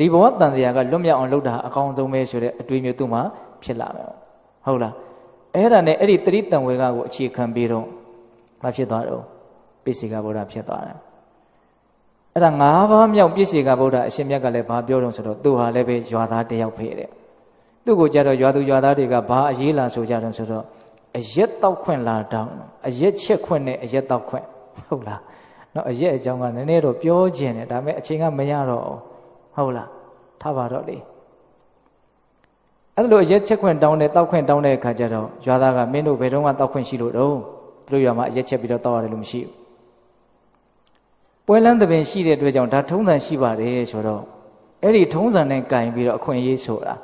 ဒီဘဝတန်တရားကလွတ်မြောက်အောင်လုပ်တာအကောင်းဆုံးပဲဆိုတဲ့အတွေးမျိုးသူ့မှာဖြစ်လာမယ်ဟုတ်လားအဲ့ဒါနဲ့အဲ့ဒီတတိတံဝေကကိုအခြေခံပြီးတော့မဖြစ်သွားတော့ပိစိကဗုဒ္ဓဖြစ်သွားတယ်အဲ့ဒါ၅ပါးမြောက်ပိစိကဗုဒ္ဓအရှင်မြတ်ကလည်းဘာပြောတော့ဆိုတော့သူဟာလည်းပဲရွာသားတယောက်ဖေးတဲ့သူ့ကိုကြတော့ရွာသူရွာသားတွေကဘာအရေးလာဆိုကြတယ်ဆိုတော့အရက်တောက်ခွင့်လာတောင်းအရက်ချက်ခွင့်နဲ့အရက်တောက်ခွင့်ဟုတ်လား နော်အရက်အကြောင်းကနည်းနည်းတော့ပြောခြင်းတယ်ဒါပေမဲ့အချိန်ကမရတော့ဟုတ်လားထားပါတော့လေအဲ့လိုအရက်ချက်ခွင့်တောင်းတယ်တောက်ခွင့်တောင်းတဲ့အခါကျတော့ရွာသားကမင်းတို့ဘယ်တော့မှတောက်ခွင့်ရှိလို့တော့သူတို့ရွာမှာအရက်ချက်ပြီးတော့တောက်ရတယ်လို့မရှိဘူးပွဲလန်းသဘင်ရှိတဲ့အတွက်ကြောင့်ဒါထုံးစံရှိပါတယ်ဆိုတော့အဲ့ဒီထုံးစံနဲ့ကင်ပြီးတော့အခွင့်အရေးဆိုတာ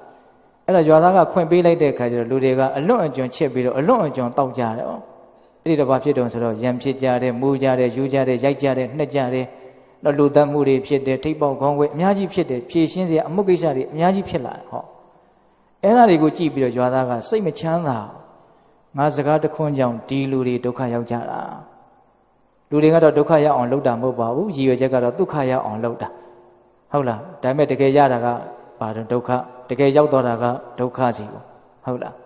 အဲ့တော့ရွာသားကခွင့်ပေးလိုက်တဲ့အခါကျတော့လူတွေကအလွတ်အကျွံချက်ပြီးတော့အလွတ်အကျွံတောက်ကြတယ်။ အဲ့ဒီတော့ဘာဖြစ်တုံဆိုတော့ရံဖြစ်ကြတယ်၊မူကြတယ်၊ယူကြတယ်၊ရိုက်ကြတယ်၊နှက်ကြတယ်။တော့လူသက်မှုတွေဖြစ်တယ်၊ထိပ်ပေါက်ခေါင်းခွေအများကြီးဖြစ်တယ်။ဖြည့်ရှင်းစရာအမှုကိစ္စတွေအများကြီးဖြစ်လာတယ်ဟော။အဲ့ဒါတွေကိုကြည့်ပြီးတော့ရွာသားကစိတ်မချမ်းသာငါစကားတခွန်းကြောင့်ဒီလူတွေဒုက္ခရောက်ကြတာ။လူတွေကတော့ဒုက္ခရောက်အောင်လုပ်တာမဟုတ်ပါဘူး။ရည်ရွယ်ချက်ကတော့ဒုက္ခရောက်အောင်လုပ်တာ။ဟုတ်လား။ဒါပေမဲ့တကယ်ရတာကဘာဒုက္ခတကယ်ရောက်တော့တာကဒုက္ခစီကိုဟုတ်လား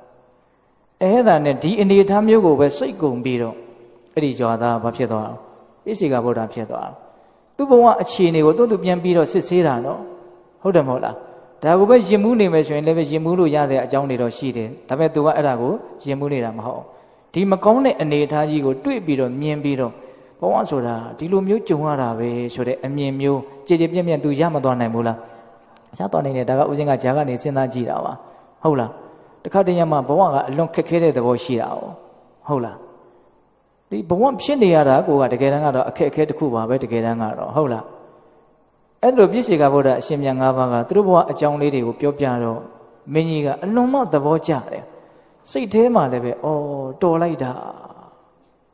အဲ့ဒါနဲ့ဒီအနေအထားမျိုးကိုပဲစိတ်ကုန်ပြီးတော့အဲ့ဒီကြွာသားဘာဖြစ်သွားအောင်ပိစိကဗုဒ္ဓဖြစ်သွားအောင်သူ့ဘဝအခြေအနေကိုသူ့သူပြန်ပြီးတော့စစ်ဆေးတာနော်ဟုတ်တယ်မဟုတ်လားဒါကိုပဲယင်မှုနေမယ်ဆိုရင်လည်းပဲယင်မှုလို့ရတဲ့အကြောင်းတွေတော့ရှိတယ်ဒါပေမဲ့သူကအဲ့ဒါကိုယင်မှုနေတာမဟုတ်ဒီမကောင်းတဲ့အနေအထားကြီးကိုတွေ့ပြီးတော့မြင်ပြီးတော့ဘဝဆိုတာဒီလိုမျိုးကြုံရတာပဲဆိုတဲ့အမြင်မျိုးကြည်ကြည်ပြည့်ပြည့်သူရမသွားနိုင်ဘူးလားရှားတော်နေတယ်ဒါကဥစဉ်ကဂျာကနေစဉ်းစားကြည့်တာပါဟုတ်လားတ ခါတည်းမှဘဝကအလွန်ခက်ခဲတဲ့သဘောရှိတာ哦ဟုတ်လားဒီဘဝဖြစ်နေရတာကိုကတကယ်တမ်းကတော့အခက်အခဲတစ်ခုပါပဲတကယ်တမ်းကတော့ဟုတ်လားအဲ့လိုပြည့်စေကဗုဒ္ဓအရှင်မြတ်၅ပါးကသူတို့ဘဝအကြောင်းလေးတွေကိုပြောပြတော့မင်းကြီးကအလွန်မှသဘောကျတယ်စိတ်ထဲမှာလည်းပဲအော်တော်လိုက်တာ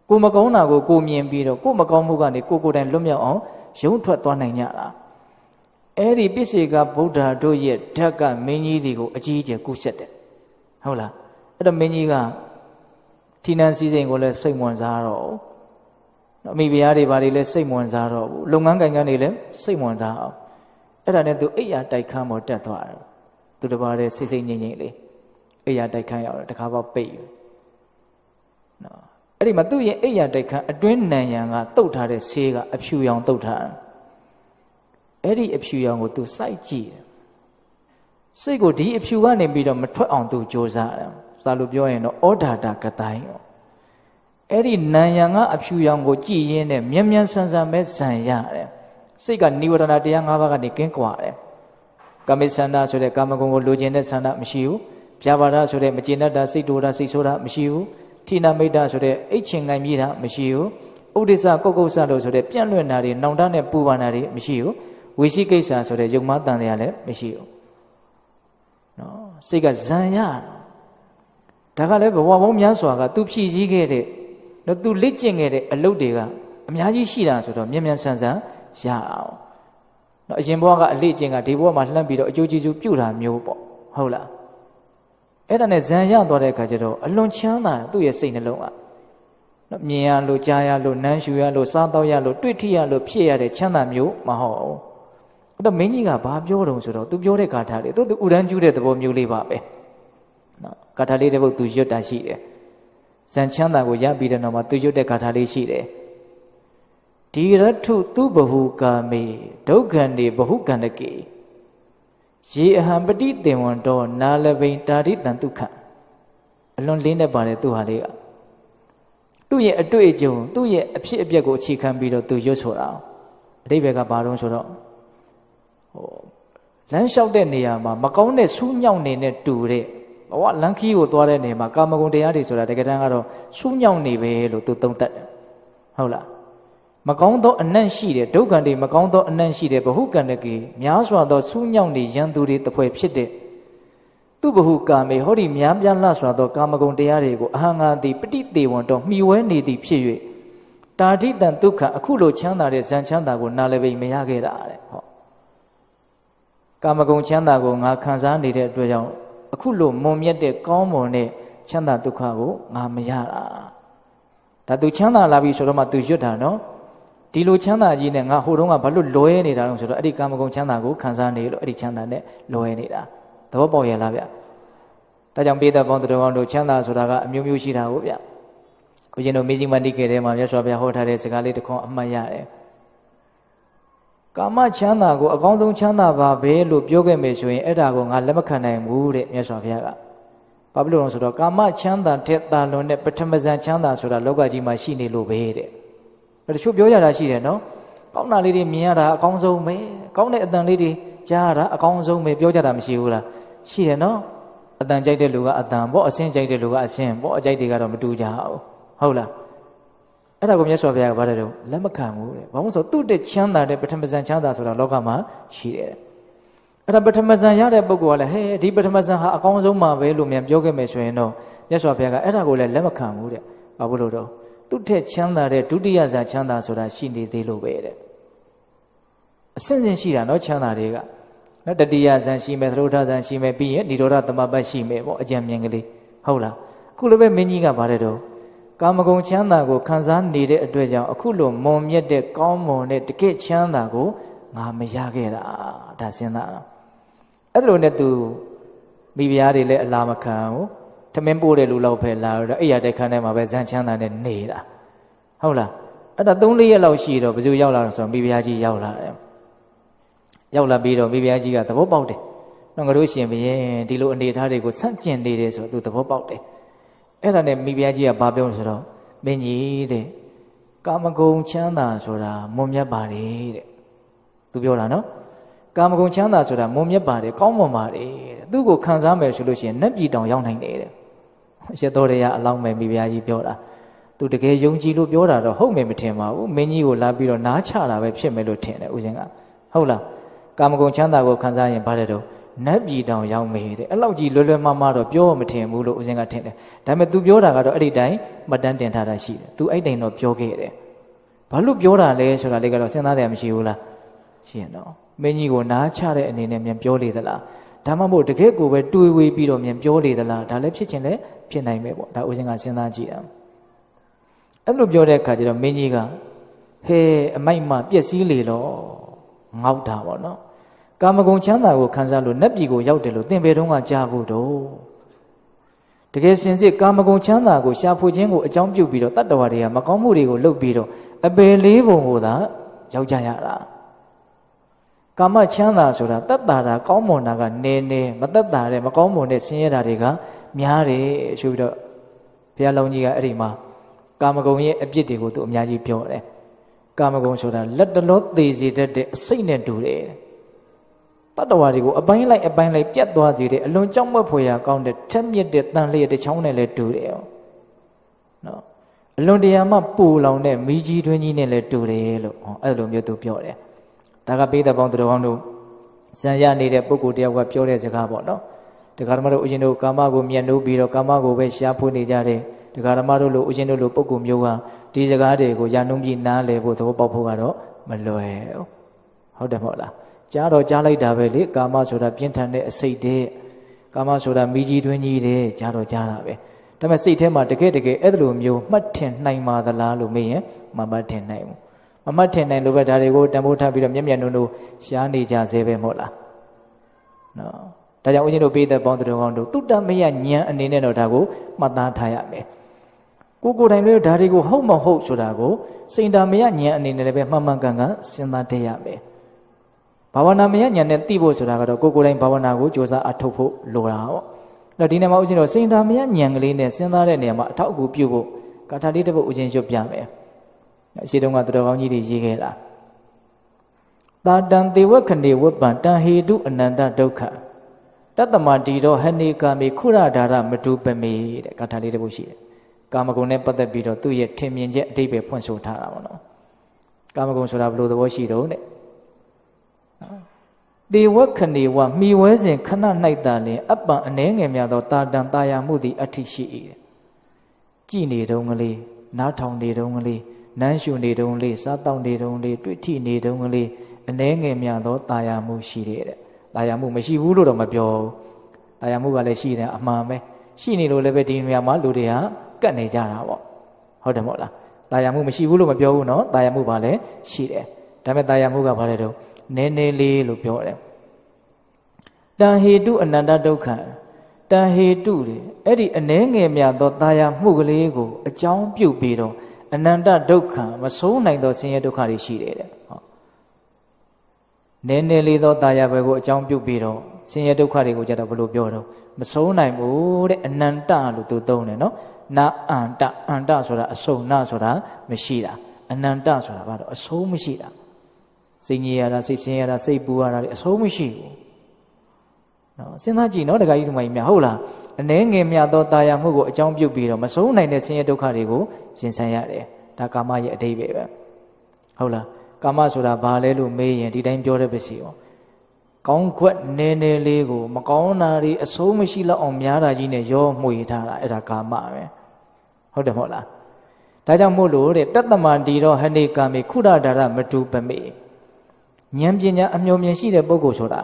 ကိုမကောင်းတာကိုကိုမြင်ပြီးတော့ကိုမကောင်းမှုကနေကိုကိုယ်တိုင်လွတ်မြောက်အောင်ရုံးထွက်သွားနိုင်ကြတာအဲ့ဒီပစ္စေကဗုဒ္ဓတို့ရဲ့ဓာတ်ကမင်းကြီးတွေကိုအကြီးအကျယ်ကူးဆက်တယ် ဟုတ်လားအဲ့တော့မင်းကြီးကဌိနန်းစည်းစိမ်ကိုလည်းစိတ်ဝင်စားတော့အမိဖုရားတွေဘာတွေလည်းစိတ်ဝင်စားတော့ဘူးလုပ်ငန်းကိုင်ကန်းတွေလည်းစိတ်ဝင်စားအောင်အဲ့ဒါနဲ့သူအိယာတိုက်ခန်းပေါ်တက်သွားတယ်သူတပါးတဲ့စိတ်စိတ်ငြိမ်ငြိမ်လေးအိယာတိုက်ခန်းရောက်တယ်တခါပေါက်ပိတ်ယူနော်အဲ့ဒီမှာသူ့ရဲ့အိယာတိုက်ခန်းအတွင်းနံရံကတုတ်ထားတဲ့ဆေးကအဖြူရောင်တုတ်ထားတယ်အဲ့ဒီအဖြူရောင်ကို तू စိုက်ကြည့်တယ် စိတ်ကိုဒီအဖြူကနေပြီးတော့မထွက်အောင် तू ကြိုးစားတယ်စာလို့ပြောရင်တော့ဩဒါတာကတိုင်းအဲ့ဒီနံယံကအဖြူရောင်ကိုကြည်ရင်းနဲ့မြ мян ဆန်းဆန်းပဲဇံရတယ်စိတ်ကនិဝရဏတရား၅ပါးကနေကင်းကွာတယ်ကာမိဆန္ဒဆိုတဲ့ကာမဂုဏ်ကိုလိုချင်တဲ့ဆန္ဒမရှိဘူးဗျာပါဒဆိုတဲ့မကျေနပ်တာစိတ်တူတာစိတ်ဆိုးတာမရှိဘူးထိနာမိတ်တာဆိုတဲ့အိတ်ချင်ငိုင်ပြေးတာမရှိဘူးဥဒိစ္စကုတ်ကုတ်ဆလို့ဆိုတဲ့ပြန့်လွင့်တာတွေနောင်တနဲ့ပူပန်တာတွေမရှိဘူးဝိရှိကိစ္စဆိုတဲ့ယုံမတန်တရားလည်းမရှိဘူးနော် စိတ်ကဇံရဒါကလည်းဘဝပေါင်းများစွာကသူဖြည့်စည်းခဲ့တဲ့နော်သူလက်ကျင့်ခဲ့တဲ့အလုပ်တွေကအများကြီးရှိတာဆိုတော့မြန်မြန်ဆန်ဆန်ရအောင်နော်အရင်ဘဝကအလေးကျင့်ကဒီဘဝမှာလှမ်းပြီးတော့အကျိုးကျေးဇူးပြုတာမျိုးပေါ့ဟုတ်လားအဲ့ဒါနဲ့ဇံရသွားတဲ့အခါကျတော့အလွန်ချမ်းသာသူ့ရဲ့စိတ်နှလုံးကနော်မြင်ရလို့ကြားရလို့နမ်းရှူရလို့စားသောက်ရလို့တွေ့ထိရလို့ဖြစ်ရတဲ့ချမ်းသာမျိုးမဟုတ်ဘူး အဲ့တော့မင်းကြီးကဘာပြောတုံဆိုတော့သူပြောတဲ့ဂါထာလေးသူသူဥရန်ကျူးတဲ့သဘောမျိုးလေးပါပဲနော်ဂါထာလေးတစ်ပုဒ်သူရွတ်တာရှိတယ်ဇန်ချမ်းသာကိုရပြီးတဲ့နောက်မှာသူရွတ်တဲ့ဂါထာလေးရှိတယ်ဒီရထုသူဘဟုကာမေဒုက္ခန္တိဘဟုကန္တကေရေအဟံပတိတင်ဝံတော်နာလဘိန်တာရိတံဒုက္ခအလွန်လေးနဲ့ပါတယ်သူဟာလေးကသူ့ရဲ့အတွေ့အကြုံသူ့ရဲ့အဖြစ်အပျက်ကိုအခြေခံပြီးတော့သူရွတ်ဆိုတာအတိဘယ်ကဘာလို့ဆိုတော့ ဟိုလမ်းလျှောက်တဲ့နေရာမှာမကောင်းတဲ့ဆူးညောင်နေနဲ့တူတဲ့ဘဝလမ်းခီးကိုသွားတဲ့နေရာမှာကာမဂုဏ်တရားတွေဆိုတာတကယ်တမ်းကတော့ဆူးညောင်နေပဲလို့သူသုံးသပ်တယ်ဟုတ်လားမကောင်းသောအနံ့ရှိတဲ့ဒုက္ခတွေမကောင်းသောအနံ့ရှိတဲ့ဘဟုကန္တကေများစွာသောဆူးညောင်နေရန်သူတွေတပွဲဖြစ်တဲ့သူဘဟုကာမေဟောဒီများပြားလှစွာသောကာမဂုဏ်တရားတွေကိုအဟံငါသည်ပဋိသေဝံတော့မှီဝဲနေသည်ဖြစ်၍တာတိတံဒုက္ခအခုလိုချမ်းသာတဲ့ဇန်ချမ်းသာကိုနာလည်းပိမရခဲ့တာတဲ့ဟော ကာမဂုဏ်ချမ်းသာကိုငါခံစားနေတဲ့အတွက်ကြောင့်အခုလိုမုံမြတ်တဲ့ကောင်းမွန်တဲ့ချမ်းသာဒုက္ခကိုငါမရတာဒါသူချမ်းသာလာပြီဆိုတော့မှသူရွတ်တာနော်ဒီလိုချမ်းသာကြီးနဲ့ငါဟိုတုန်းကဘာလို့လွဲနေတာလဲဆိုတော့အဲ့ဒီကာမဂုဏ်ချမ်းသာကိုခံစားနေလို့အဲ့ဒီချမ်းသာနဲ့လွဲနေတာသဘောပေါက်ရလားဗျဒါကြောင့်ပိဿပေါင်းတော်ကောင်းတို့ချမ်းသာဆိုတာကအမျိုးမျိုးရှိတာဟုတ်ဗျဦးဇင်းတို့မေဇိမတိကေထဲမှာမြတ်စွာဘုရားဟောထားတဲ့စကားလေးတစ်ခွန်းအမှတ်ရတယ် ကာမချမ်းသာကိုအကောင်းဆုံးချမ်းသာပါပဲလို့ပြောခဲ့မယ်ဆိုရင်အဲ့ဒါကိုငါလက်မခံနိုင်ဘူးတဲ့မြတ်စွာဘုရားကဘာဖြစ်လို့လဲဆိုတော့ကာမချမ်းသာထက်သာလွန်တဲ့ပထမဇန်ချမ်းသာဆိုတာလောကကြီးမှာရှိနေလို့ပဲတဲ့တချို့ပြောရတာရှိတယ်နော်ကောင်းတာလေးတွေမြင်ရတာအကောင်းဆုံးပဲကောင်းတဲ့အတန်လေးတွေကြားရတာအကောင်းဆုံးပဲပြောကြတာမရှိဘူးလားရှိတယ်နော်အတန်ကြိုက်တဲ့လူကအတန်ပေါ့အစင်းကြိုက်တဲ့လူကအစင်းပေါ့အကြိုက်တွေကတော့မတူကြဘူးဟုတ်လား အဲ့ဒါကိုမြတ်စွာဘုရားကပါတယ်တော့လက်မခံဘူးတဲ့ဘာလို့ဆိုသူ့တဲ့ချမ်းသာတဲ့ပထမဇန်ချမ်းသာဆိုတာလောကမှာရှိတယ်အဲ့ဒါပထမဇန်ရတဲ့ပုဂ္ဂိုလ်ကလည်းဟဲ့ဒီပထမဇန်ဟာအကောင်းဆုံးပါပဲလို့မြန်ပြောခဲ့မယ်ဆိုရင်တော့မြတ်စွာဘုရားကအဲ့ဒါကိုလည်းလက်မခံဘူးတဲ့ဘာလို့လို့တော့သူ့ထက်ချမ်းသာတဲ့ဒုတိယဇန်ချမ်းသာဆိုတာရှိနေသေးလို့ပဲတဲ့အစင်စင်ရှိတာနော်ချမ်းသာတွေကနော်တတိယဇန်ရှိမယ်သရုဒ္ဓဇန်ရှိမယ်ပြီးရင်និရောဓသမပတ်ရှိမယ်ပေါ့အကြံမြင်ကလေးဟုတ်လားအခုလိုပဲမင်းကြီးကပါတယ်တော့ ကာမဂုဏ်ချမ်းသာကိုခံစားနေတဲ့အတွက်ကြောင့်အခုလိုမွန်မြတ်တဲ့ကောင်းမွန်တဲ့တကယ့်ချမ်းသာကိုငါမရခဲ့တာဒါစဉ်းစားတာအဲ့လိုနဲ့သူမိဖုရားတွေလည်းအလာမခံဘူးထမင်းပိုးတဲ့လူလောက်ပဲလာတော့အဲ့ရတဲ့ခန်းထဲမှာပဲဇန်ချမ်းသာနဲ့နေတာဟုတ်လားအဲ့ဒါ3-4ရက်လောက်ရှိတော့ဘယ်သူရောက်လာတော့ဆိုတော့မိဖုရားကြီးရောက်လာတယ်ရောက်လာပြီးတော့မိဖုရားကြီးကသဘောပေါက်တယ်တော့ငါတို့ရှင်ဘုရင်ဒီလိုအနေအထားတွေကိုဆန့်ကျင်နေတယ်ဆိုတော့သူသဘောပေါက်တယ် အဲ့ဒါနဲ့မိဖုရားကြီးကဘာပြောလို့ဆိုတော့မင်းကြီးတဲ့ကာမဂုဏ်ချမ်းသာဆိုတာမွန်မြတ်ပါတယ်တဲ့သူပြောတာနော်ကာမဂုဏ်ချမ်းသာဆိုတာမွန်မြတ်ပါတယ်ကောင်းမွန်ပါတယ်တဲ့သူ့ကိုခံစားမယ်ဆိုလို့ရှိရင်နတ်ပြည်တောင်ရောက်နိုင်တယ်တဲ့ရတော်ရရအလောင်းမဲ့မိဖုရားကြီးပြောတာသူတကယ်ယုံကြည်လို့ပြောတာတော့ဟုတ်မယ်မထင်ပါဘူးမင်းကြီးကိုလာပြီးတော့နားချတာပဲဖြစ်မယ်လို့ထင်တယ်ဦးဇင်းကဟုတ်လားကာမဂုဏ်ချမ်းသာကိုခံစားရင်ဘာလဲတော့ နတ်ပြည်တောင်ရောက်မေးတဲ့အဲ့လောက်ကြီးလွယ်လွယ်မမတော့ပြောမထင်ဘူးလို့ဦးဇင်းကထင်တယ်ဒါပေမဲ့ तू ပြောတာကတော့အဲ့ဒီတိုင်းမှတ်တမ်းတင်ထားတာရှိတယ် तू အဲ့တိုင်တော့ပြောခဲ့တယ်ဘာလို့ပြောတာလဲဆိုတာလေးကတော့စဉ်းစားတယ်မရှိဘူးလားရှိရင်တော့မင်းကြီးကိုနားချတဲ့အနေနဲ့မြန်ပြောလေသလားဒါမှမဟုတ်တကယ်ကိုပဲတွေးဝေးပြီးတော့မြန်ပြောလေသလားဒါလည်းဖြစ်ချင်းလည်းဖြစ်နိုင်မယ်ပေါ့ဒါဦးဇင်းကစဉ်းစားကြည့်တာအဲ့လိုပြောတဲ့အခါကျတော့မင်းကြီးကဟဲအမိုက်မှပျက်စီးလေတော့ငေါက်တာပေါ့နော် ကာမဂုဏ်ချမ်းသာကိုခံစားလို့နတ်ပြည်ကိုရောက်တယ်လို့သင်ပေတုံးကကြားဖို့တော့တကယ်စင်စစ်ကာမဂုဏ်ချမ်းသာကိုရှာဖွေခြင်းကိုအကြောင်းပြုပြီးတော့တတ္တဝါတွေကမကောင်းမှုတွေကိုလုပ်ပြီးတော့အပယ်လေးပုံကိုသာရောက်ကြရတာကာမချမ်းသာဆိုတာတတ်တာတာကောင်းမွန်တာကနေနေမတတ်တာတဲ့မကောင်းမွန်တဲ့ဆင်းရဲတာတွေကများတယ်ဆိုပြီးတော့ဘုရားလုံးကြီးကအဲ့ဒီမှာကာမဂုဏ်ရဲ့အပြစ်တွေကိုသူအများကြီးပြောတယ်ကာမဂုဏ်ဆိုတာလက်တလောသေးစေတတ်တဲ့အစိတ်နဲ့တူတယ် တတ္တဝါတွေကိုအပိုင်းလိုက်အပိုင်းလိုက်ပြတ်သွားစေတဲ့အလွန်ကြောက်မက်ဖွယ်ရာကောင်းတဲ့ထက်မြက်တဲ့တန်လျက်တစ်ချောင်းနဲ့လည်းတူတယ်နော်အလွန်တရာမှပူလောင်တဲ့မိကြီးတွင်းကြီးနဲ့လည်းတူတယ်လို့ဟောအဲ့လိုမျိုးသူပြောတယ်ဒါကပိဿပေါင်းသူတော်ကောင်းတို့ဇံရနေတဲ့ပုဂ္ဂိုလ်တယောက်ကပြောတဲ့စကားပေါ့နော်တရားဓမ္မတို့ဦးဇင်းတို့ကာမကိုမြတ်နိုးပြီးတော့ကာမကိုပဲရှားဖွေနေကြတဲ့တရားဓမ္မတို့လိုဦးဇင်းတို့လိုပုဂ္ဂိုလ်မျိုးကဒီစကားတွေကိုရနှုံးပြီးနားလည်ဖို့သဘောပေါက်ဖို့ကတော့မလွယ်ဘူးဟုတ်တယ်မဟုတ်လား ကြားတော့ကြားလိုက်တာပဲလေကာမဆိုတာပြင်းထန်တဲ့အစိတ်တဲ့ကာမဆိုတာမိကြီးတွင်းကြီးတဲ့ကြားတော့ကြားတာပဲဒါပေမဲ့စိတ်ထဲမှာတကယ်တကယ်အဲ့လိုမျိုးမှတ်ထင်နိုင်ပါသလားလို့မေးရင်မမှတ်ထင်နိုင်ဘူးမမှတ်ထင်နိုင်လို့ပဲဒါတွေကိုတန်ဖိုးထားပြီးတော့မျက်မျက်နှုံနှုံရှားနေကြစေပဲမဟုတ်လားနော်ဒါကြောင့်ဦးဇင်းတို့ပေးတဲ့ပေါင်းတော်ကောင်းတို့တုတ္တမယဉာဏ်အနေနဲ့တော့ဒါကိုမှတ်သားထားရမယ်ကိုကိုယ်တိုင်ပဲဒါတွေကိုဟုတ်မဟုတ်ဆိုတာကိုစိန်တာမယဉာဏ်အနေနဲ့လည်းပဲမှန်မှန်ကန်ကန်စဉ်းစားတတ်ရမယ် ဘာဝနာမယဉာဏ်နဲ့သိဖို့ဆိုတာကတော့ကိုကိုယ်တိုင်ဘာဝနာကိုစ조사အထုတ်ဖို့လိုတာပေါ့အဲ့တော့ဒီနေ့မှာဦးဇင်းတို့စိန်တာမယဉာဏ်ကလေးနဲ့စဉ်းစားတဲ့နေရာမှာအထောက်အကူပြုဖို့ကာထာလေးတစ်ပုဒ်ဦးဇင်းရွတ်ပြမယ်အရှိတုန်းကတော်ကောင်းကြီးတွေရေးခဲ့တာတာတံသေဝခဏေဝပ္ပံတံဟေတုအနန္တဒုက္ခတတ္တမတီတော်ဟနေကာမေခုရဒါရမတုပမေတဲ့ကာထာလေးတစ်ပုဒ်ရှိတယ်ကာမဂုဏ်နဲ့ပတ်သက်ပြီးတော့သူ့ရဲ့ထင်မြင်ချက်အတိတ်ပဲဖွင့်ဆိုထားတာပေါ့နော်ကာมဂုဏ်ဆိုတာဘယ်လိုသဘောရှိတော့တဲ့ တေဝခဏေဝမိဝဲစဉ်ခဏ၌တာလင်အပ္ပံအနှဲငယ်များသောတာတန်တာယာမှုသည်အဋ္ဌိရှိ၏ကြည်နေတုံးကလေးနားထောင်နေတုံးကလေးနမ်းရှုနေတုံးလေးစားတောက်နေတုံးလေးတွေ့ထိနေတုံးကလေးအနှဲငယ်များသောတာယာမှုရှိတယ်တဲ့တာယာမှုမရှိဘူးလို့တော့မပြောဘူးတာယာမှုကလည်းရှိတယ်အမှန်ပဲ ရှိနေလို့လည်းပဲဒီနေရာမှာလူတွေကကတ်နေကြတာပေါ့ဟုတ်တယ်မို့လားတာယာမှုမရှိဘူးလို့မပြောဘူးเนาะတာယာမှုပါလဲရှိတယ်ဒါပေမဲ့တာယာမှုကဘာလဲတော့ နည်းနည်းလေးလို့ပြောတယ်တန်ဟေတုအနန္တဒုက္ခတန်ဟေတုတွေအဲ့ဒီအနှဲငယ်မြတ်သောတာယာမှုကလေးကိုအကြောင်းပြုပြီးတော့အနန္တဒုက္ခမဆုံးနိုင်သောဆင်းရဲဒုက္ခတွေရှိတယ်တဲ့ဟောနည်းနည်းလေးသောတာယာဘယ်ကိုအကြောင်းပြုပြီးတော့ဆင်းရဲဒုက္ခတွေကိုကြတော့ဘယ်လိုပြောတော့မဆုံးနိုင်ဘူးတဲ့အနန္တလို့သူသုံးတယ်နော်နာအန္တအန္တဆိုတာအဆုံးနာဆိုတာမရှိတာအနန္တဆိုတာဘာလို့အဆုံးမရှိတာ စိတ်ငြိရတာစိတ်ဆင်းရတာစိတ်ပူရတာတွေအဆုံးမရှိဘူးနော်စဉ်းစားကြည့်နော်တခါကြီးဒီမကြီးများဟုတ်လားအနှဲငယ်မြတ်သောတာယာမှုကိုအကြောင်းပြုပြီးတော့မဆုံးနိုင်တဲ့ဆင်းရဲဒုက္ခတွေကိုရင်ဆိုင်ရတယ်ဒါကာမရဲ့အတိတ်ပဲပဲဟုတ်လားကာမဆိုတာဘာလဲလို့မေးရင်ဒီတိုင်းပြောတဲ့ပစ္စည်းရောကောင်းခွက်နည်းနည်းလေးကိုမကောင်းတာတွေအစိုးမရှိလောက်အောင်များတာကြီးနဲ့ရောမှွေထားတာအဲ့ဒါကာမပဲဟုတ်တယ်မဟုတ်လားဒါကြောင့်မို့လို့တဲ့တတ္တမန္တီရောဟနေကာမေခုရဒါရမတူပမေ ဉာဏ်ပညာအမျှော်မြင်ရှိတဲ့ပုဂ္ဂိုလ်ဆိုတာ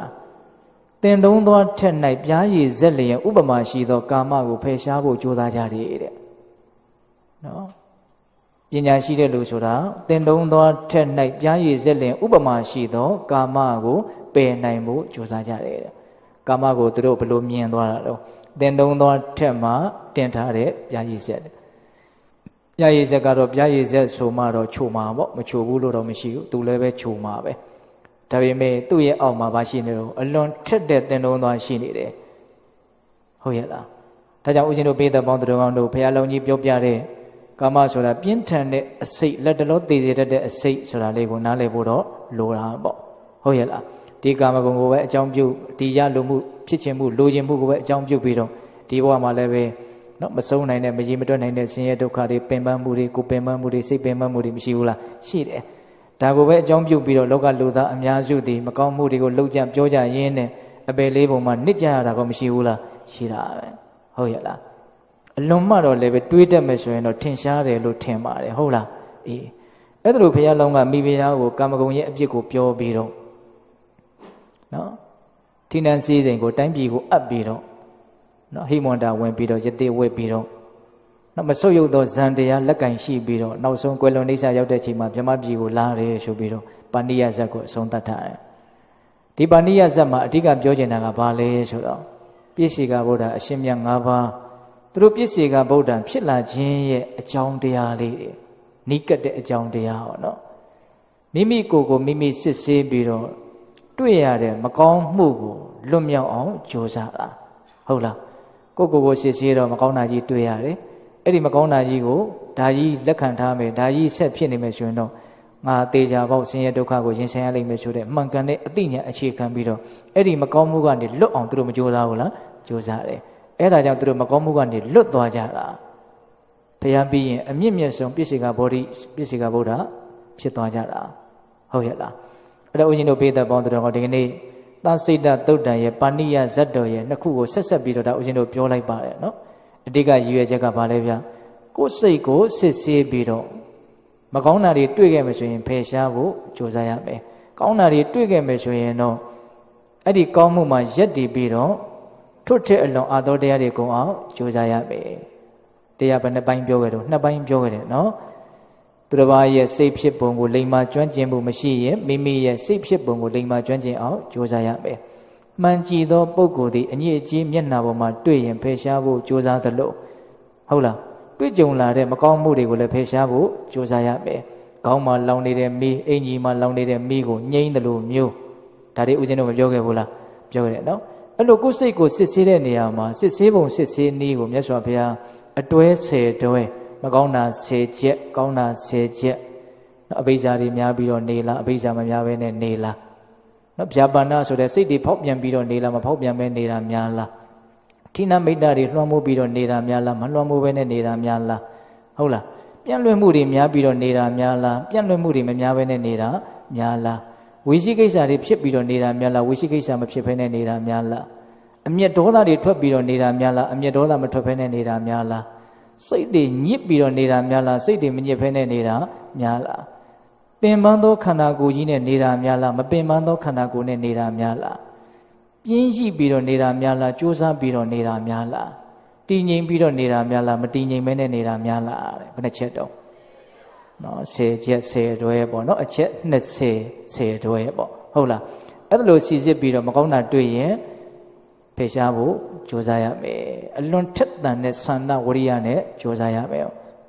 တင်တုံးသောထက်၌ပြားရည်ဇက်လျင်ဥပမာရှိသောကာမကိုဖယ်ရှားဖို့ကြိုးစားကြတယ်တဲ့နော်ပညာရှိတဲ့လူဆိုတာတင်တုံးသောထက်၌ပြားရည်ဇက်လျင်ဥပမာရှိသောကာမကိုပယ်နိုင်ဖို့ကြိုးစားကြတယ်တဲ့ကာမကိုသူတို့ဘလို့မြင်သွားတာတော့တင်တုံးသောထက်မှာတင်ထားတဲ့ပြားရည်ဇက်ပြားရည်ဇက်ကတော့ပြားရည်ဇက်ဆိုမှတော့ခြုံမှာပေါ့မခြုံဘူးလို့တော့မရှိဘူးသူလည်းပဲခြုံမှာပဲ ဒါပေမဲ့သူ့ရဲ့အောက်မှာဘာရှိနေတော့အလွန်ထက်တဲ့တင်တုံးသွားရှိနေတယ်ဟုတ်ရဲ့လားဒါကြောင့်ဦးဇင်းတို့ပေးတဲ့ပေါင်းတော်ကောင်းတို့ဘုရားလုံးကြီးပြောပြတဲ့ကာမဆိုတာပြင်းထန်တဲ့အစိတ်လက်တလုံးတည်ရတဲ့အစိတ်ဆိုတာလေးကိုနားလည်ဖို့တော့လိုတာပေါ့ဟုတ်ရဲ့လားဒီကာမဂုဏ်ကိုပဲအကြောင်းပြုဒီရလိုမှုဖြစ်ခြင်းမှုလိုခြင်းမှုကိုပဲအကြောင်းပြုပြီးတော့ဒီဘဝမှာလည်းပဲနော်မဆုံးနိုင်တဲ့မကြီးမတွက်နိုင်တဲ့ဆင်းရဲဒုက္ခတွေပင်ပန်းမှုတွေကိုပင်ပန်းမှုတွေစိတ်ပင်ပန်းမှုတွေမရှိဘူးလားရှိတယ် ဒါကိုပဲအကြောင်းပြုပြီးတော့လောကလူသားအများစုဒီမကောင်းမှုတွေကိုလှုပ်ကြံပြောကြရင်းနဲ့အပေလေးပုံမှာနစ်ကြရတာကောမရှိဘူးလားရှိတာပဲဟုတ်ရဲ့လားအလွန်မှတော့လည်းပဲတွေးတတ်မယ်ဆိုရင်တော့ထင်ရှားတယ်လို့ထင်ပါတယ်ဟုတ်လားအေးအဲ့ဒါလိုဘုရားလောင်းကမိဖုရားကိုကာမဂုဏ်ရဲ့အပြစ်ကိုပြောပြီးတော့နော်ထိနန်းစည်းစိမ်ကိုတိုင်းပြည်ကိုအပ်ပြီးတော့နော်ဟိမွန်တာဝင်ပြီးတော့ယတိဝက်ပြီးတော့ နော်မဆုတ်ယုတ်သောဇန်တရားလက်ကင်ရှိပြီးတော့နောက်ဆုံးကွယ်လွန်နေစာရောက်တဲ့ချိန်မှာမြမပြည်ကိုလာတယ်ဆိုပြီးတော့ပါဏိယဇတ်ကိုအဆုံးသတ်ထားတယ်ဒီပါဏိယဇတ်မှာအဓိကပြောချင်တာကဘာလဲဆိုတော့ပြည့်စေကဗုဒ္ဓအရှင်မြတ်၅ပါးသူတို့ပြည့်စေကဗုဒ္ဓဖြစ်လာခြင်းရဲ့အကြောင်းတရားလေးတွေနိကတ်တဲ့အကြောင်းတရားဟောနော်မိမိကိုယ်ကိုမိမိစစ်ဆေးပြီးတော့တွေ့ရတဲ့မကောင်းမှုကိုလွတ်မြောက်အောင်ကြိုးစားတာဟုတ်လားကိုကိုကိုစစ်ဆေးတော့မကောင်းတာကြီးတွေ့ရတယ် အဲ့ဒီမကောင်းတာကြီးကိုဒါကြီးလက်ခံထားမယ်ဒါကြီးဆက်ဖြစ်နေမယ်ဆိုရင်တော့ငါတေချာပေါက်ဆင်းရဲဒုက္ခကိုရင်ဆိုင်ရလိမ့်မယ်ဆိုတဲ့မှန်ကန်တဲ့အသိဉာဏ်အခြေခံပြီးတော့အဲ့ဒီမကောင်းမှုကနေလွတ်အောင်သူတို့မကြိုးစားဘူးလားကြိုးစားတယ်အဲ့ဒါကြောင့်သူတို့မကောင်းမှုကနေလွတ်သွားကြတာဘုရားပြီးရင်အမြင့်မြတ်ဆုံးပြည့်စေကဘောဓိပြည့်စေကဗုဒ္ဓဖြစ်သွားကြတာဟုတ်ရဲ့လားအဲ့တော့ဦးဇင်းတို့ပေးသက်ပေါင်းတော်ကဒီကနေ့သစိတ်တသုတ်တန်ရဲ့ပါဏိယဇတ်တော်ရဲ့နှစ်ခုကိုဆက်ဆက်ပြီးတော့ဒါဦးဇင်းတို့ပြောလိုက်ပါတယ်နော် အတိတ်ကရည်ရွယ်ချက်ကဘာလဲဗျကိုယ်စိတ်ကိုစစ်ဆေးပြီးတော့မကောင်းတာတွေတွေ့ခဲ့မှဆိုရင်ဖယ်ရှားဖို့ကြိုးစားရမယ်ကောင်းတာတွေတွေ့ခဲ့မှဆိုရင်တော့အဲ့ဒီကောင်းမှုမှာရက်တည်ပြီးတော့ထွတ်တဲ့အလွန်အာတော်တရားတွေကုန်အောင်ကြိုးစားရမယ်တရားဘယ်နှပိုင်းပြောခဲ့တော့နှစ်ပိုင်းပြောခဲ့တယ်နော်သူတစ်ပါးရဲ့စိတ်ဖြစ်ပုံကိုလိမ္မာကျွမ်းကျင်မှုမရှိရင်မိမိရဲ့စိတ်ဖြစ်ပုံကိုလိမ္မာကျွမ်းကျင်အောင်ကြိုးစားရမယ်။ မှန်ကြည်သောပုဂ္ဂိုလ်သည်အညစ်အကြေးမျက်နှာပေါ်မှာတွေ့ရင်ဖယ်ရှားဖို့ကြိုးစားသလိုဟုတ်လားတွေ့ကြုံလာတဲ့မကောင်းမှုတွေကိုလည်းဖယ်ရှားဖို့ကြိုးစားရမယ်။ခေါင်းမှာလောင်နေတဲ့မီးအင်ကြီးမှာလောင်နေတဲ့မီးကိုငြိမ့်တယ်လို့မျိုးဒါတွေဥစဉ်တော့မပြောခဲ့ဘူးလားပြောခဲ့တယ်နော်အဲ့လိုကိုယ်စိတ်ကိုစစ်ဆေးတဲ့နေရာမှာစစ်ဆေးပုံစစ်ဆေးနည်းကိုမြတ်စွာဘုရားအတွဲဆယ်တွဲမကောင်းတာ10ချက်ကောင်းတာ10ချက်နော်အဘိဇာတွေများပြီးတော့နေလားအဘိဇာမများဘဲနဲ့နေလား နော်ဗျာပါဏဆိုတဲ့စိတ်တွေဖောက်ပြန်ပြီးတော့နေလားမဖောက်ပြန်ဘဲနေတာများလားထိနာမိတ်တာတွေလွှမ်းမိုးပြီးတော့နေတာများလားမလွှမ်းမိုးဘဲနဲ့နေတာများလားဟုတ်လားပြန့်လွင့်မှုတွေများပြီးတော့နေတာများလားပြန့်လွင့်မှုတွေမများဘဲနဲ့နေတာများလားဝိရှိကိစ္စတွေဖြစ်ပြီးတော့နေတာများလားဝိရှိကိစ္စမဖြစ်ဘဲနဲ့နေတာများလားအမျက်ဒေါသတွေထွက်ပြီးတော့နေတာများလားအမျက်ဒေါသမထွက်ဘဲနဲ့နေတာများလားစိတ်တွေညစ်ပြီးတော့နေတာများလားစိတ်တွေမညစ်ဖဲနဲ့နေတာများလား ပင်ပန်းသောခန္ဓာကိုယ်ကြီးနဲ့နေတာများလားမပင်ပန်းသောခန္ဓာကိုယ်နဲ့နေတာများလားပြင်းရှိပြီးတော့နေတာများလားကြိုးစားပြီးတော့နေတာများလားတည်ငြိမ်ပြီးတော့နေတာများလားမတည်ငြိမ်မဲနဲ့နေတာများလားတဲ့ဘယ်နှချက်တော့နော်10ချက်10တွဲပေါ့နော်အချက်20 10တွဲပေါ့ဟုတ်လားအဲ့ဒါလို့စီစစ်ပြီးတော့မကောင်းတာတွေ့ရင်ဖေရှားဖို့ကြိုးစားရမယ်အလွန်ထက်သန်တဲ့ဆန္ဒဝရိယနဲ့ကြိုးစားရမယ်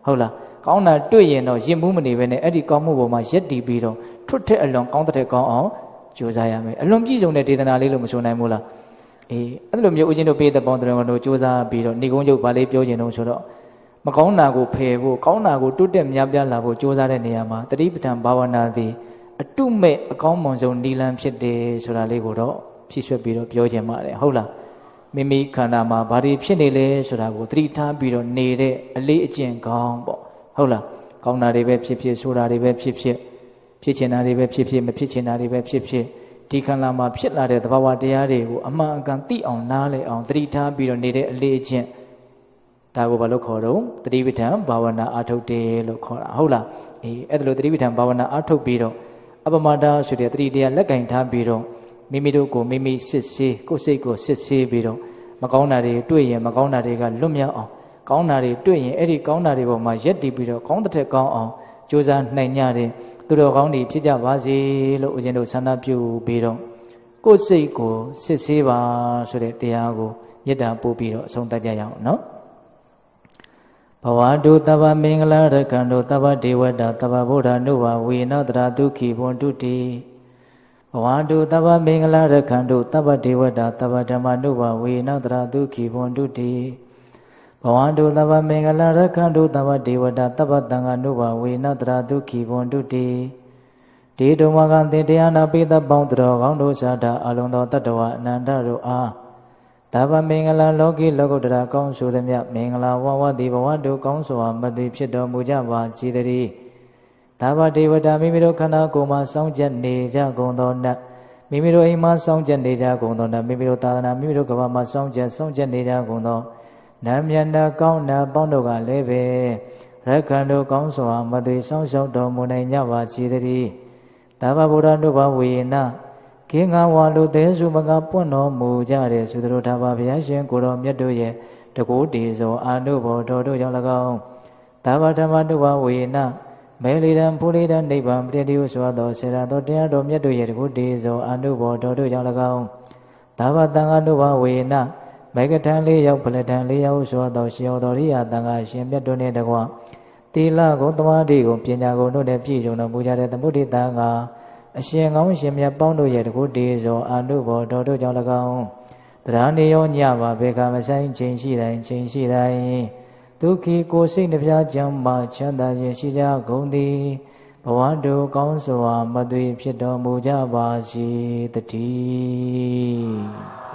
ဟုတ်လား ကောင်းတာတွေ့ရင်တော့ရင်မှုမနေပဲနဲ့အဲ့ဒီကောင်းမှုပေါ်မှာရက်တည်ပြီးတော့ထွတ်တဲ့အလွန်ကောင်းတဲ့ကောင်းအောင်ကြိုးစားရမယ်အလွန်ပြည့်စုံတဲ့ဒေသနာလေးလို့မဆိုနိုင်ဘူးလားအေးအဲ့လိုမျိုးဦးချင်းတို့ပေးတဲ့ပေါင်းတဲ့တို့ကြိုးစားပြီးတော့ဏိကုံးချုပ်ဗာလေးပြောခြင်းတော့ဆိုတော့မကောင်းတာကိုဖယ်ဖို့ကောင်းတာကိုတိုးတက်များပြားလာဖို့ကြိုးစားတဲ့နေရာမှာတတိပဋ္ဌာန်ဘာဝနာသည်အတုမဲ့အကောင်းမွန်ဆုံးနိလန်ဖြစ်တယ်ဆိုတာလေးကိုတော့ဖြည့်ဆွက်ပြီးတော့ပြောခြင်းပါတယ်ဟုတ်လားမိမိခန္ဓာမှာဘာတွေဖြစ်နေလဲဆိုတာကိုသတိထားပြီးတော့နေတဲ့အလေးအကျင့်ကောင်းပေါ့ ဟုတ်လားကောင်းတာတွေပဲဖြစ်ဖြစ်ဆိုတာတွေပဲဖြစ်ဖြစ်ဖြစ်ချင်တာတွေပဲဖြစ်ဖြစ်မဖြစ်ချင်တာတွေပဲဖြစ်ဖြစ်ဒီခန္ဓာမှာဖြစ်လာတဲ့သဘာဝတရားတွေကိုအမှန်အကန်သိအောင်နားလည်အောင်သတိထားပြီးတော့နေတဲ့အလေးအကျင့်ဒါကိုဘာလို့ခေါ်တော့တတိပဋ္ဌာန်ဘာဝနာအာထုတ်တယ်လို့ခေါ်တာဟုတ်လားအေးအဲ့ဒါလို့တတိပဋ္ဌာန်ဘာဝနာအာထုတ်ပြီးတော့အပမတာဆိုတဲ့တတိတရားလက်ကင်ထားပြီးတော့မိမိတို့ကိုမိမိစစ်ဆေးကိုယ်စိတ်ကိုစစ်ဆေးပြီးတော့မကောင်းတာတွေတွေ့ရင်မကောင်းတာတွေကလွတ်မြောက်အောင် ကောင်းတာတွေတွေ့ရင်အဲ့ဒီကောင်းတာတွေပေါ်မှာရက်တည်ပြီးတော့ကောင်းတဲ့ကောင်းအောင်ကြိုးစားနိုင်ကြတယ်သူတော်ကောင်းတွေဖြစ်ကြပါစေလို့ဦးဇင်းတို့ဆန္ဒပြုပြီးတော့ကိုယ်စိတ်ကိုစစ်ဆေးပါဆိုတဲ့တရားကိုမေတ္တာပို့ပြီးတော့အဆုံးသတ်ကြရအောင်နော်ဘဝတုတဗ္ဗမင်္ဂလာရကံတို့တဗ္ဗဒေဝတာတဗ္ဗဗုဒ္ဓနုဝဝေနတရာဒုက္ခိဘွန်တုတိဘဝတုတဗ္ဗမင်္ဂလာရကံတို့တဗ္ဗဒေဝတာတဗ္ဗဓမ္မနုဝဝေနတရာဒုက္ခိဘွန်တုတိ ဘဝတုတဗ္ဗမင်္ဂလာရကံတို့တဗ္ဗဒေဝတာတဗ္ဗတံဃာနုဝဝေနတရာဒုက္ခိဘွန်တုတိဒေတုမကံတင်တရားနာပိသပေါင်းတော်ကောင်းတို့သာတာအလုံးသောတတ္တဝအနန္တတို့အားတဗ္ဗမင်္ဂလာလောကီလောကုတ္တရာကောင်းဆိုသည်မြမင်္ဂလာဝဝတိဘဝတုကောင်းစွာမသိဖြစ်တော်မူကြပါစေတည်းတဗ္ဗဒေဝတာမိမိတို့ခန္ဓာကိုယ်မှာစောင့်ကြနေကြကုန်သောနတ်မိမိတို့အိမ်မှာစောင့်ကြနေကြကုန်သောနတ်မိမိတို့သာသနာမိမိတို့ကဘာမှာစောင့်ကြစောင့်ကြနေကြကုန်သောနတ် မြတ်နာကောင်းနာပေါင်းတို့ကလည်းပဲရက္ခဏ်တို့ကောင်းစွာမသိစောင့်ရှောက်တော်မူနိုင်ကြပါစေတည်းတဗ္ဗဗုဒ္ဓနုဘဝေနကင်းငါဝါလူသေးစုမကပွင့်တော်မူကြတဲ့သုတရထာဘာဘုရားရှင်ကိုတော်မြတ်တို့ရဲ့တကူတေဇောအာနုဘောတော်တို့ကြောင့်၎င်းတဗ္ဗဓမ္မတုဘဝေနမဲလီတံဖူလီတံနိဗ္ဗာန်ပတိတိဟုဆိုသောစေရတော်တရားတော်မြတ်တို့ရဲ့တကူတေဇောအာနုဘောတော်တို့ကြောင့်၎င်းတဗ္ဗတံဃာတုဘဝေန မေကထံလေးရောက်ဖလထံလေးရောက်ဆိုသောရှင်တော်ရိယတန်ခါရှင်မြတ်တို့နှင့်တကွသီလကိုသမာဓိကိုပညာကိုတို့နဲ့ပြည့်စုံတော်မူကြတဲ့သမုဒိတံကအရှင်ကောင်းရှင်မြတ်ပေါင်းတို့ရဲ့တကုတေဇောအာနုဘောတော်တို့ကြောင့်၎င်းတရားနေရောညပါဘေကမဆိုင်ချိန်ရှိတိုင်းချိန်ရှိတိုင်းဒုက္ခိကိုစိတ်နှပြကြောင့်မှချမ်းသာခြင်းရှိကြကုန်သည်ဘဝတို့ကောင်းစွာမသွေဖြစ်တော်မူကြပါစေတည်း